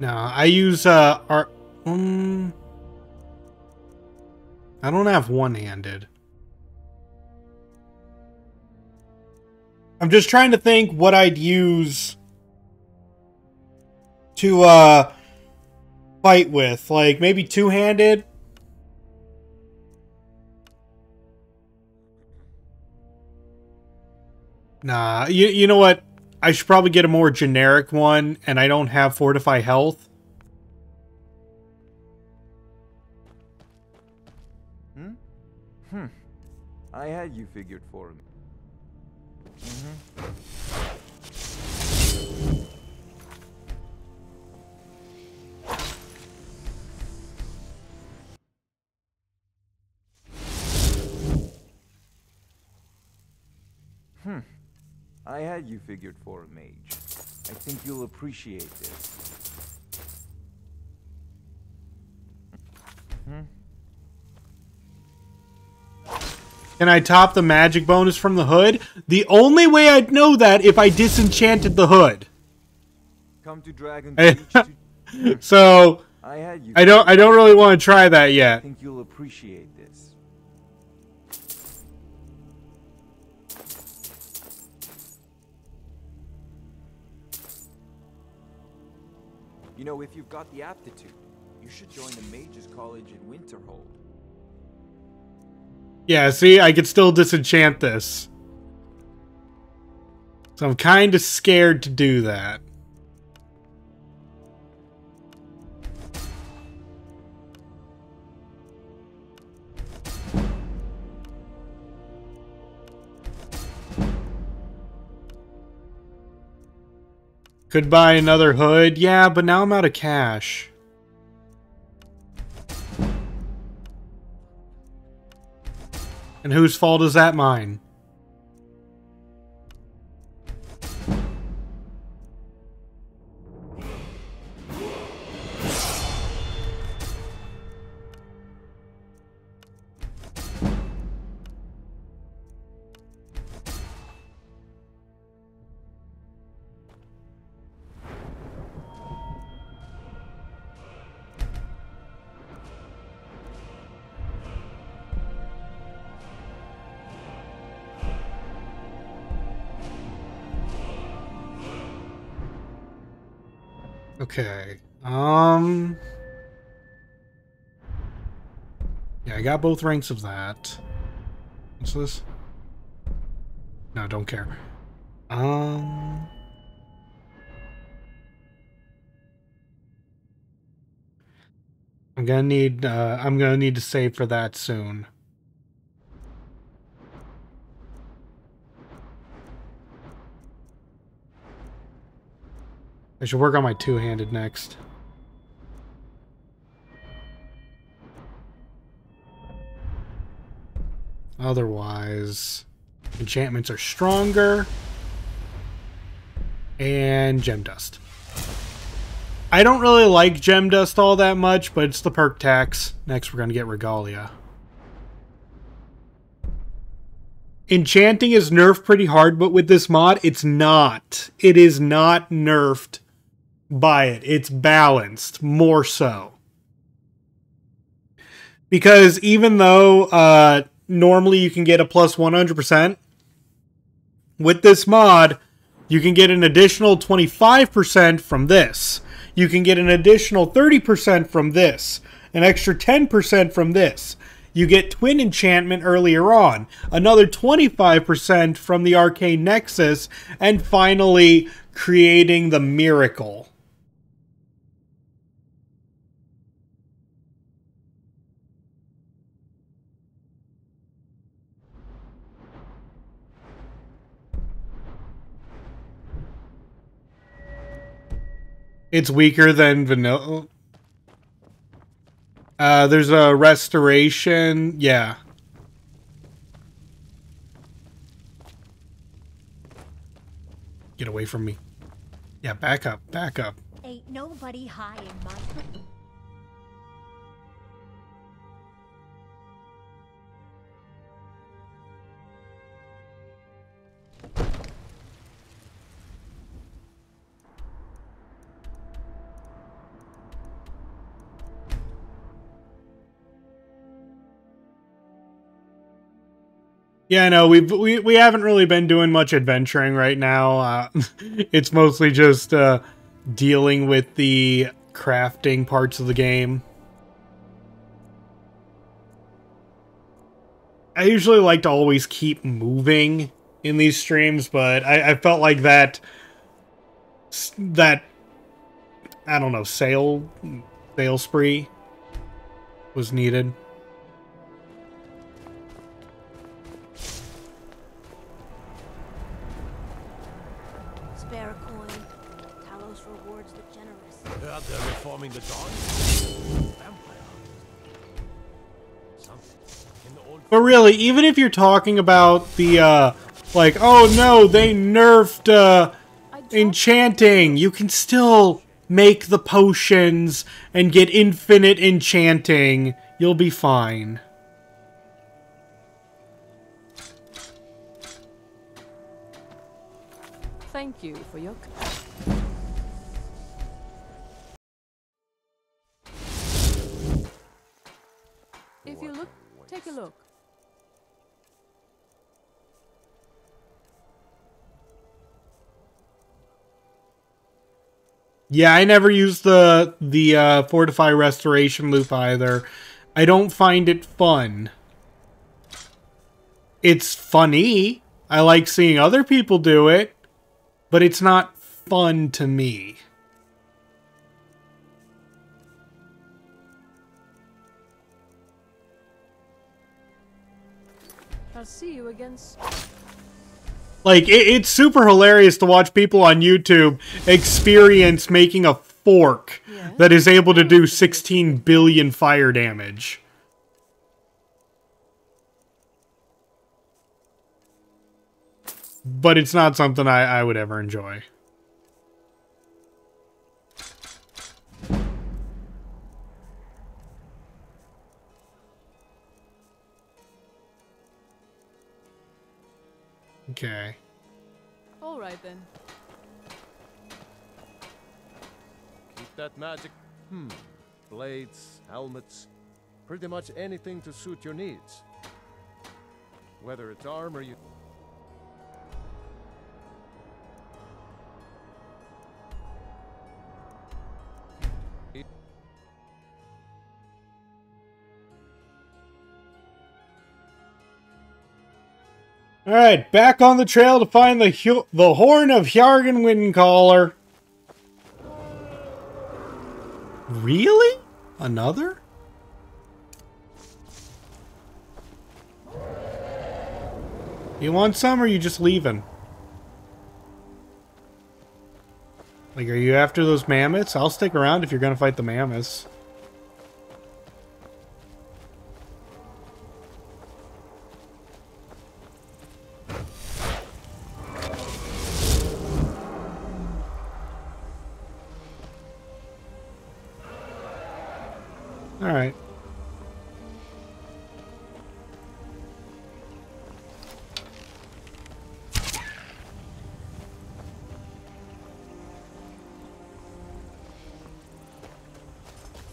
No, I use uh art. Um, I don't have one-handed. I'm just trying to think what I'd use to uh fight with. Like maybe two-handed. Nah, you you know what? I should probably get a more generic one, and I don't have Fortify Health. Hmm? Hmm. I had you figured for me. Hmm. I had you figured for a mage. I think you'll appreciate this. Hmm? Can I top the magic bonus from the hood? The only way I'd know that if I disenchanted the hood. Come to Dragon so I had you I don't I don't really want to try that yet. I think you'll appreciate this. You know, if you've got the aptitude, you should join the Mages College in Winterhold. Yeah, see, I could still disenchant this. So I'm kind of scared to do that. Could buy another hood. Yeah, but now I'm out of cash. And whose fault is that mine? Got both ranks of that. What's this? No, don't care. Um. I'm gonna need. Uh, I'm gonna need to save for that soon. I should work on my two-handed next. Otherwise, enchantments are stronger. And gem dust. I don't really like gem dust all that much, but it's the perk tax. Next, we're going to get regalia. Enchanting is nerfed pretty hard, but with this mod, it's not. It is not nerfed by it. It's balanced, more so. Because even though uh, normally you can get a plus 100%, with this mod, you can get an additional 25% from this. You can get an additional 30% from this, an extra 10% from this. You get Twin Enchantment earlier on, another 25% from the Arcane Nexus, and finally creating the Miracle. It's weaker than vanilla. Uh, there's a restoration. Yeah. Get away from me. Yeah, back up, back up. Ain't nobody high in my... Yeah, no, we've we we haven't really been doing much adventuring right now. Uh, it's mostly just uh, dealing with the crafting parts of the game. I usually like to always keep moving in these streams, but I, I felt like that that I don't know sale sale spree was needed. They're the Dawn. Vampire. Something. In the old But really, even if you're talking about the uh like oh no, they nerfed uh enchanting, you can still make the potions and get infinite enchanting. You'll be fine. Thank you for your. Take a look. Yeah, I never use the the uh, fortify restoration loop either. I don't find it fun. It's funny. I like seeing other people do it, but it's not fun to me. I'll see you again. s- Like it, it's super hilarious to watch people on YouTube experience making a fork that is able to do 16 billion fire damage. But it's not something I, I would ever enjoy. Okay. All right then. Keep that magic. Hmm. Blades, helmets, pretty much anything to suit your needs. Whether it's armor you. All right, back on the trail to find the the horn of Jurgen Windcaller. Really? Another? You want some or you just leaving? Like, are you after those mammoths? I'll stick around if you're gonna fight the mammoths. Alright.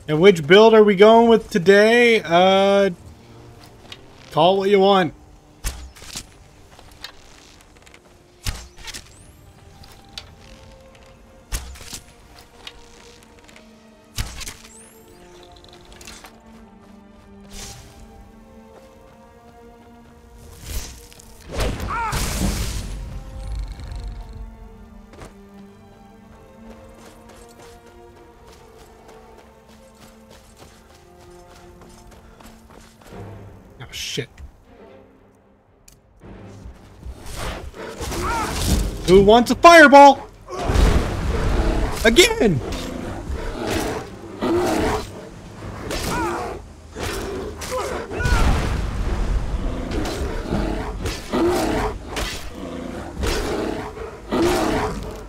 And which build are we going with today? Uh, call what you want. Wants a fireball? Again!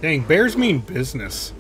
Dang, bears mean business.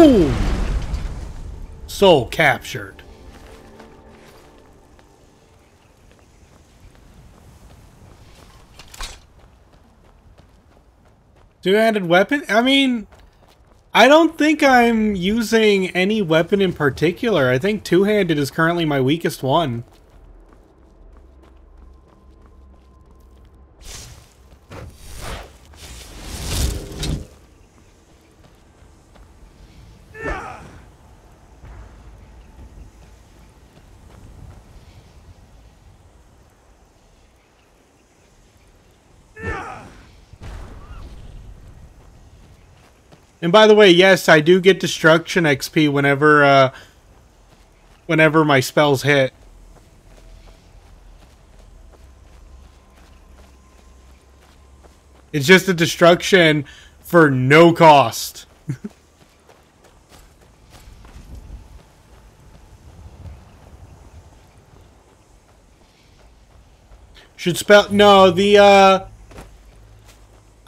Boom! Soul captured. Two-handed weapon? I mean, I don't think I'm using any weapon in particular. I think two-handed is currently my weakest one. And by the way, yes, I do get destruction XP whenever uh whenever my spells hit. It's just a destruction for no cost. Should spell no, the uh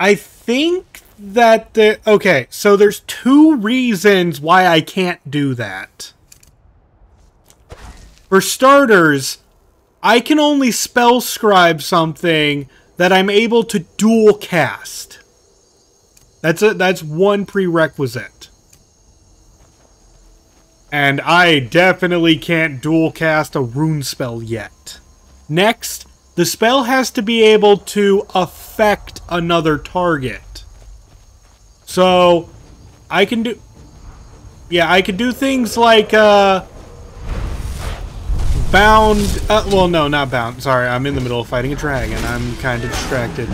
I think that the okay, so there's two reasons why I can't do that. For starters, I can only spell scribe something that I'm able to dual cast. That's a that's one prerequisite. And I definitely can't dual cast a rune spell yet. Next, the spell has to be able to affect another target. So, I can do... Yeah, I can do things like, uh... Bound... Uh, well, no, not bound. Sorry, I'm in the middle of fighting a dragon. I'm kind of distracted.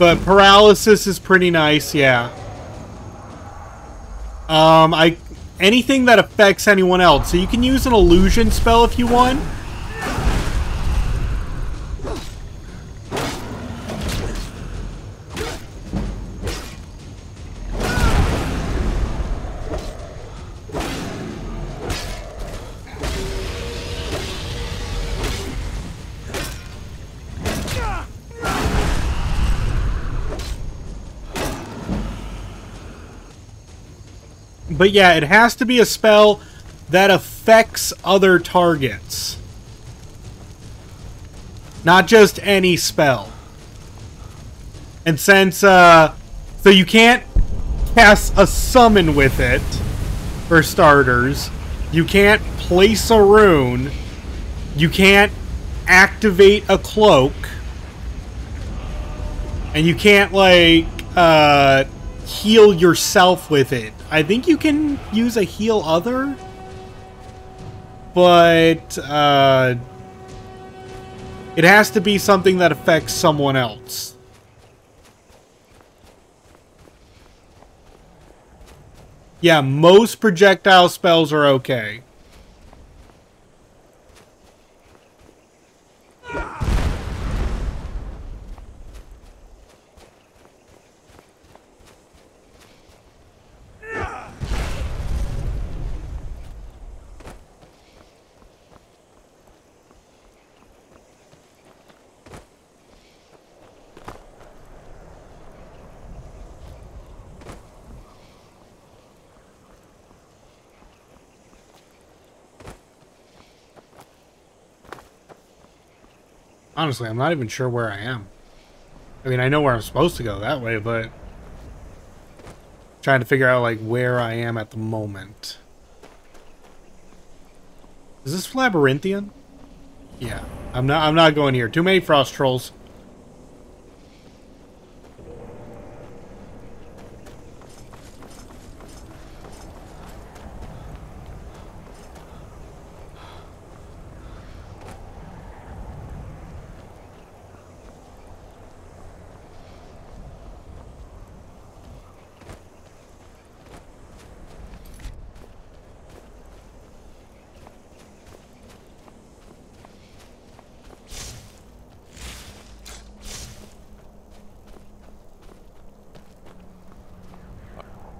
But paralysis is pretty nice, yeah. Um, I anything that affects anyone else. So you can use an illusion spell if you want. But yeah, it has to be a spell that affects other targets. Not just any spell. And since, uh, so you can't cast a summon with it, for starters. You can't place a rune. You can't activate a cloak. And you can't, like, uh, heal yourself with it. I think you can use a heal other, but uh, it has to be something that affects someone else. Yeah, most projectile spells are okay. Honestly, I'm not even sure where I am. I mean, I know where I'm supposed to go that way, but trying to figure out like where I am at the moment. Is this labyrinthian? Yeah. I'm not I'm not going here. Too many frost trolls.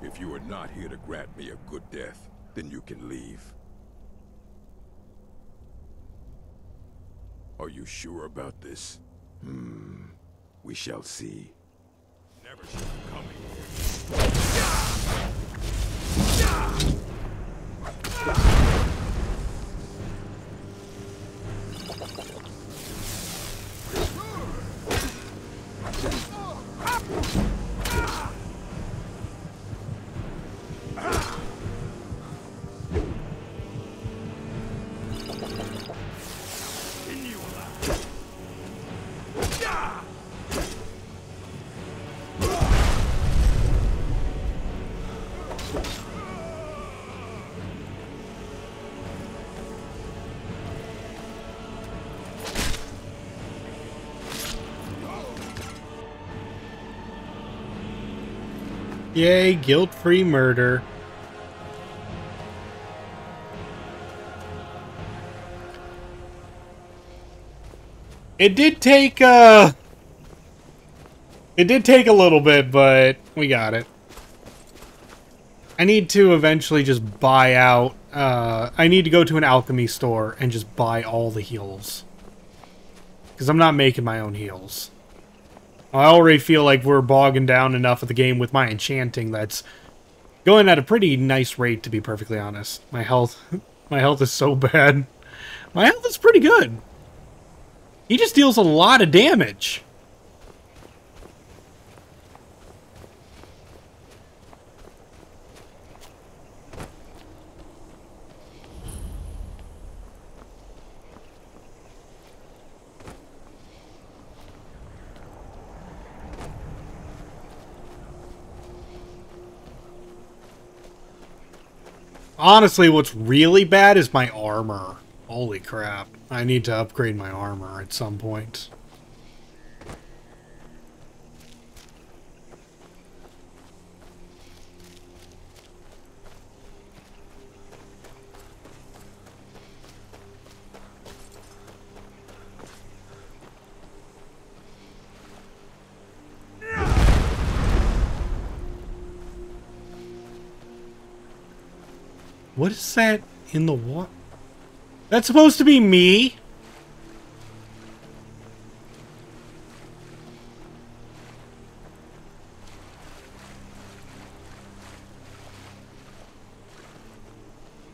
If you are not here to grant me a good death, then you can leave. Are you sure about this? Hmm. We shall see. Never should have come Yay, guilt-free murder. It did take, uh... It did take a little bit, but we got it. I need to eventually just buy out, uh... I need to go to an alchemy store and just buy all the heals. Because I'm not making my own heals. I already feel like we're bogging down enough of the game with my enchanting that's going at a pretty nice rate, to be perfectly honest. My health, my health is so bad. My health is pretty good. He just deals a lot of damage. Honestly, what's really bad is my armor. Holy crap. I need to upgrade my armor at some point. What is that in the water? That's supposed to be me?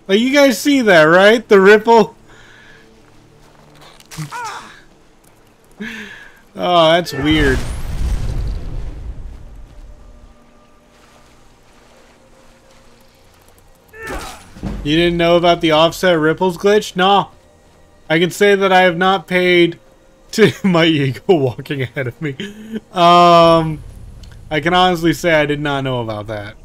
Like, you guys see that, right? The ripple? oh, that's weird. You didn't know about the offset ripples glitch? No. I can say that I have not paid to my ego walking ahead of me. Um, I can honestly say I did not know about that.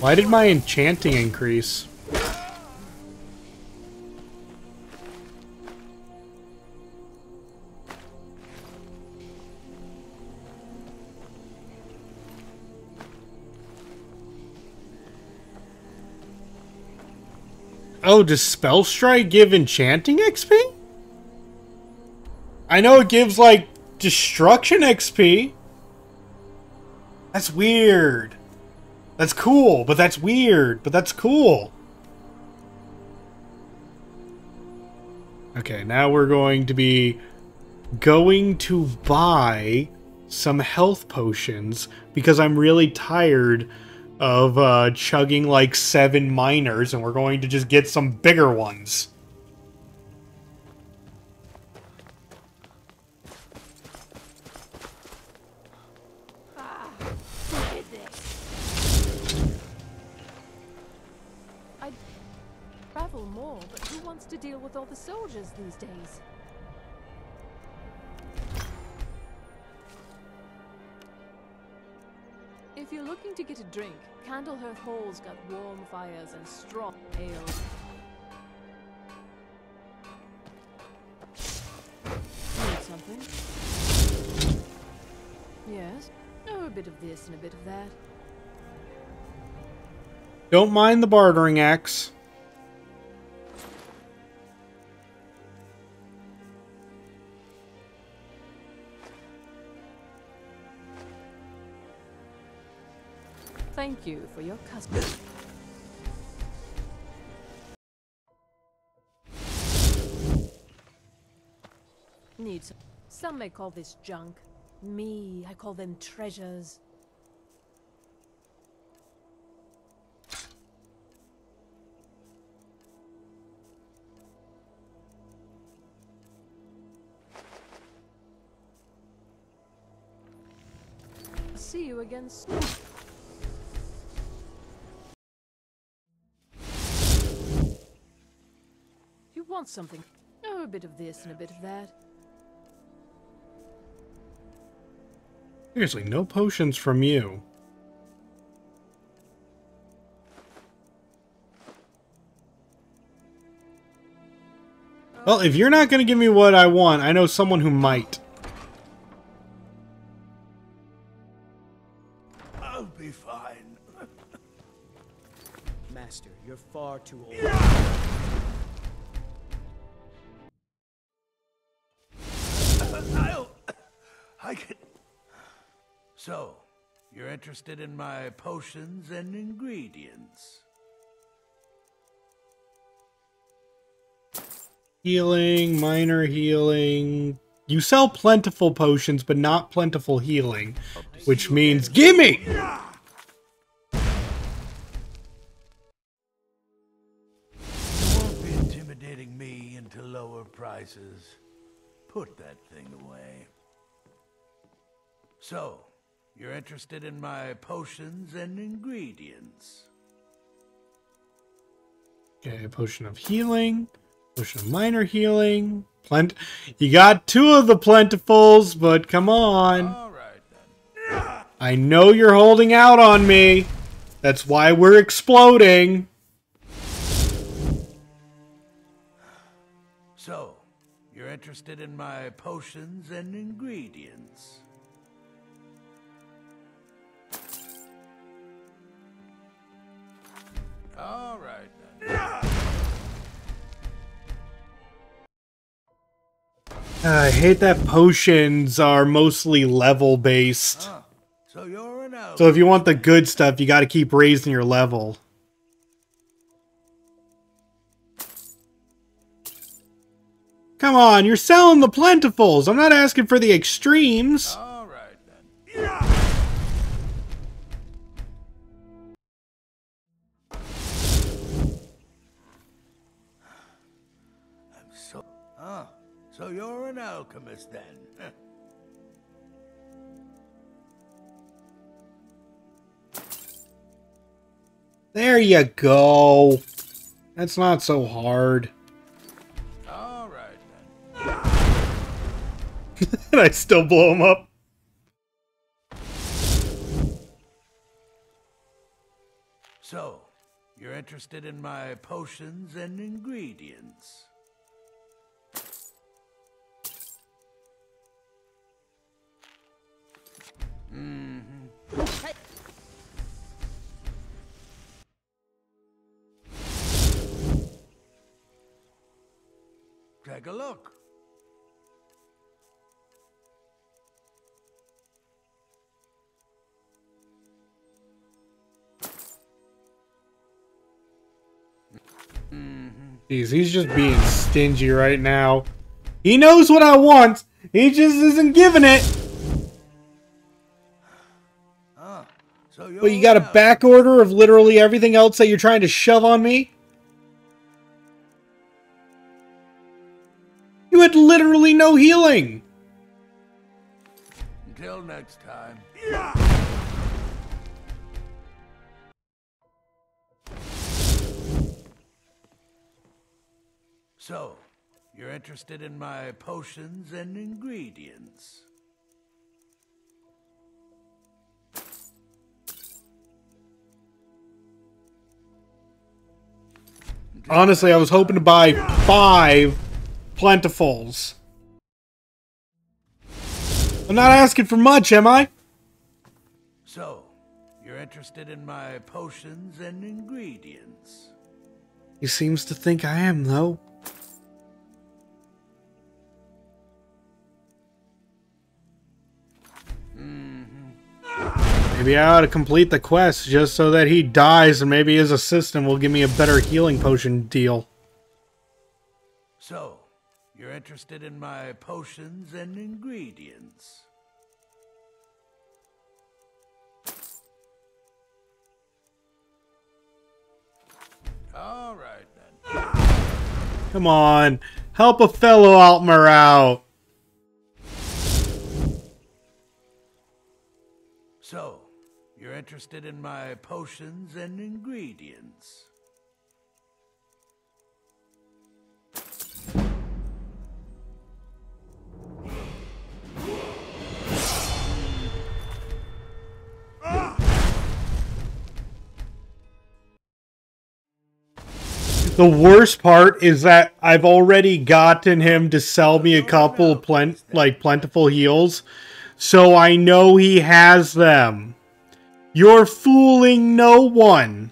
Why did my enchanting increase? Oh, does Spell Strike give enchanting XP? I know it gives, like, destruction XP. That's weird. That's cool, but that's weird, but that's cool. Okay, now we're going to be going to buy some health potions because I'm really tired of uh, chugging like seven minors and we're going to just get some bigger ones. Wants to deal with all the soldiers these days? If you're looking to get a drink, Candlehearth Hall's got warm fires and strong ale. Need something? Yes. Oh, a bit of this and a bit of that. Don't mind the bartering axe. You for your custom. Need some. Some may call this junk. Me, I call them treasures. See you again soon. You want something? Oh, a bit of this and a bit of that. Seriously, no potions from you. Well, if you're not going to give me what I want, I know someone who might. I'll be fine. Master, you're far too old. Interested in my potions and ingredients? Healing, minor healing. You sell plentiful potions, but not plentiful healing. Which means, gimme! Won't be intimidating me into lower prices. Put that thing away. So, you're interested in my potions and ingredients? Okay, potion of healing, potion of minor healing. Plent. You got two of the plentifuls, but come on. All right, I know you're holding out on me. That's why we're exploding. So, you're interested in my potions and ingredients? All right then. Uh, I hate that potions are mostly level based. So you're an elf. So if you want the good stuff, you got to keep raising your level. Come on, you're selling the plentifuls. I'm not asking for the extremes. All right then. I'm so you're an alchemist then? There you go. That's not so hard. All right then. and I still blow him up. So, you're interested in my potions and ingredients? Mm-hmm. Take a look. Jeez, he's just being stingy right now. He knows what I want. He just isn't giving it. But you got a back order of literally everything else that you're trying to shove on me? You had literally no healing. Until next time. Yeah! So, you're interested in my potions and ingredients? Honestly, I was hoping to buy five plentifuls. I'm not asking for much, am I? So, you're interested in my potions and ingredients. He seems to think I am, though. Maybe I ought to complete the quest just so that he dies and maybe his assistant will give me a better healing potion deal. So, you're interested in my potions and ingredients. All right then. Come on, help a fellow Altmer out. Interested in my potions and ingredients. The worst part is that I've already gotten him to sell me a couple plen- like plentiful heals, so I know he has them. You're fooling no one.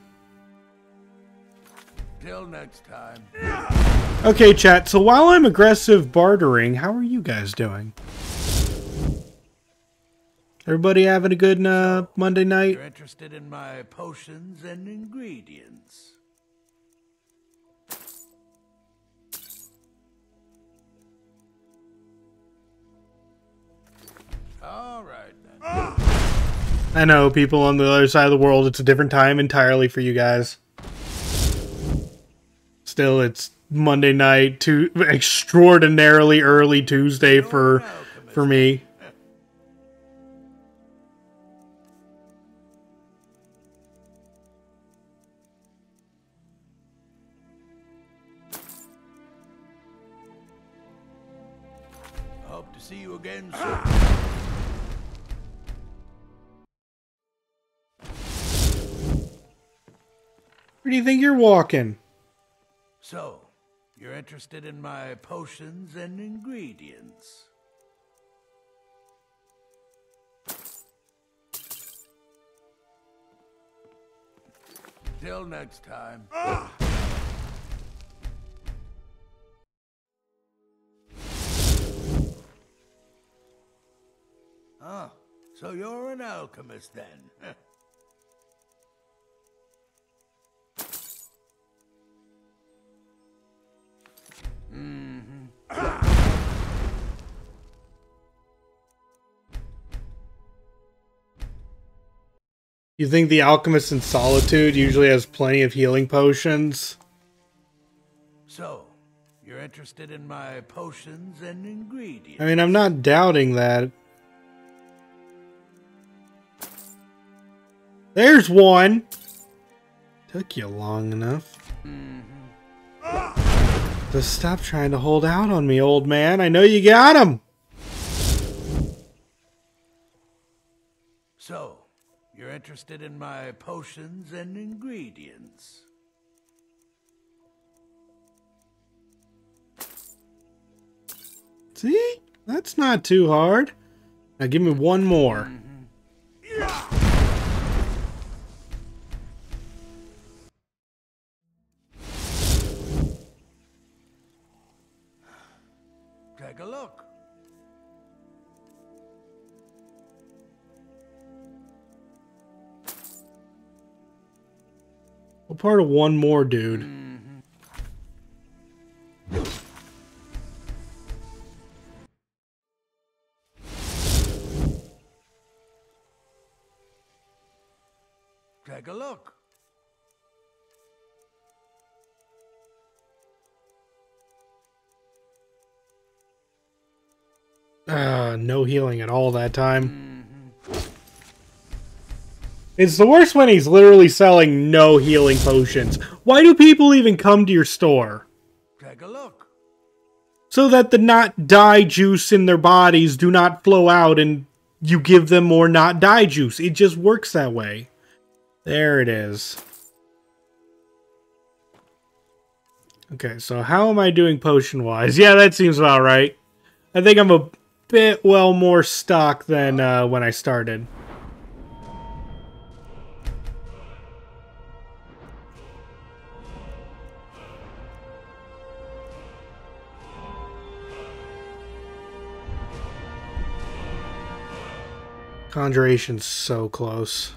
Till next time. Okay, chat. So while I'm aggressive bartering, how are you guys doing? Everybody having a good uh, Monday night? You're interested in my potions and ingredients. All right then. I know people on the other side of the world. It's a different time entirely for you guys. Still, it's Monday night to extraordinarily early Tuesday for for me. Where do you think you're walking? So, you're interested in my potions and ingredients. Till next time. Ah, so you're an alchemist then? hmm You think the alchemist in solitude usually has plenty of healing potions? So, you're interested in my potions and ingredients? I mean, I'm not doubting that. There's one. Took you long enough. Just stop trying to hold out on me, old man. I know you got him. So, you're interested in my potions and ingredients? See? That's not too hard. Now give me one more. Mm-hmm. Take a look. What part of one more, dude? Take a look. Ah, no healing at all that time. It's the worst when he's literally selling no healing potions. Why do people even come to your store? Take a look. So that the not die juice in their bodies do not flow out and you give them more not die juice. It just works that way. There it is. Okay, so how am I doing potion wise? Yeah, that seems about right. I think I'm a bit well more stock than uh, when I started. Conjuration's so close.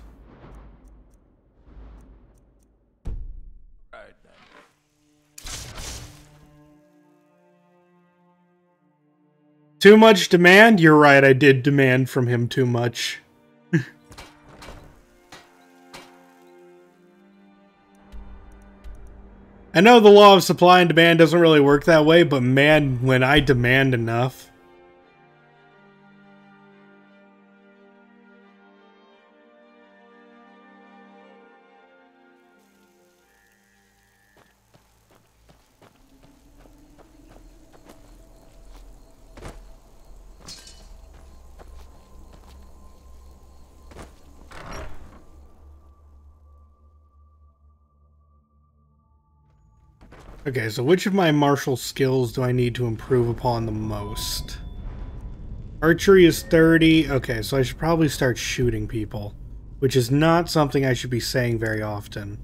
Too much demand? You're right, I did demand from him too much. I know the law of supply and demand doesn't really work that way, but man, when I demand enough. Okay, so which of my martial skills do I need to improve upon the most? Archery is 30. Okay, so I should probably start shooting people, which is not something I should be saying very often.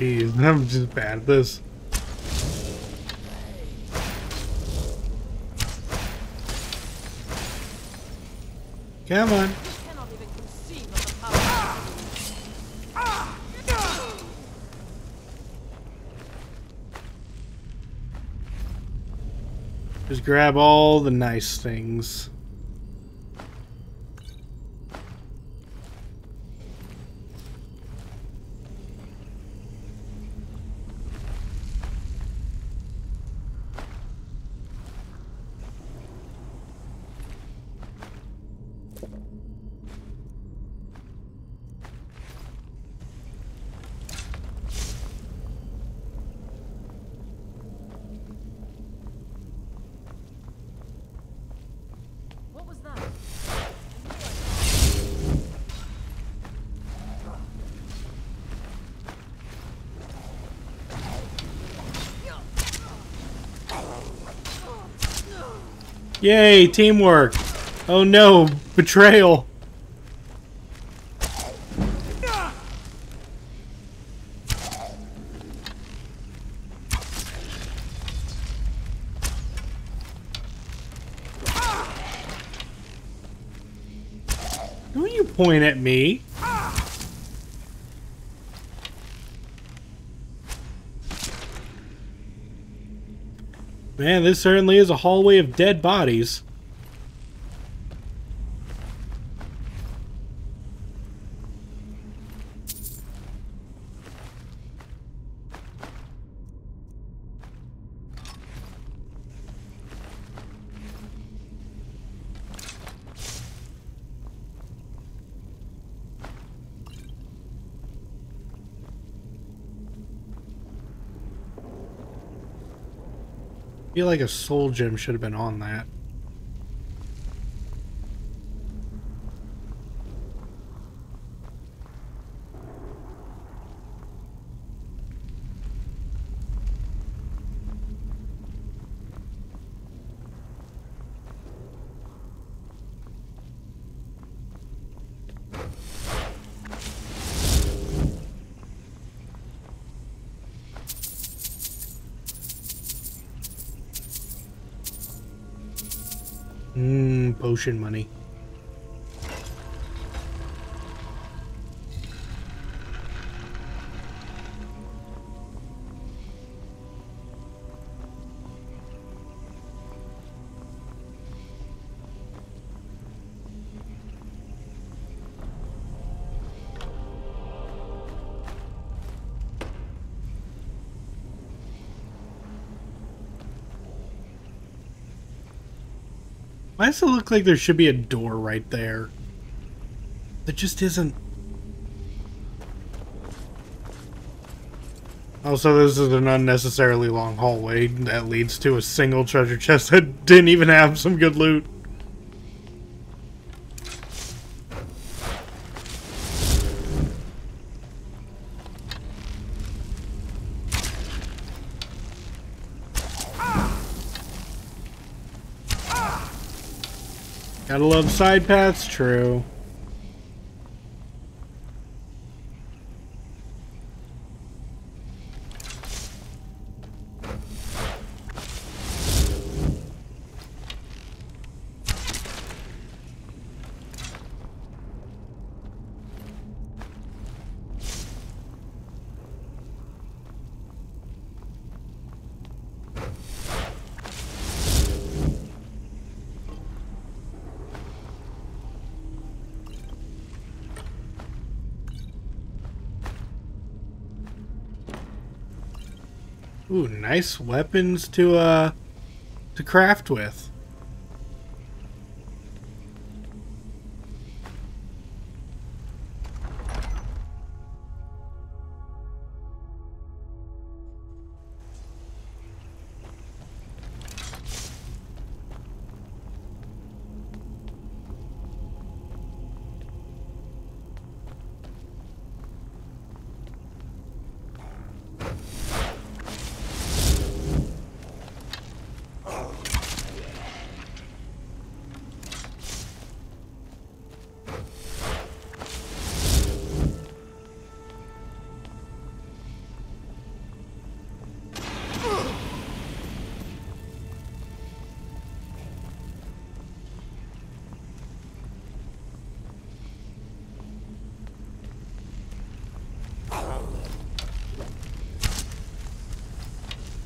Jeez, I'm just bad at this. Come on. Just grab all the nice things. Yay, teamwork! Oh no, betrayal! Don't you point at me. Man, this certainly is a hallway of dead bodies. Feel like a soul gem should have been on that. Money. Why does it look like there should be a door right there? There just isn't. Also, this is an unnecessarily long hallway that leads to a single treasure chest that didn't even have some good loot. Gotta love side paths, true. Nice weapons to uh to craft with.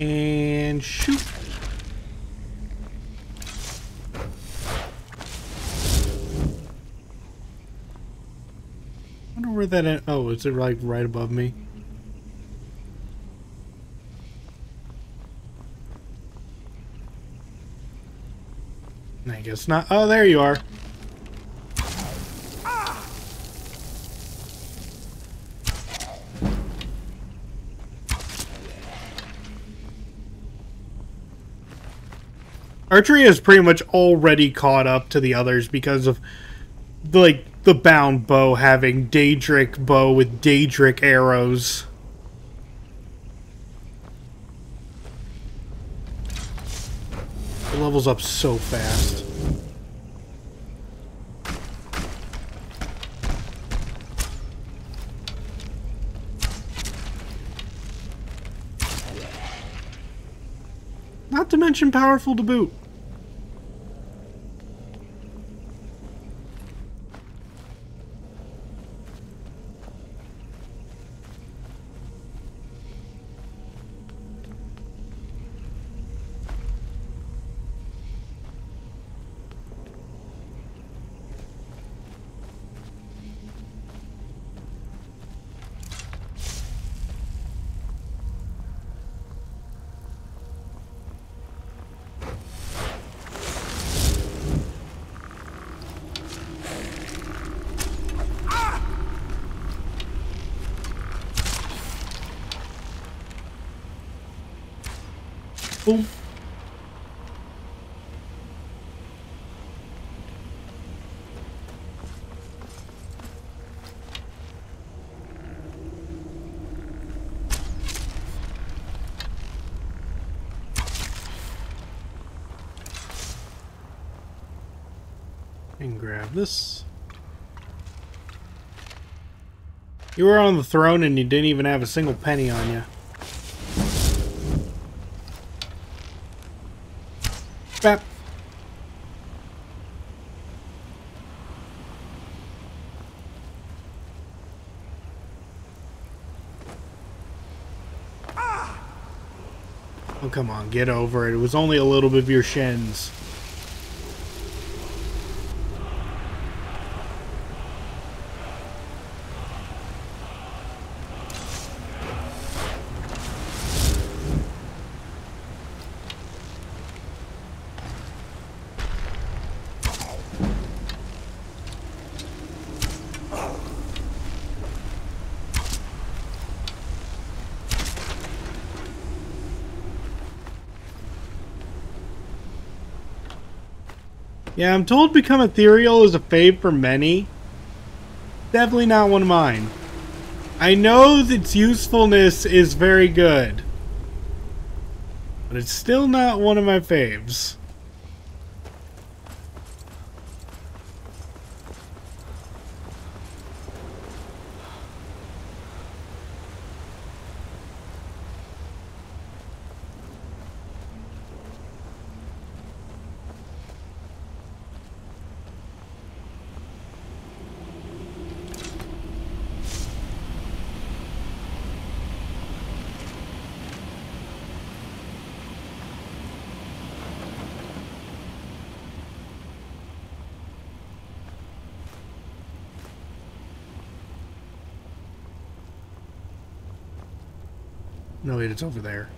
And shoot. I wonder where that. Oh, is it like right above me? I guess not. Oh, there you are. Archery is pretty much already caught up to the others because of like the bound bow having Daedric bow with Daedric arrows. It levels up so fast. Not to mention powerful to boot. Boom. And grab this. You were on the throne and you didn't even have a single penny on you. Bap. Oh, come on, get over it. It was only a little bit of your shins. Yeah, I'm told Become Ethereal is a fave for many. Definitely not one of mine. I know that its usefulness is very good. But it's still not one of my faves. It's over there.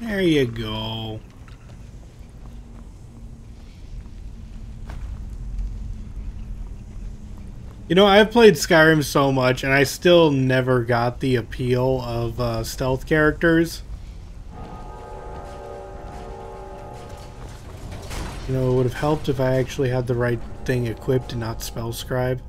There you go. You know, I've played Skyrim so much, and I still never got the appeal of uh, stealth characters. You know, it would have helped if I actually had the right thing equipped and not spell scribe.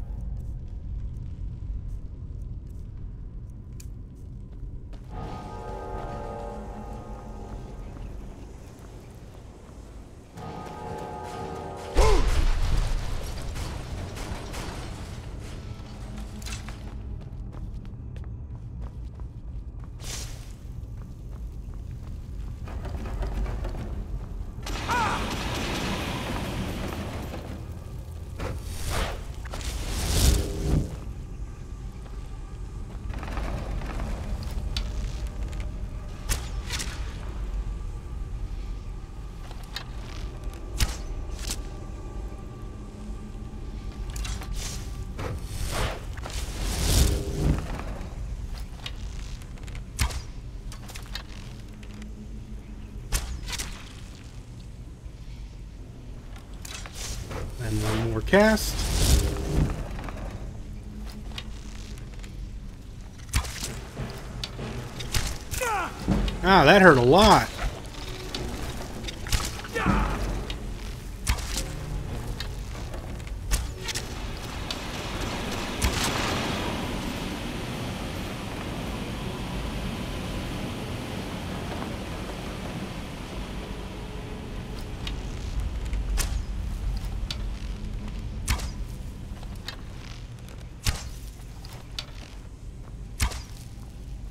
Cast. Ah, that hurt a lot.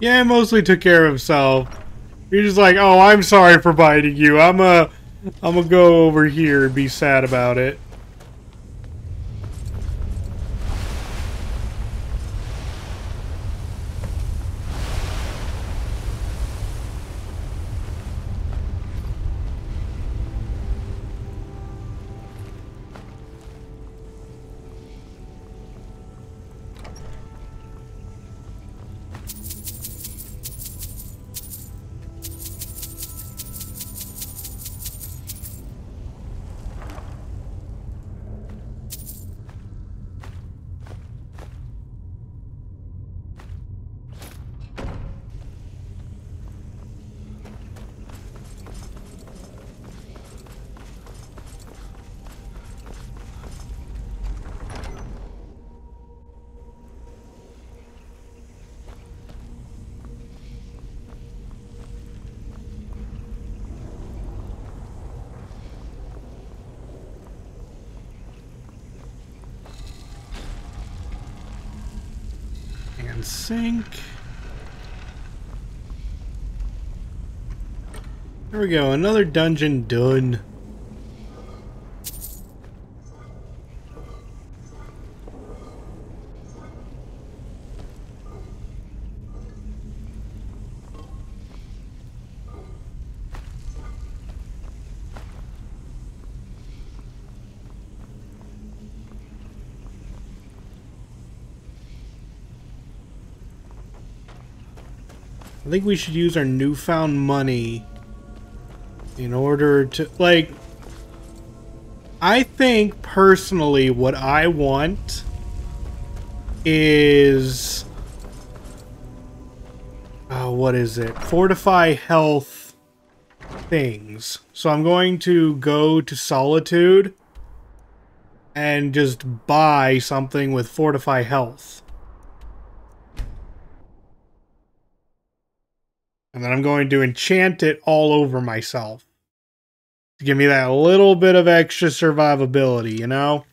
Yeah, mostly took care of himself. You're just like, oh, I'm sorry for biting you. I'm a, I'm gonna go over here and be sad about it. There we go, another dungeon done. I think we should use our newfound money in order to, like, I think personally what I want is, uh, what is it? Fortify health things. So I'm going to go to Solitude and just buy something with Fortify health. And then I'm going to enchant it all over myself. To give me that little bit of extra survivability, you know?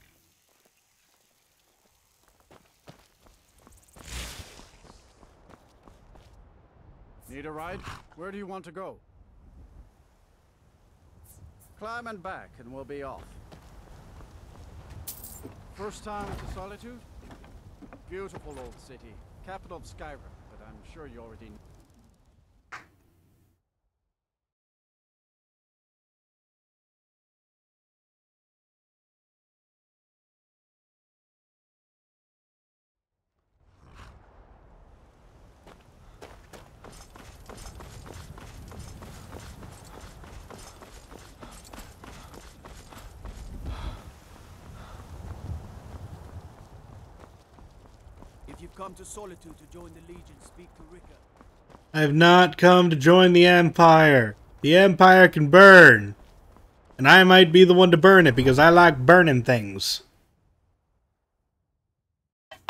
Need a ride? Where do you want to go? Climb and back, and we'll be off. First time to Solitude? Beautiful old city, capital of Skyrim, but I'm sure you already know. If you've come to Solitude to join the Legion, speak to Rikke. I have not come to join the Empire. The Empire can burn. And I might be the one to burn it because I like burning things. They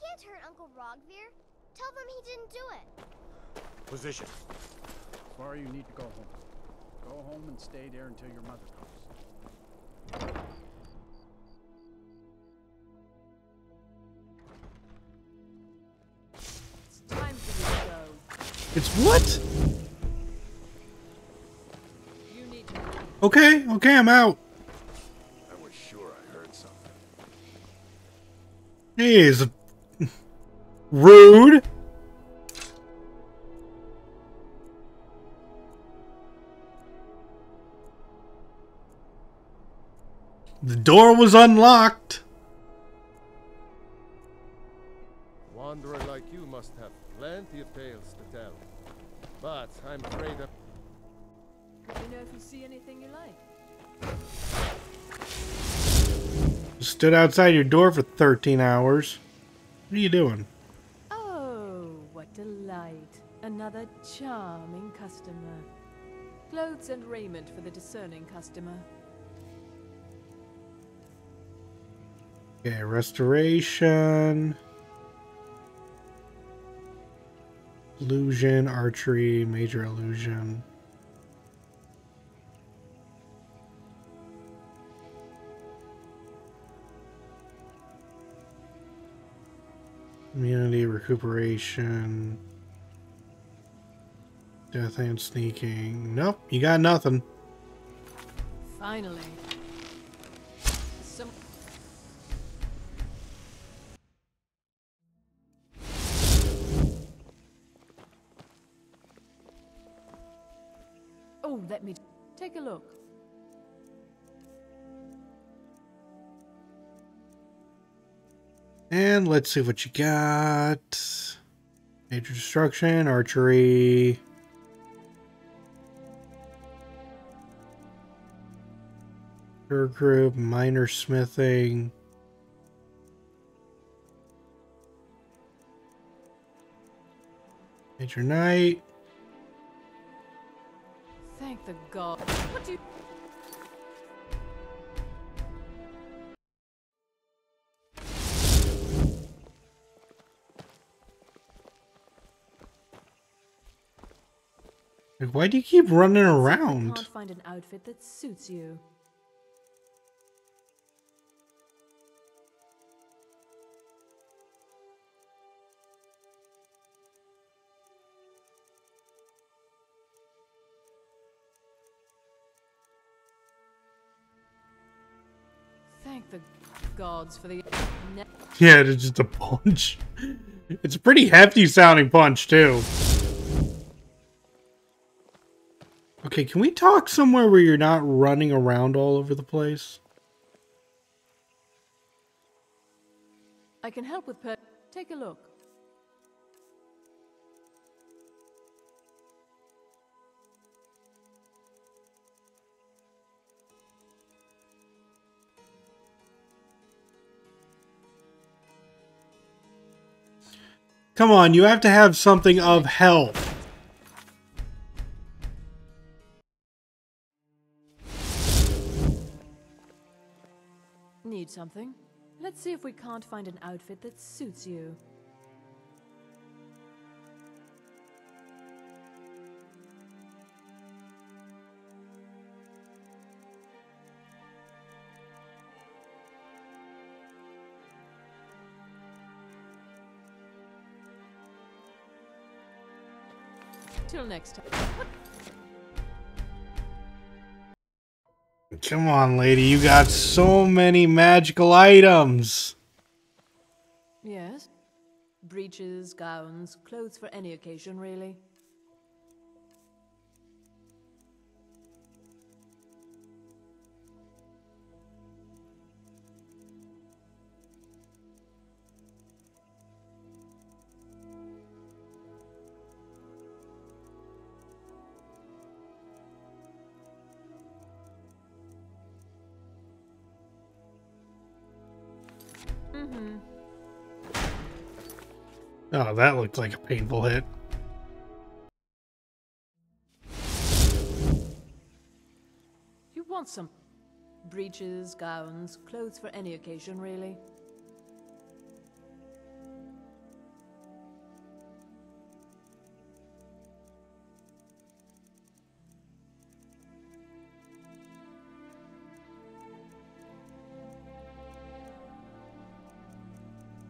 can't hurt Uncle Roggvir. Tell them he didn't do it. Position. Tomorrow you need to go home. Go home and stay there until your It's what? Okay, okay, I'm out. I was sure I heard something. Jeez. Rude. The door was unlocked. Wanderer like you must have plenty of tales. But I'm afraid of... Let me know if you see anything you like. Stood outside your door for 13 hours. What are you doing? Oh, what delight. Another charming customer. Clothes and raiment for the discerning customer. Okay, restoration. Illusion, archery, major illusion. Immunity, recuperation. Death and sneaking. Nope, you got nothing. Finally. Let me take a look. And let's see what you got. Major destruction, archery. Her group, minor smithing. Major knight. The god. What do you... Like, why do you keep running I around? can't find an outfit that suits you. For the... Yeah, it's just a punch. It's a pretty hefty sounding punch, too. Okay, can we talk somewhere where you're not running around all over the place? I can help with per... Take a look. Come on, you have to have something of help. Need something? Let's see if we can't find an outfit that suits you. Till next time. Come on, lady. You got so many magical items. Yes. Breeches, gowns, clothes for any occasion, really. Oh, that looked like a painful hit. You want some breeches, gowns, clothes for any occasion, really.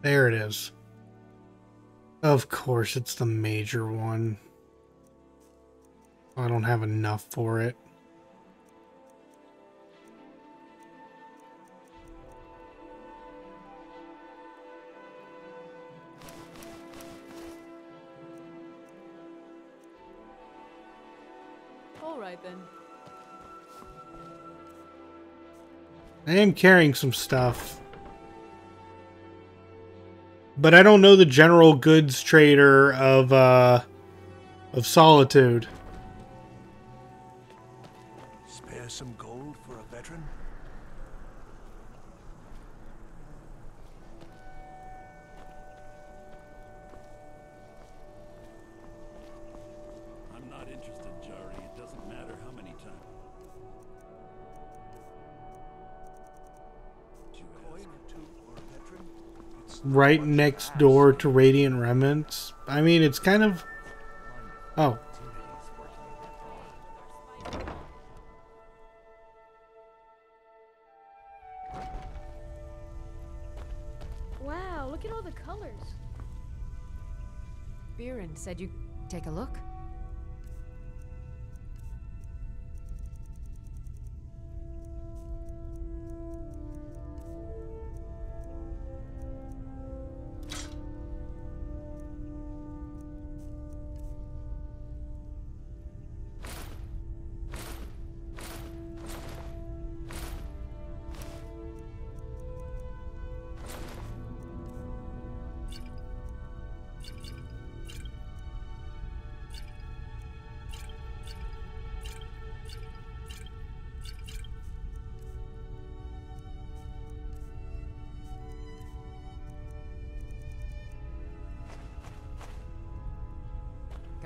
There it is. Of course, it's the major one. I don't have enough for it. All right then. I am carrying some stuff. But I don't know the general goods trader of uh of solitude. Right next door to Radiant Raiment. I mean, it's kind of Oh. Wow, look at all the colors. Viren said you take a look.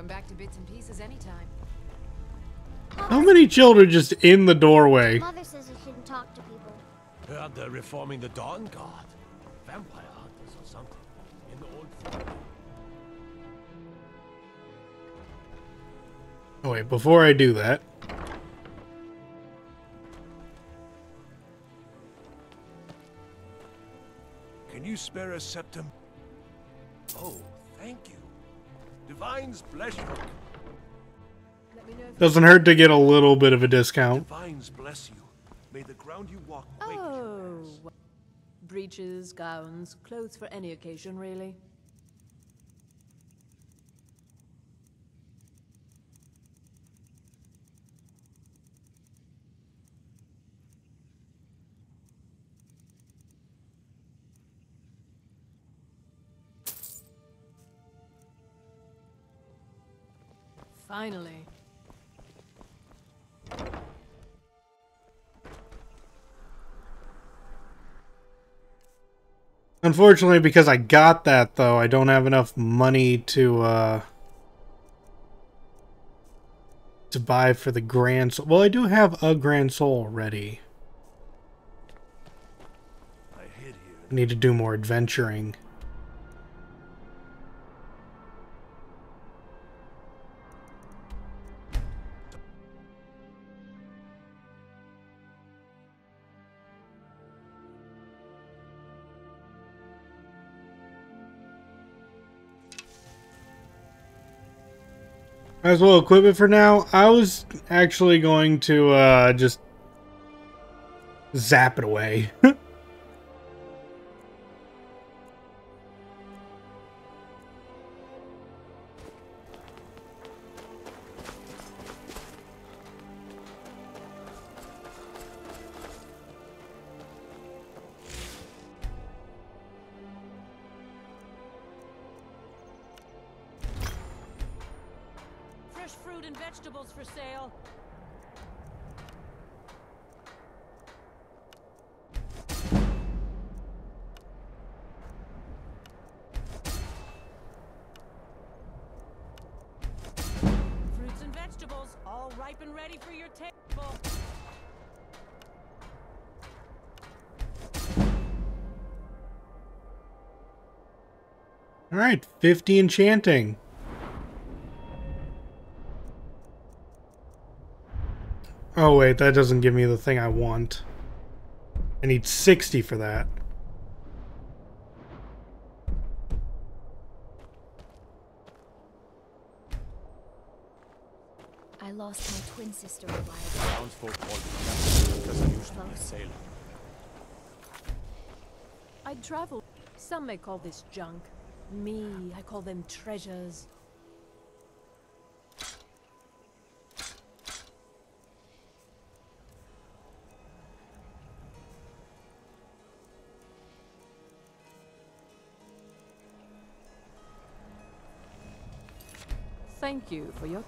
Come back to bits and pieces anytime. How many children just in the doorway? Mother says I shouldn't talk to people. Heard they're reforming the Dawnguard. Vampire hunters or something. In the old. Oh wait, before I do that. Can you spare a septim? Divines bless you. Doesn't hurt to get a little bit of a discount. Divines bless you. May the ground you walk quake. Oh. Breeches, gowns, clothes for any occasion, really. Finally. Unfortunately, because I got that though, I don't have enough money to uh to buy for the grand soul. Well, I do have a grand soul already. I need to do more adventuring. Might as well equip it for now. I was actually going to uh, just zap it away. 50 enchanting. Oh wait, that doesn't give me the thing I want. I need 60 for that. I lost my twin sister a while Townsfolk call me because I used to be a sailor. I travel. Some may call this junk. Me, I call them treasures. Thank you for your.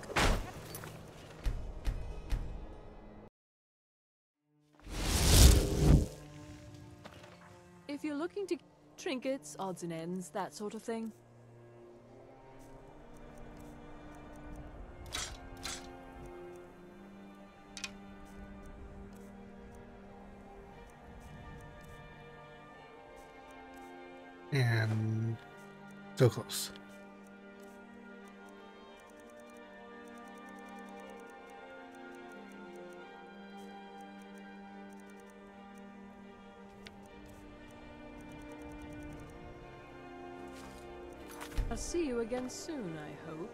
If you're looking to trinkets, odds and ends, that sort of thing. And so close. See you again soon, I hope.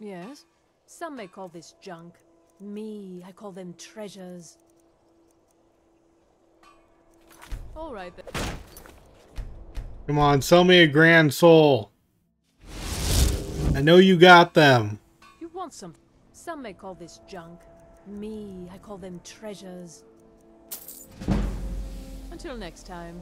Yes? Some may call this junk. Me, I call them treasures. All right then. Come on, sell me a grand soul. I know you got them. You want some. Some may call this junk. Me, I call them treasures. Until next time.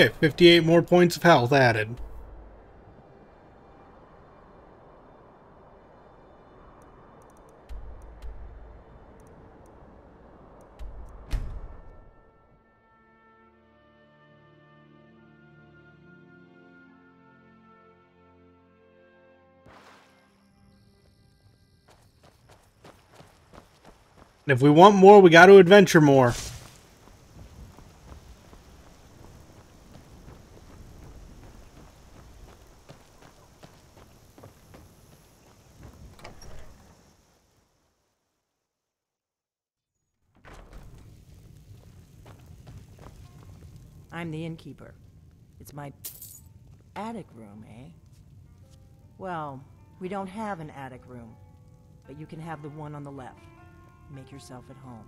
Okay, 58 more points of health added. If we want more, we got to adventure more. Innkeeper. It's my attic room, eh? Well, we don't have an attic room, but you can have the one on the left. Make yourself at home.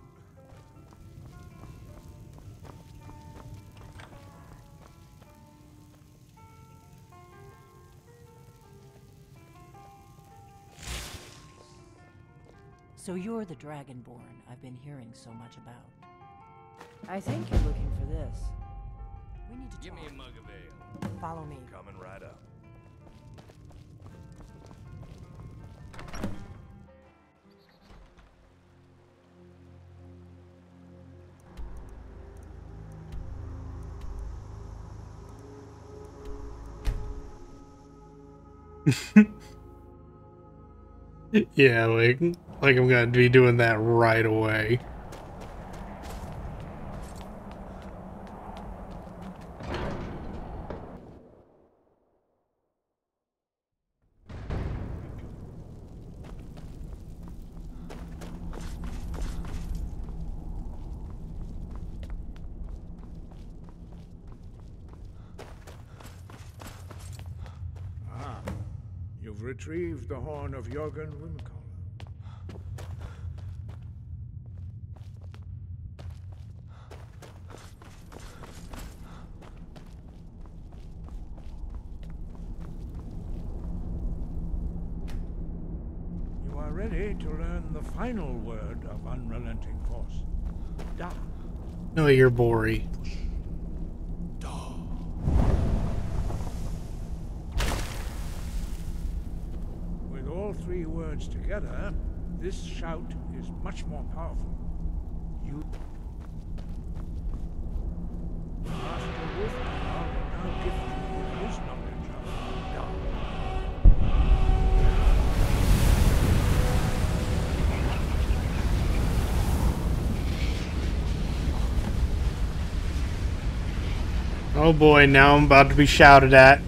So you're the Dragonborn I've been hearing so much about. I think you're looking for this. We need to Give talk. me a mug of ale. Follow me. Coming right up. yeah, like, like I'm gonna be doing that right away. Of Jurgen Windcaller. You are ready to learn the final word of unrelenting force. Da. No, you're Borri. With all three words together, this shout is much more powerful. You. Master will now his knowledge of. Oh boy, now I'm about to be shouted at.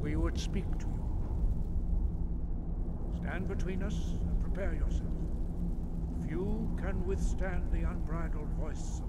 We would speak to you. Stand between us and prepare yourself. Few can withstand the unbridled voice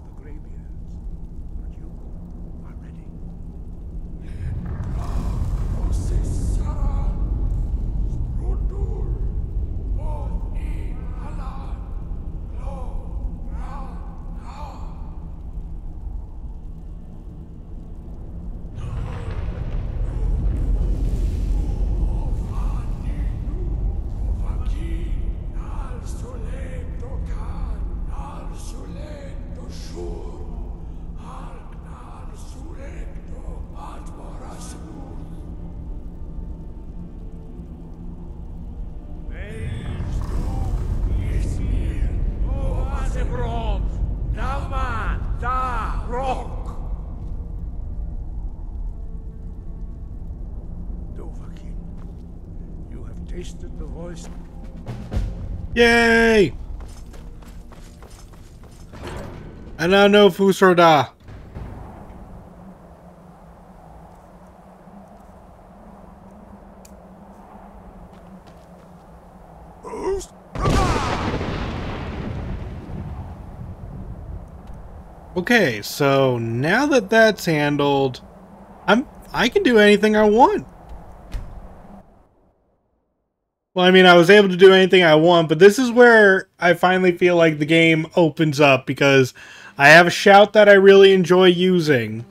Yay! I now know Fus Ro Dah. Okay, so now that that's handled, I'm I can do anything I want. Well, I mean, I was able to do anything I want, but this is where I finally feel like the game opens up because I have a shout that I really enjoy using.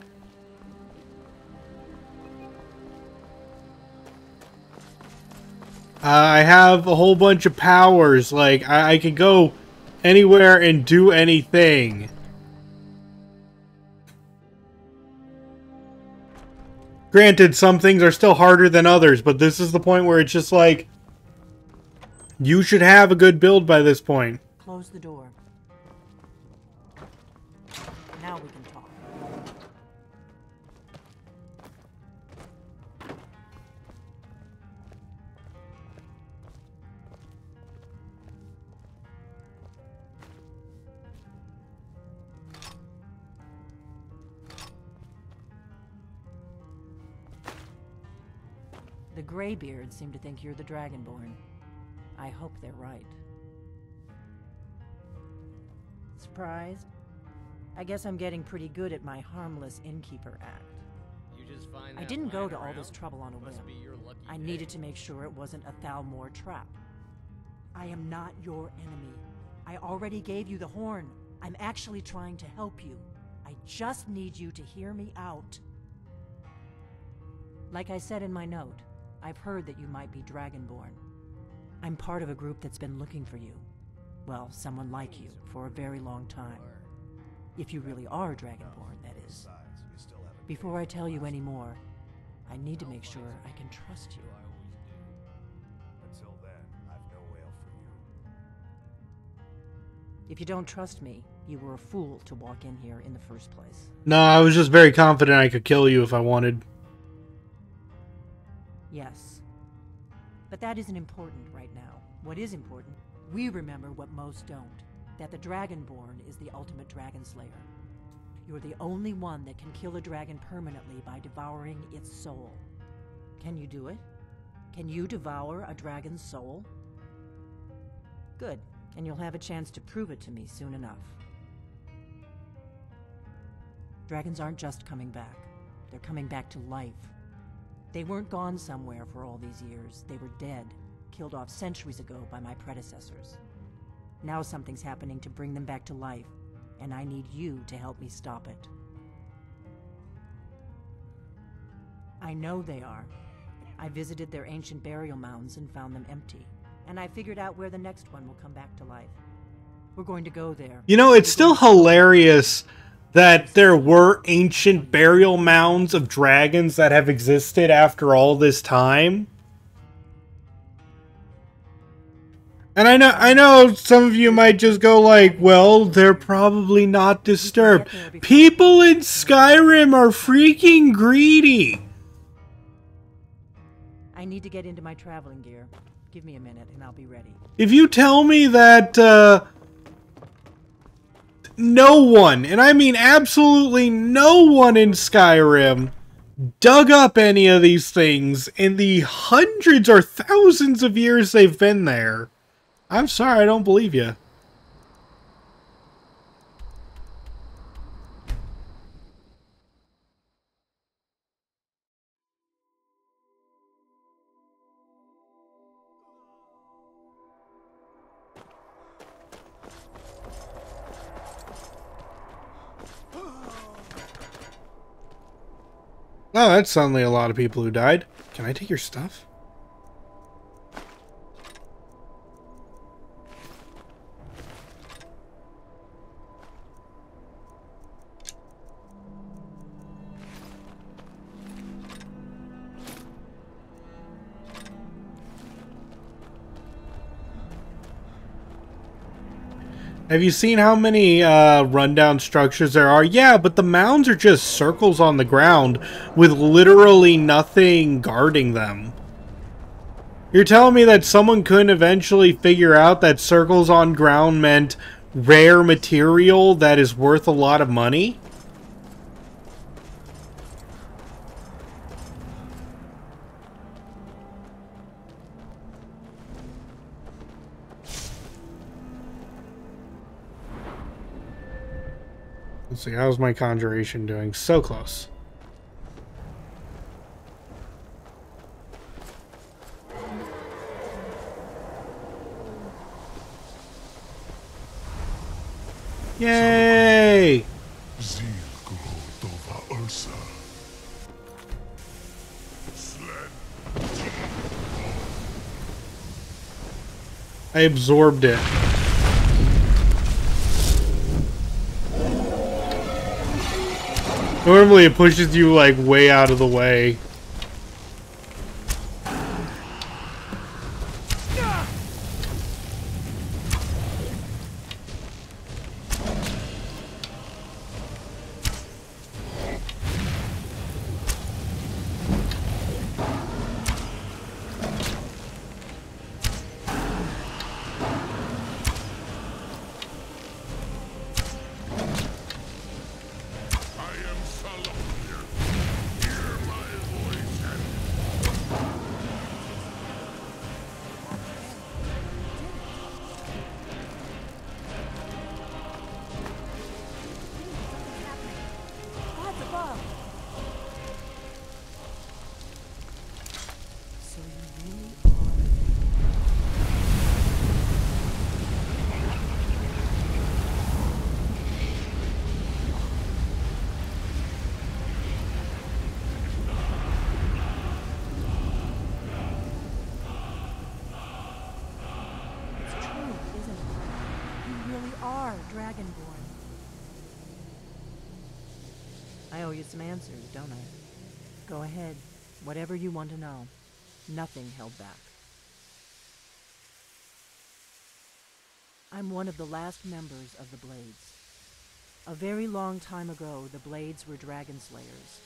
Uh, I have a whole bunch of powers, like, I, I can go anywhere and do anything. Granted, some things are still harder than others, but this is the point where it's just like, you should have a good build by this point. Close the door. Now we can talk. The Greybeards seem to think you're the Dragonborn. I hope they're right. Surprised? I guess I'm getting pretty good at my harmless innkeeper act. You just find I didn't go to all this trouble on a whim. Must lucky I day. needed to make sure it wasn't a Thalmor trap. I am not your enemy. I already gave you the horn. I'm actually trying to help you. I just need you to hear me out. Like I said in my note, I've heard that you might be Dragonborn. I'm part of a group that's been looking for you. Well, someone like you, for a very long time. If you really are Dragonborn, that is. Before I tell you any more, I need to make sure I can trust you. Until then, I've no wail for you. If you don't trust me, you were a fool to walk in here in the first place. No, I was just very confident I could kill you if I wanted. Yes. But that isn't important right now. What is important, we remember what most don't that the Dragonborn is the ultimate dragon slayer. You're the only one that can kill a dragon permanently by devouring its soul. Can you do it? Can you devour a dragon's soul? Good, and you'll have a chance to prove it to me soon enough. Dragons aren't just coming back, they're coming back to life. They weren't gone somewhere for all these years, they were dead, killed off centuries ago by my predecessors. Now something's happening to bring them back to life, and I need you to help me stop it. I know they are. I visited their ancient burial mounds and found them empty, and I figured out where the next one will come back to life. We're going to go there. You know, it's still hilarious that there were ancient burial mounds of dragons that have existed after all this time. And I know I know some of you might just go like, well, they're probably not disturbed. People in Skyrim are freaking greedy. I need to get into my traveling gear. Give me a minute and I'll be ready. If you tell me that uh no one, and I mean absolutely no one in Skyrim dug up any of these things in the hundreds or thousands of years they've been there. I'm sorry, I don't believe you. Oh, that's suddenly a lot of people who died. Can I take your stuff? Have you seen how many uh, rundown structures there are? Yeah, but the mounds are just circles on the ground with literally nothing guarding them. You're telling me that someone couldn't eventually figure out that circles on ground meant rare material that is worth a lot of money? Let's see, how's my conjuration doing? So close. Yay! I absorbed it. Normally it pushes you like way out of the way. Answers, don't I? Go ahead. Whatever you want to know. Nothing held back. I'm one of the last members of the Blades. A very long time ago, the Blades were dragon slayers,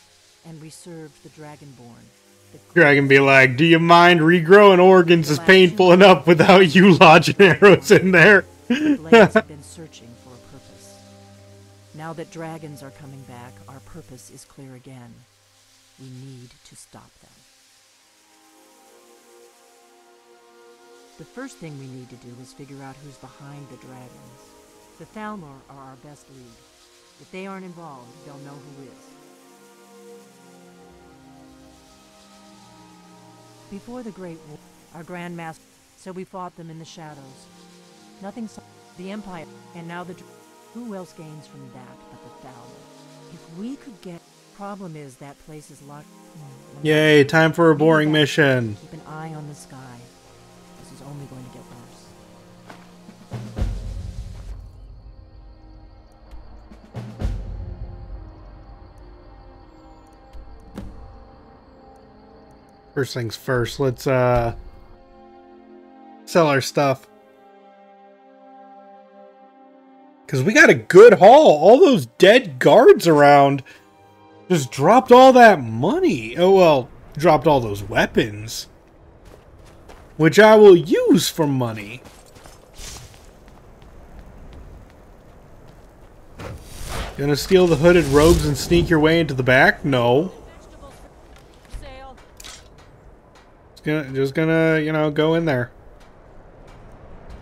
and we served the Dragonborn. The Dragon be like, do you mind regrowing organs is painful enough without you lodging arrows in there? The Blades have been searching for a purpose. Now that dragons are coming back, our purpose is clear again. We need to stop them. The first thing we need to do is figure out who's behind the dragons. The Thalmor are our best lead. If they aren't involved, they'll know who is. Before the Great War, our Grand Master, so we fought them in the shadows. Nothing saw the Empire, and now the... Who else gains from that but the Thalmor? If we could get... Problem is that place is locked... Yay, time for a boring mission. Keep an eye on the sky. This is only going to get worse. First things first, let's uh sell our stuff. Cause we got a good haul. All those dead guards around just dropped all that money. Oh well, dropped all those weapons. Which I will use for money. Gonna steal the hooded robes and sneak your way into the back? No. Just gonna, just gonna, you know, go in there.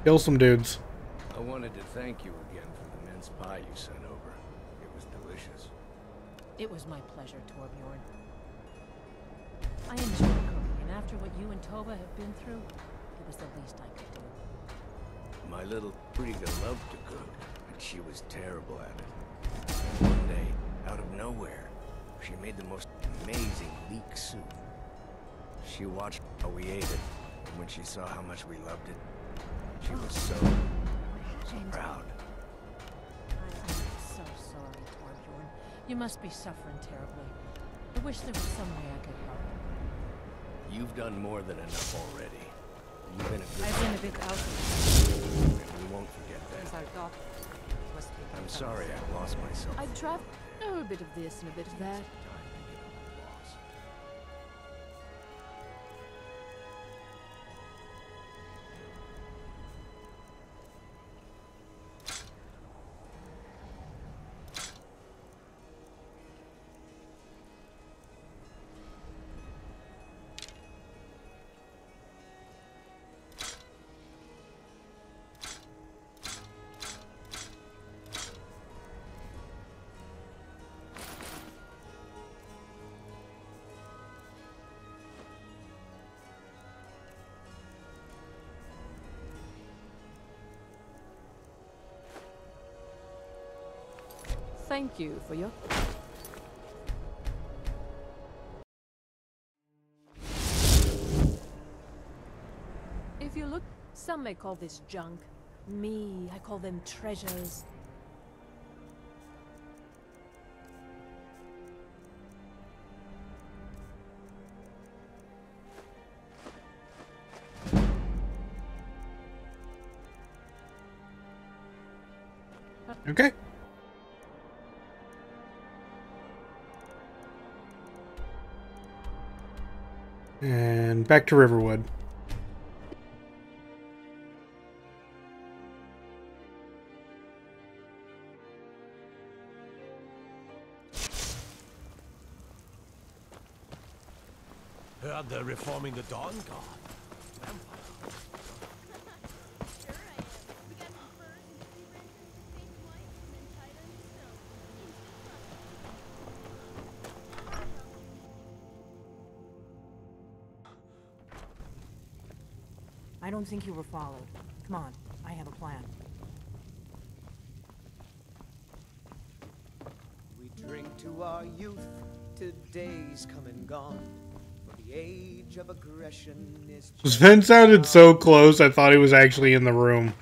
Kill some dudes. I wanted to She watched how we ate it, and when she saw how much we loved it, she was so, so proud. I'm so sorry, Torbjorn. You must be suffering terribly. I wish there was some way I could help. You've done more than enough already. You've been a good I've been a bit out and we won't forget that. doctor must I'm sorry I lost myself. I've oh, a bit of this and a bit of that. Thank you for your If you look, some may call this junk. Me, I call them treasures. Back to Riverwood. Heard they're reforming the Dawn Guard. Don't think you were followed. Come on, I have a plan. We drink to our youth, today's come and gone. For the age of aggression is Sven sounded so close, I thought he was actually in the room.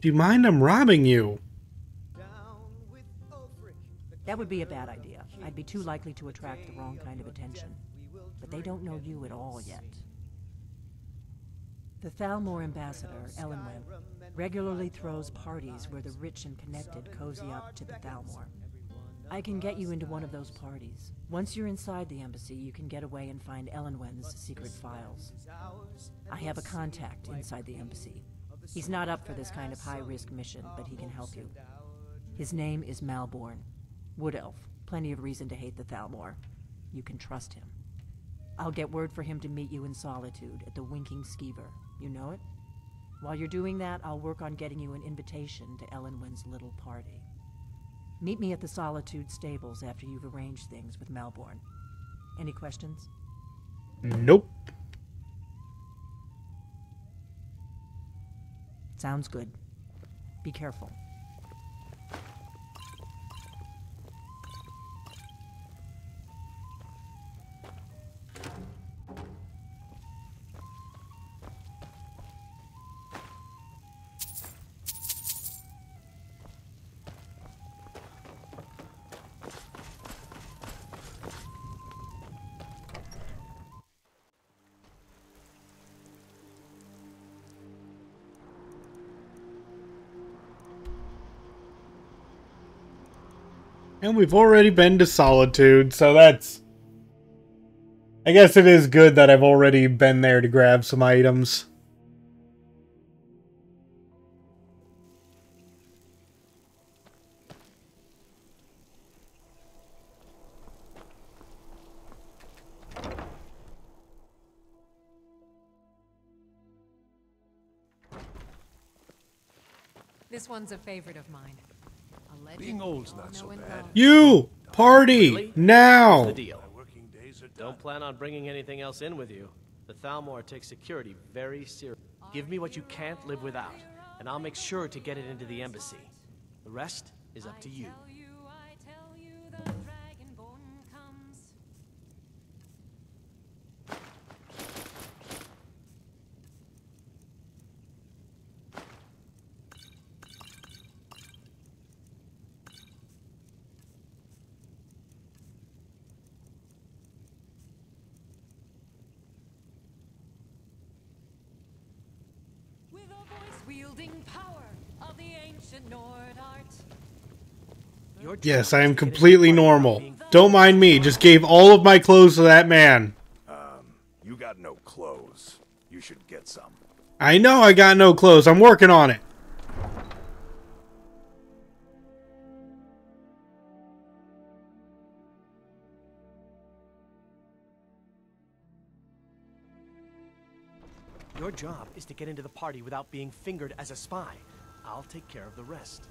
Do you mind I'm robbing you? That would be a bad idea. I'd be too likely to attract the wrong kind of attention. But they don't know you at all yet. The Thalmor ambassador, Elenwen, regularly throws parties where the rich and connected cozy up to the Thalmor. I can get you into one of those parties. Once you're inside the embassy, you can get away and find Elenwen's secret files. I have a contact inside the embassy. He's not up for this kind of high-risk mission, but he can help you. His name is Malborn. Wood Elf. Plenty of reason to hate the Thalmor. You can trust him. I'll get word for him to meet you in solitude at the Winking Skeever. You know it? While you're doing that, I'll work on getting you an invitation to Elenwen's little party. Meet me at the Solitude stables after you've arranged things with Malborn. Any questions? Nope. Sounds good. Be careful. And we've already been to Solitude, so that's... I guess it is good that I've already been there to grab some items. This one's a favorite of mine. A legend Being old's not so bad. You! Party! Here's Now! the deal. Don't plan on bringing anything else in with you. The Thalmor takes security very seriously. Give me what you can't live without, and I'll make sure to get it into the embassy. The rest is up to you. With a voice wielding power of the ancient Nord art. Yes, I am completely normal. Don't mind me, just gave all of my clothes to that man. Um, You got no clothes. You should get some. I know I got no clothes, I'm working on it. Your job is to get into the party without being fingered as a spy. I'll take care of the rest.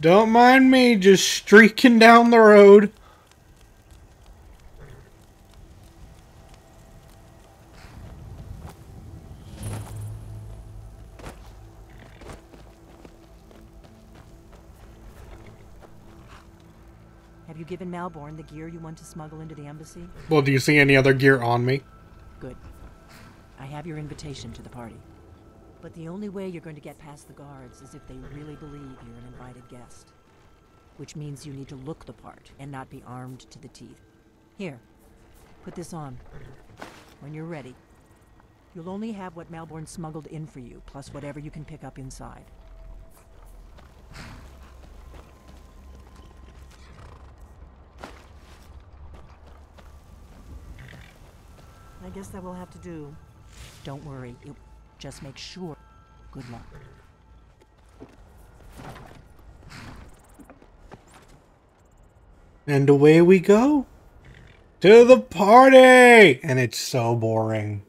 Don't mind me, just streaking down the road. Have you given Malborn the gear you want to smuggle into the embassy? Well, do you see any other gear on me? Good. I have your invitation to the party. But the only way you're going to get past the guards is if they really believe you're an invited guest. Which means you need to look the part and not be armed to the teeth. Here, put this on. When you're ready, you'll only have what Malborn smuggled in for you, plus whatever you can pick up inside. Guess that will have to do. Don't worry, it just make sure. Good luck. And away we go. To the party! And it's so boring.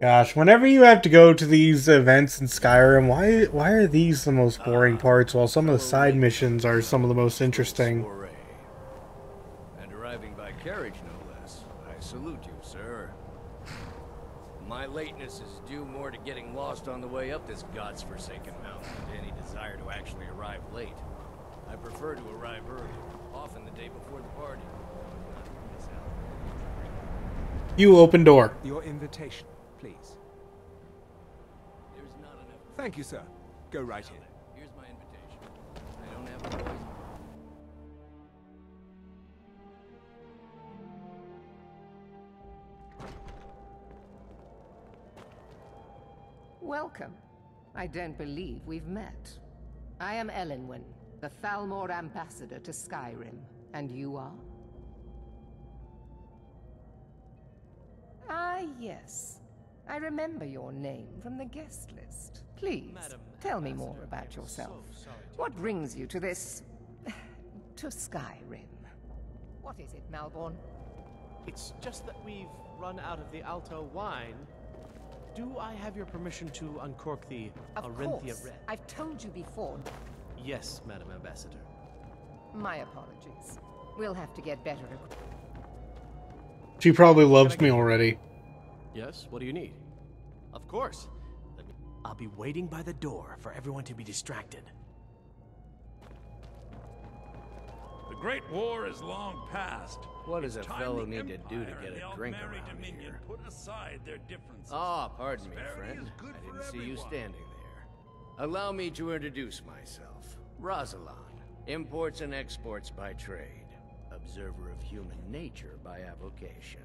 Gosh, whenever you have to go to these events in Skyrim, why why are these the most boring ah, parts while some of the side missions are some of the most interesting? And arriving by carriage, no less. I salute you, sir. My lateness is due more to getting lost on the way up this god's forsaken mountain than any desire to actually arrive late. I prefer to arrive early, often the day before the party. Not to miss out. You open door. Your invitation, please. Thank you, sir. Go right in. Here's my invitation. I don't have a voice. Welcome. I don't believe we've met. I am Elenwen, the Thalmor ambassador to Skyrim. And you are? Ah, yes. I remember your name from the guest list. Please, Madam tell me more about yourself. What brings you to this... to Skyrim? What is it, Malborn? It's just that we've run out of the Alto wine. Do I have your permission to uncork the Of Arenthia course. Red? I've told you before. Yes, Madam Ambassador. My apologies. We'll have to get better at... She probably loves me already. Yes, what do you need? Of course. I'll be waiting by the door for everyone to be distracted. The Great War is long past. What does It's a fellow need to do to get a drink around Dominion here? Put aside their differences. Ah, pardon me, friend. I didn't see you standing there. Allow me to introduce myself. Razelan, imports and exports by trade. Observer of human nature by avocation.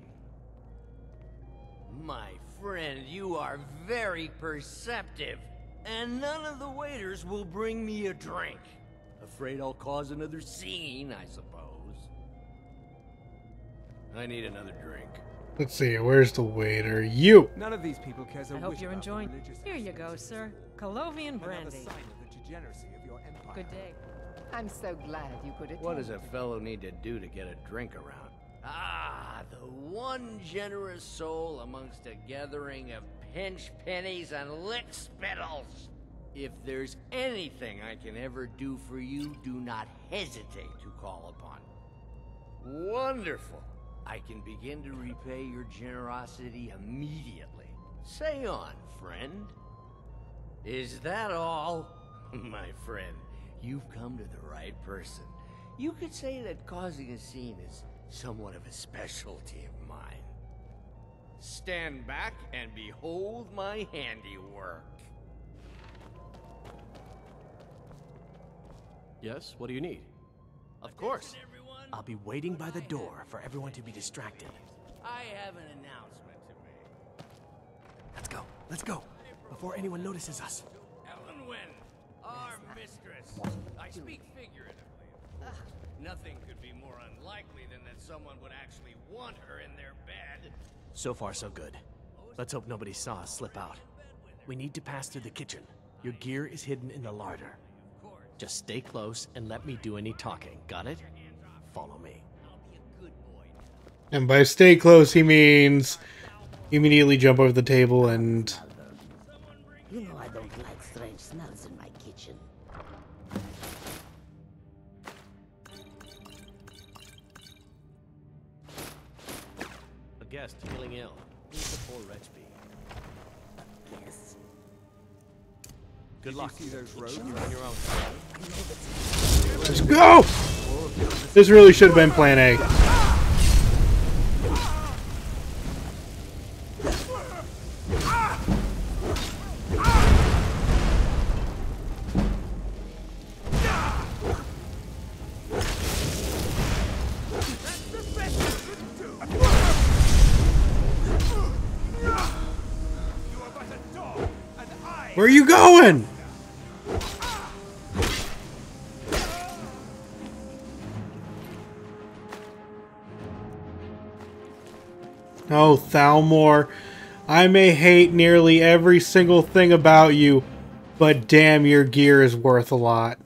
My friend, you are very perceptive. And none of the waiters will bring me a drink. Afraid I'll cause another scene, I suppose. I need another drink. Let's see, where's the waiter? You! None of these people cares a I hope you're enjoying. religious Here you go, sir. Colovian brandy. sign of the degeneracy of your empire. Good day. I'm so glad you could attend. What does a fellow need to do to get a drink around? Ah, the one generous soul amongst a gathering of pinch pennies and lick spittles. If there's anything I can ever do for you, do not hesitate to call upon. Wonderful. I can begin to repay your generosity immediately. Say on, friend. Is that all? My friend, you've come to the right person. You could say that causing a scene is somewhat of a specialty of mine. Stand back and behold my handiwork. Yes, what do you need? Of course. I'll be waiting by the door for everyone to be distracted. I have an announcement to make. Let's go. Let's go. Before anyone notices us. Elenwen, our mistress. I speak figuratively. Nothing could be more unlikely than that someone would actually want her in their bed. So far, so good. Let's hope nobody saw us slip out. We need to pass through the kitchen. Your gear is hidden in the larder. Just stay close and let me do any talking. Got it? Follow me. And by stay close, he means immediately jump over the table and. Good luck. see those roads? You're on your own. Let's go! This really should have been plan A. Where are you going? Oh, Thalmor, I may hate nearly every single thing about you, but damn, your gear is worth a lot.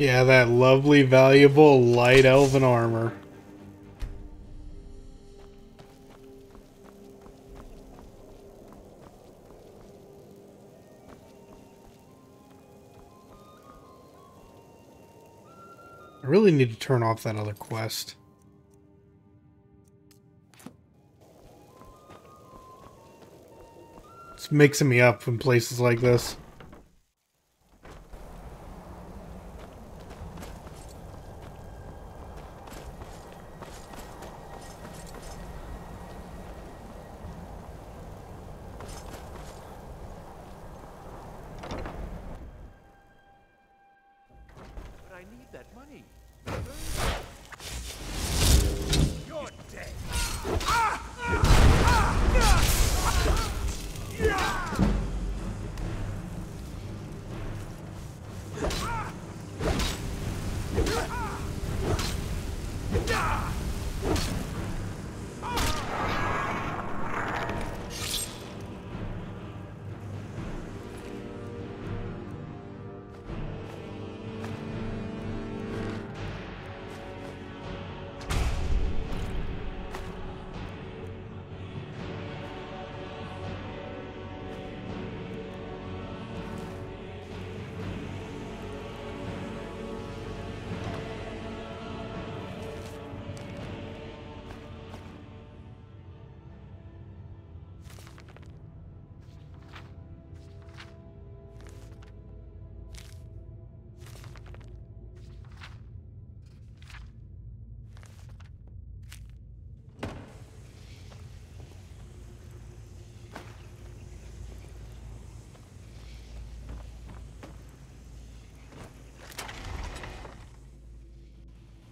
Yeah, that lovely, valuable light elven armor. I really need to turn off that other quest. It's mixing me up in places like this.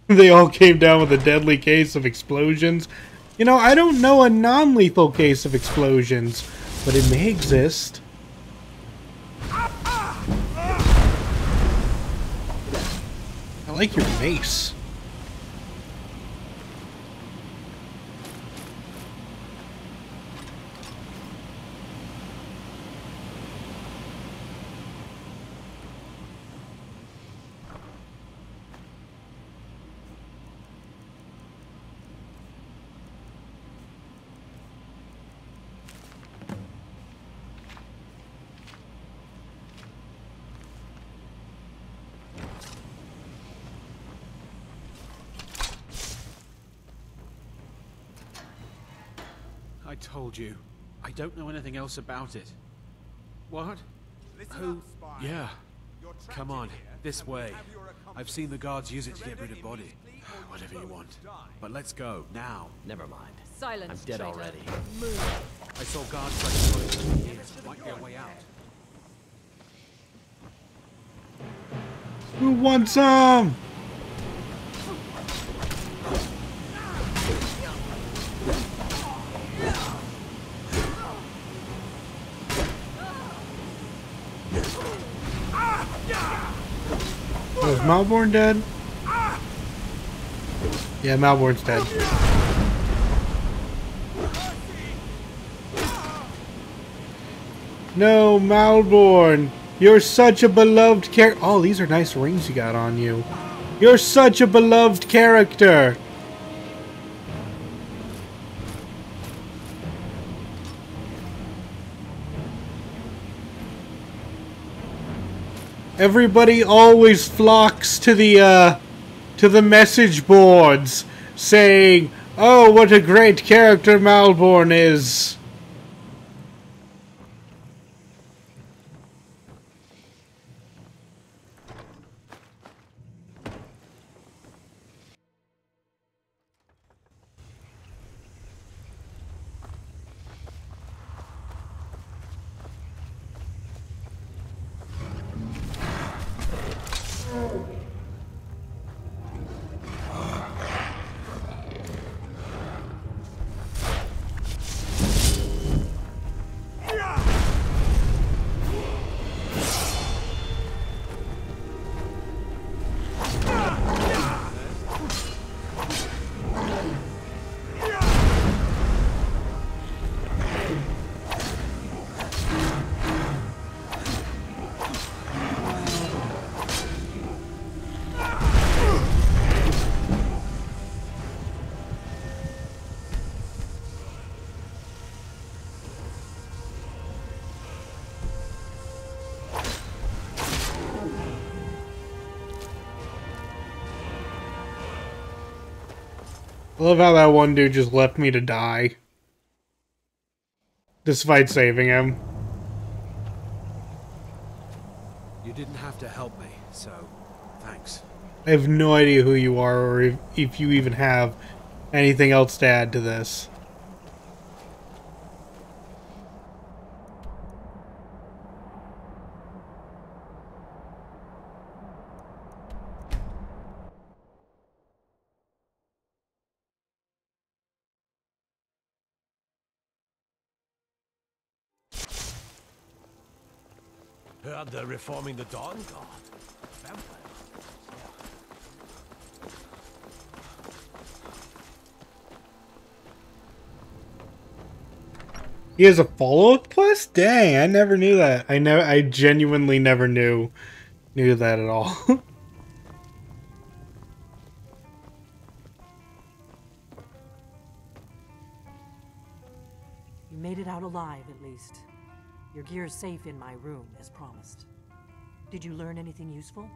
they all came down with a deadly case of explosions. You know, I don't know a non-lethal case of explosions, but it may exist. I like your mace. I told you. I don't know anything else about it. What? Who? Yeah. Come on, this way. I've seen the guards use it to get rid of body. Whatever you want. But let's go, now. Never mind. Silence, I'm dead traitor. already. Move. I saw guards trying to find here. Might be a way out. Who wants some? Malborn dead? Yeah, Malborn's dead. No, Malborn! You're such a beloved character. Oh, these are nice rings you got on you. You're such a beloved character. Everybody always flocks to the uh to the message boards saying, "Oh, what a great character Malborn is." That one dude just left me to die. Despite saving him. You didn't have to help me, so thanks. I have no idea who you are or if, if you even have anything else to add to this. Heard they're reforming the Dawn Guard. Vampire. He has a follow-up quest? Dang, I never knew that. I know I genuinely never knew knew that at all. You made it out alive, at least. Your gear's safe in my room, as promised. Did you learn anything useful?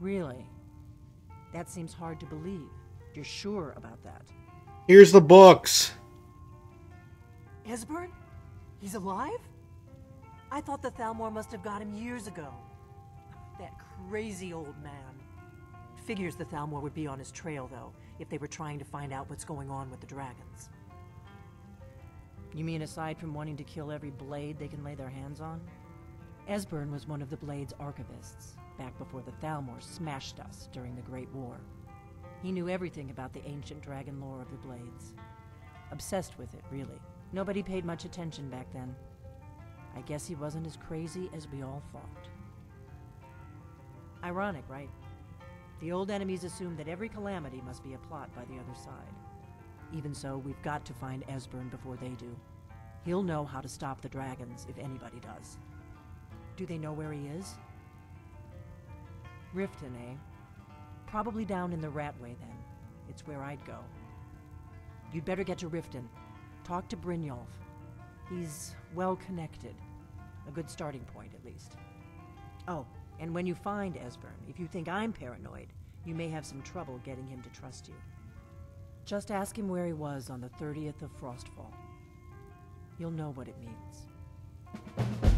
Really? That seems hard to believe. You're sure about that? Here's the books. Esbern? He's alive? I thought the Thalmor must have got him years ago. That crazy old man. Figures the Thalmor would be on his trail, though, if they were trying to find out what's going on with the dragons. You mean aside from wanting to kill every blade they can lay their hands on? Esbern was one of the Blade's archivists, back before the Thalmor smashed us during the Great War. He knew everything about the ancient dragon lore of the Blades. Obsessed with it, really. Nobody paid much attention back then. I guess he wasn't as crazy as we all thought. Ironic, right? The old enemies assumed that every calamity must be a plot by the other side. Even so, we've got to find Esbern before they do. He'll know how to stop the dragons, if anybody does. Do they know where he is? Riften, eh? Probably down in the Ratway, then. It's where I'd go. You'd better get to Riften. Talk to Brynjolf. He's well connected. A good starting point, at least. Oh, and when you find Esbern, if you think I'm paranoid, you may have some trouble getting him to trust you. Just ask him where he was on the 30th of Frostfall. You'll know what it means.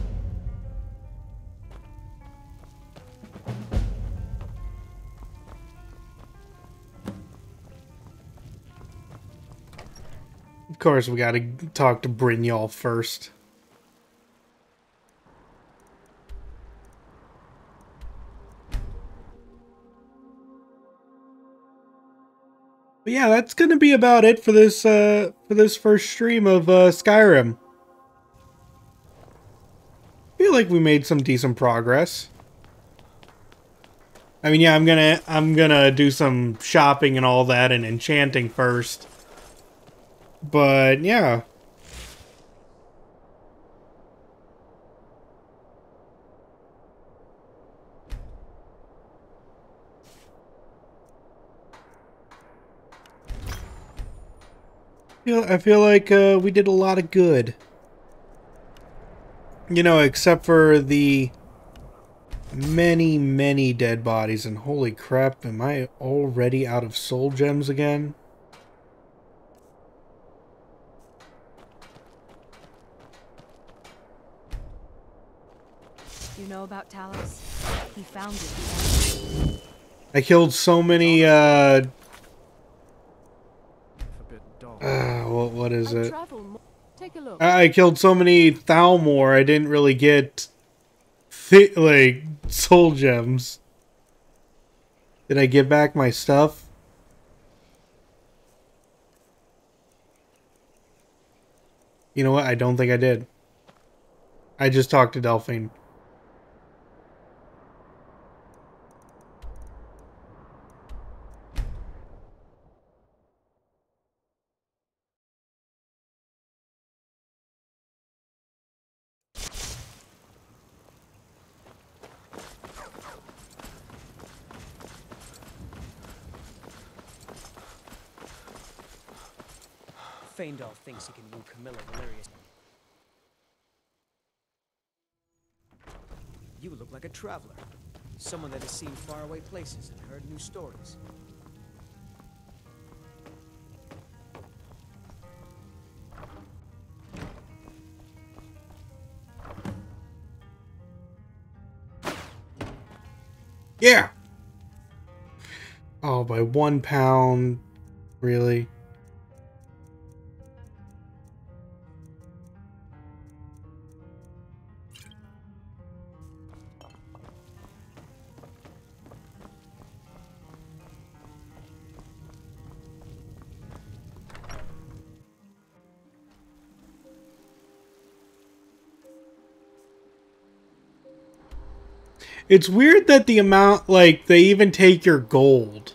Course, we gotta talk to Brynjolf first. But yeah, that's gonna be about it for this uh for this first stream of uh Skyrim. feel like we made some decent progress. I mean, yeah, I'm gonna I'm gonna do some shopping and all that and enchanting first. But yeah. I feel like uh, we did a lot of good. You know, except for the many, many dead bodies, and holy crap, am I already out of soul gems again? Know about Talos? He founded the I killed so many, uh... Uh, what, what is it? Take a look. I I killed so many Thalmor, I didn't really get, thi like, soul gems. Did I give back my stuff? You know what? I don't think I did. I just talked to Delphine. Faendal thinks he can woo Camilla Valerius. You look like a traveler. Someone that has seen faraway places and heard new stories. Yeah. Oh, by one pound, really? It's weird that the amount, like, they even take your gold.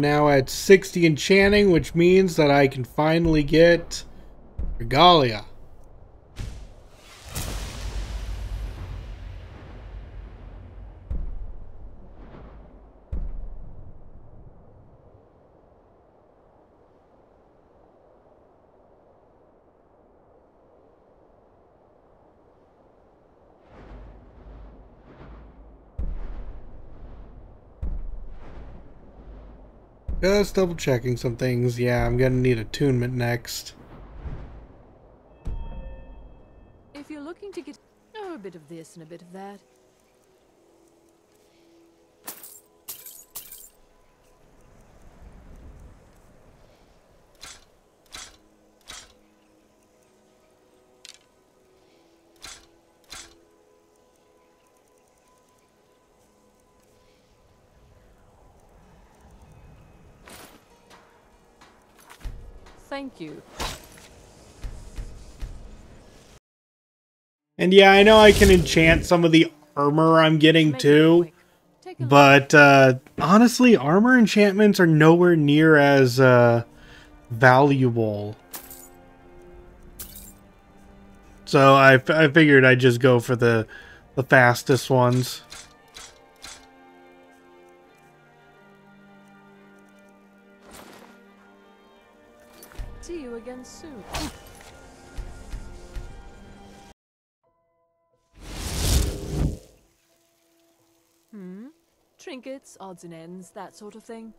Now at 60 enchanting, which means that I can finally get Regalia. Just double checking some things. Yeah, I'm gonna need attunement next. If you're looking to get oh, a bit of this and a bit of that. And yeah, I know I can enchant some of the armor I'm getting too. But uh, honestly, armor enchantments are nowhere near as uh, valuable. So I, f- I figured I'd just go for the the fastest ones. Odds and ends, that sort of thing.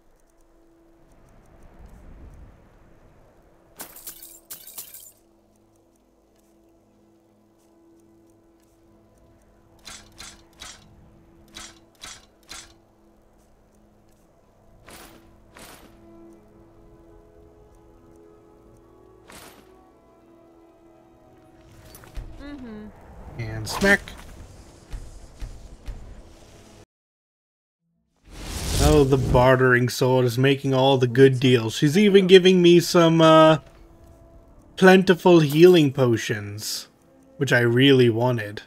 The bartering sword is making all the good deals. She's even giving me some, uh, plentiful healing potions, which I really wanted.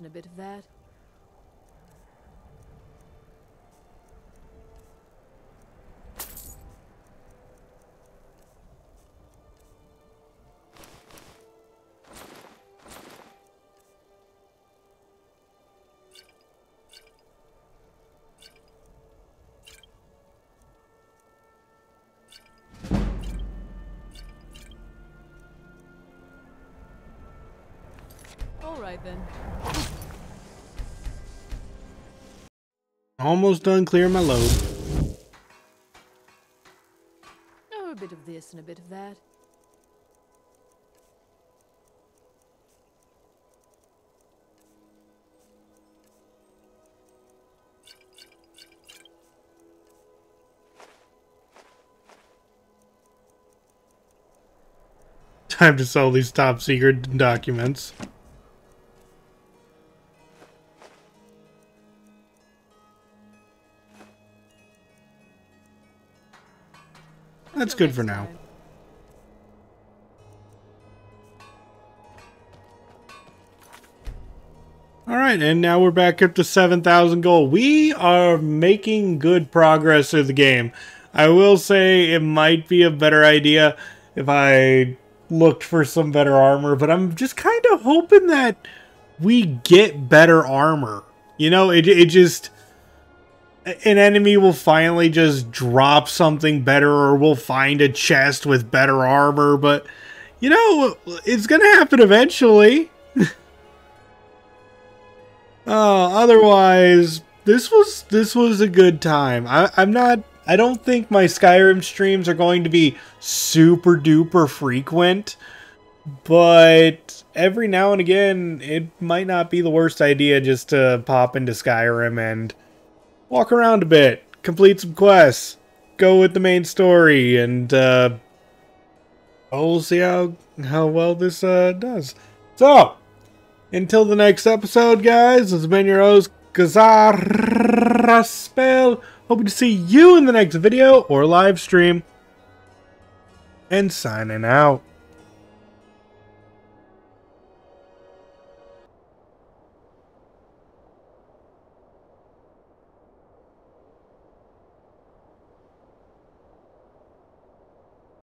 And a bit of that. Almost done clearing my load. Oh, a bit of this and a bit of that. Time to sell these top secret documents. Good for now. All right, and now we're back up to 7,000 gold. We are making good progress through the game. I will say it might be a better idea if I looked for some better armor, but I'm just kind of hoping that we get better armor. You know, it, it just an enemy will finally just drop something better or we'll find a chest with better armor, but you know, it's going to happen eventually. uh, otherwise, this was this was a good time. I, I'm not I don't think my Skyrim streams are going to be super duper frequent, but every now and again, it might not be the worst idea just to pop into Skyrim and walk around a bit, complete some quests, go with the main story, and uh, we'll see how how well this uh, does. So, until the next episode, guys, it's been your host, Kazaraspel. Hoping to see you in the next video or live stream. And signing out.